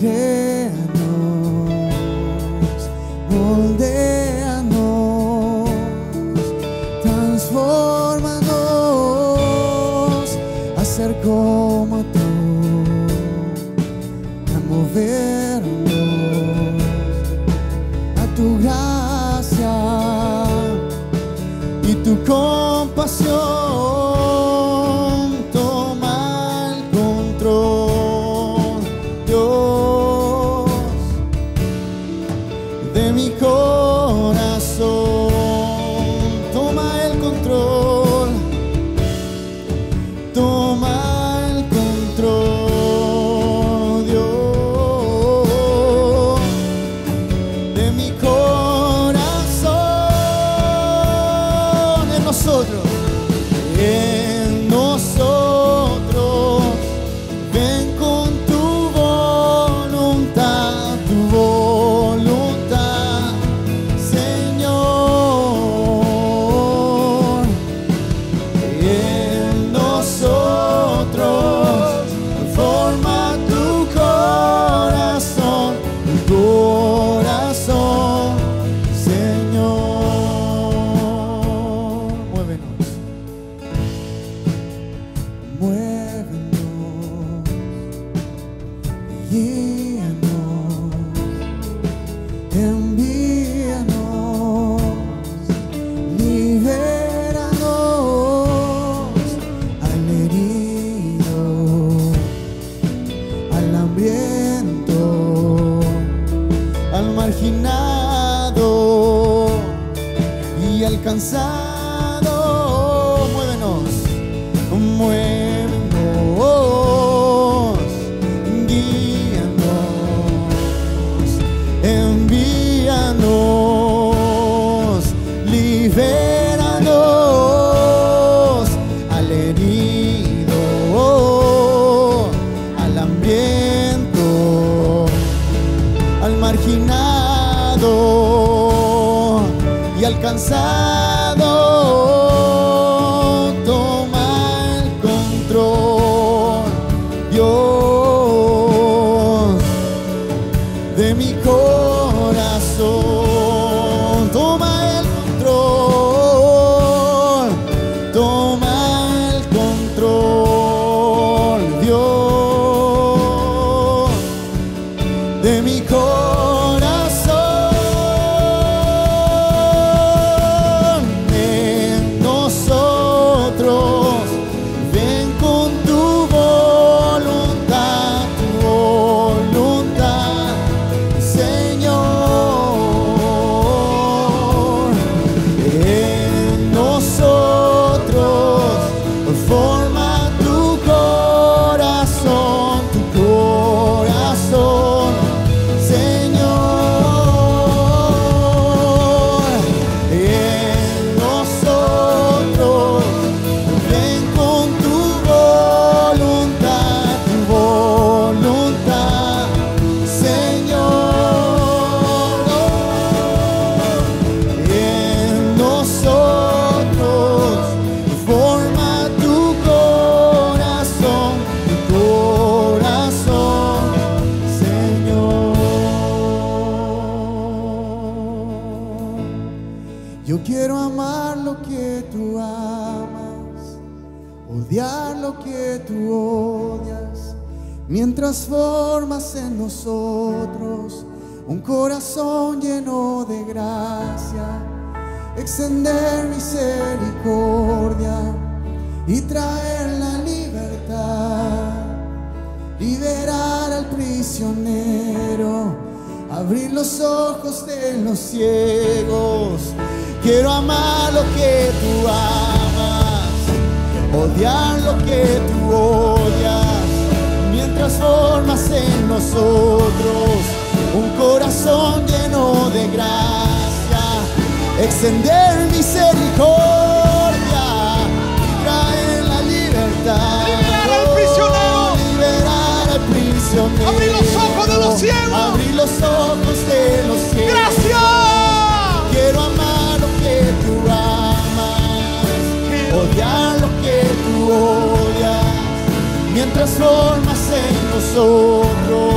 créanos, moldeanos, transfórmanos a ser como a movernos a tu gracia y tu compasión. Y nosotros un corazón lleno de gracia, extender misericordia y traer la libertad, liberar al prisionero, abrir los ojos de los ciegos. Quiero amar lo que tú amas, odiar lo que tú mientras formas en nosotros un corazón lleno de gracia, extender misericordia y traer la libertad. Liberar al prisionero. Liberar al prisionero. Abrir los ojos de los ciegos. Abrir los ojos de los ciegos. Gracias. Quiero amar lo que tú amas, odiar lo que tú odias, mientras formas en nosotros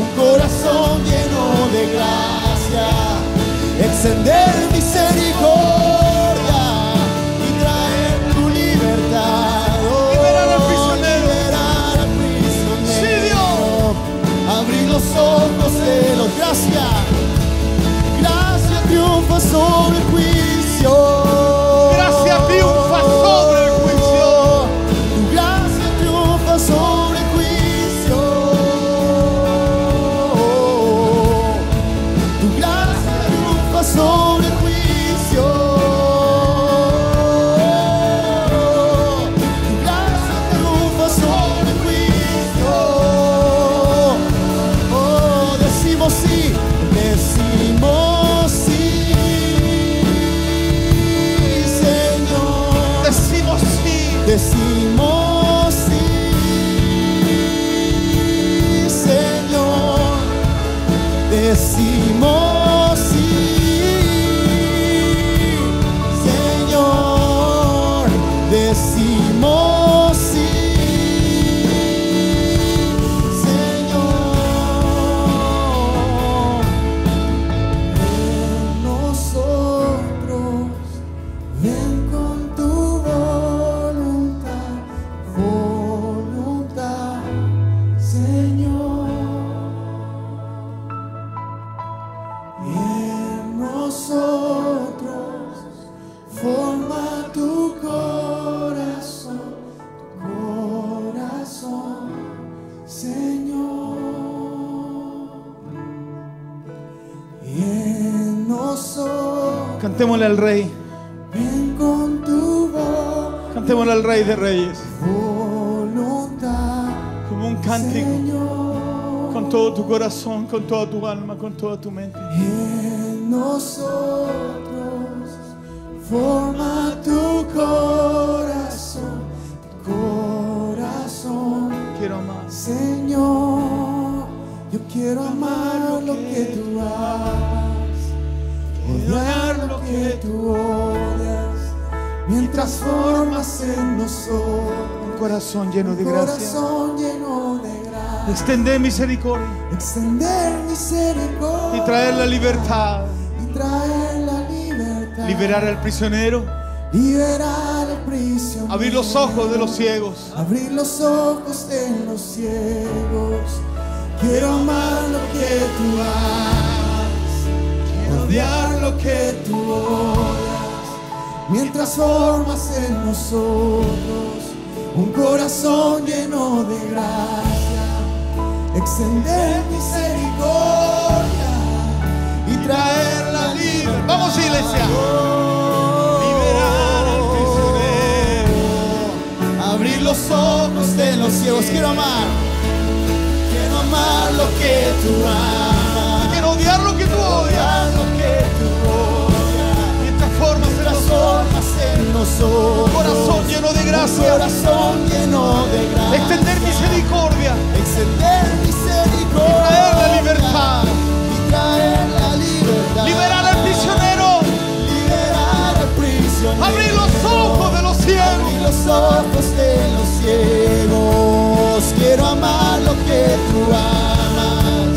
un corazón lleno de gracia, extender misericordia y traer tu libertad. Oh, Liberar al prisionero. liberar al prisionero. Sí, Dios. Abrir los ojos de los gracias. Gracia triunfa sobre el juicio. Cantémosle al Rey. Ven con tu voz, Cantémosle al Rey de Reyes. voluntad, Como un cántico. Señor. Con todo tu corazón, con toda tu alma, con toda tu mente. En nosotros forma tu corazón, tu corazón, Quiero amar. Señor. Yo quiero amar tú mientras formas en nosotros Un corazón lleno de gracia. corazón lleno de gracia, Extender misericordia extender misericordia y traer la libertad. y traer la libertad. Liberar al prisionero. Liberar al prisionero. Abrir los ojos de los ciegos. Abrir los ojos de los ciegos. Quiero amar lo que tú amas. Odiar lo que tú odias. Mientras formas en nosotros un corazón lleno de gracia. Extender misericordia y traer la libertad. Vamos, iglesia. Liberar al prisionero. Abrir los ojos de los ciegos. Quiero amar. Quiero amar lo que tú amas. Nosotros. Corazón lleno de gracia. corazón lleno de gracia. Extender misericordia. Extender misericordia. traer la libertad. Y traer la libertad. Liberar al prisionero. Liberar al prisionero. Abrir los ojos de los ciegos. Abrir los ojos de los ciegos. Quiero amar lo que tú amas.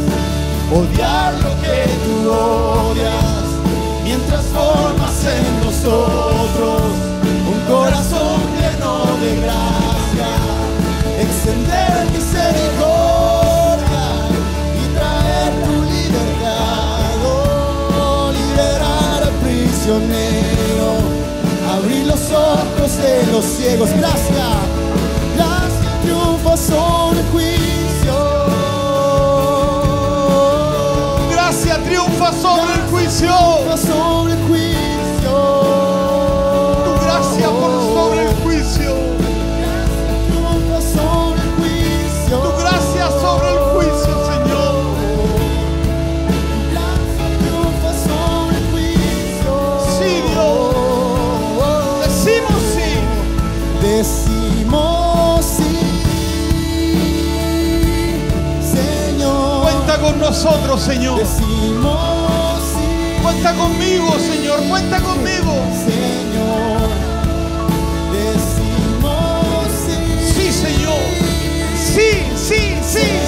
Odiar lo que tú odias. Mientras formas en nosotros corazón lleno de gracia. Extender misericordia y traer tu libertad. Oh, liberar al prisionero. Abrir los ojos de los ciegos. Gracia, gracia triunfa sobre el juicio. Gracia triunfa sobre el juicio. Triunfa sobre el juicio. Con nosotros, Señor. Cuenta conmigo, Señor. Cuenta conmigo. Señor. Decimos sí. Sí, Señor. Sí, sí, sí,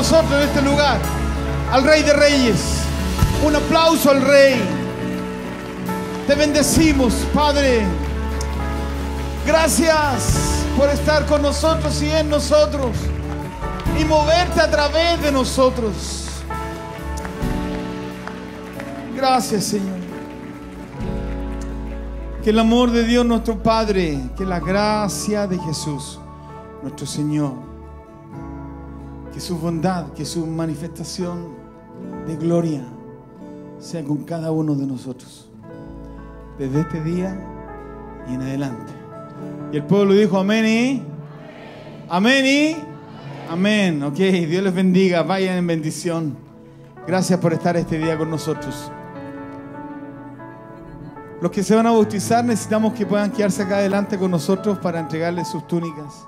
nosotros en este lugar. Al Rey de Reyes. Un aplauso al Rey. Te bendecimos, Padre. Gracias por estar con nosotros y en nosotros. Y moverte a través de nosotros. Gracias, Señor. Que el amor de Dios nuestro Padre, que la gracia de Jesús, nuestro Señor, su bondad, que su manifestación de gloria sea con cada uno de nosotros. Desde este día y en adelante. Y el pueblo dijo amén y amén y amén. Ok, Dios les bendiga. Vayan en bendición. Gracias por estar este día con nosotros. Los que se van a bautizar necesitamos que puedan quedarse acá adelante con nosotros para entregarles sus túnicas.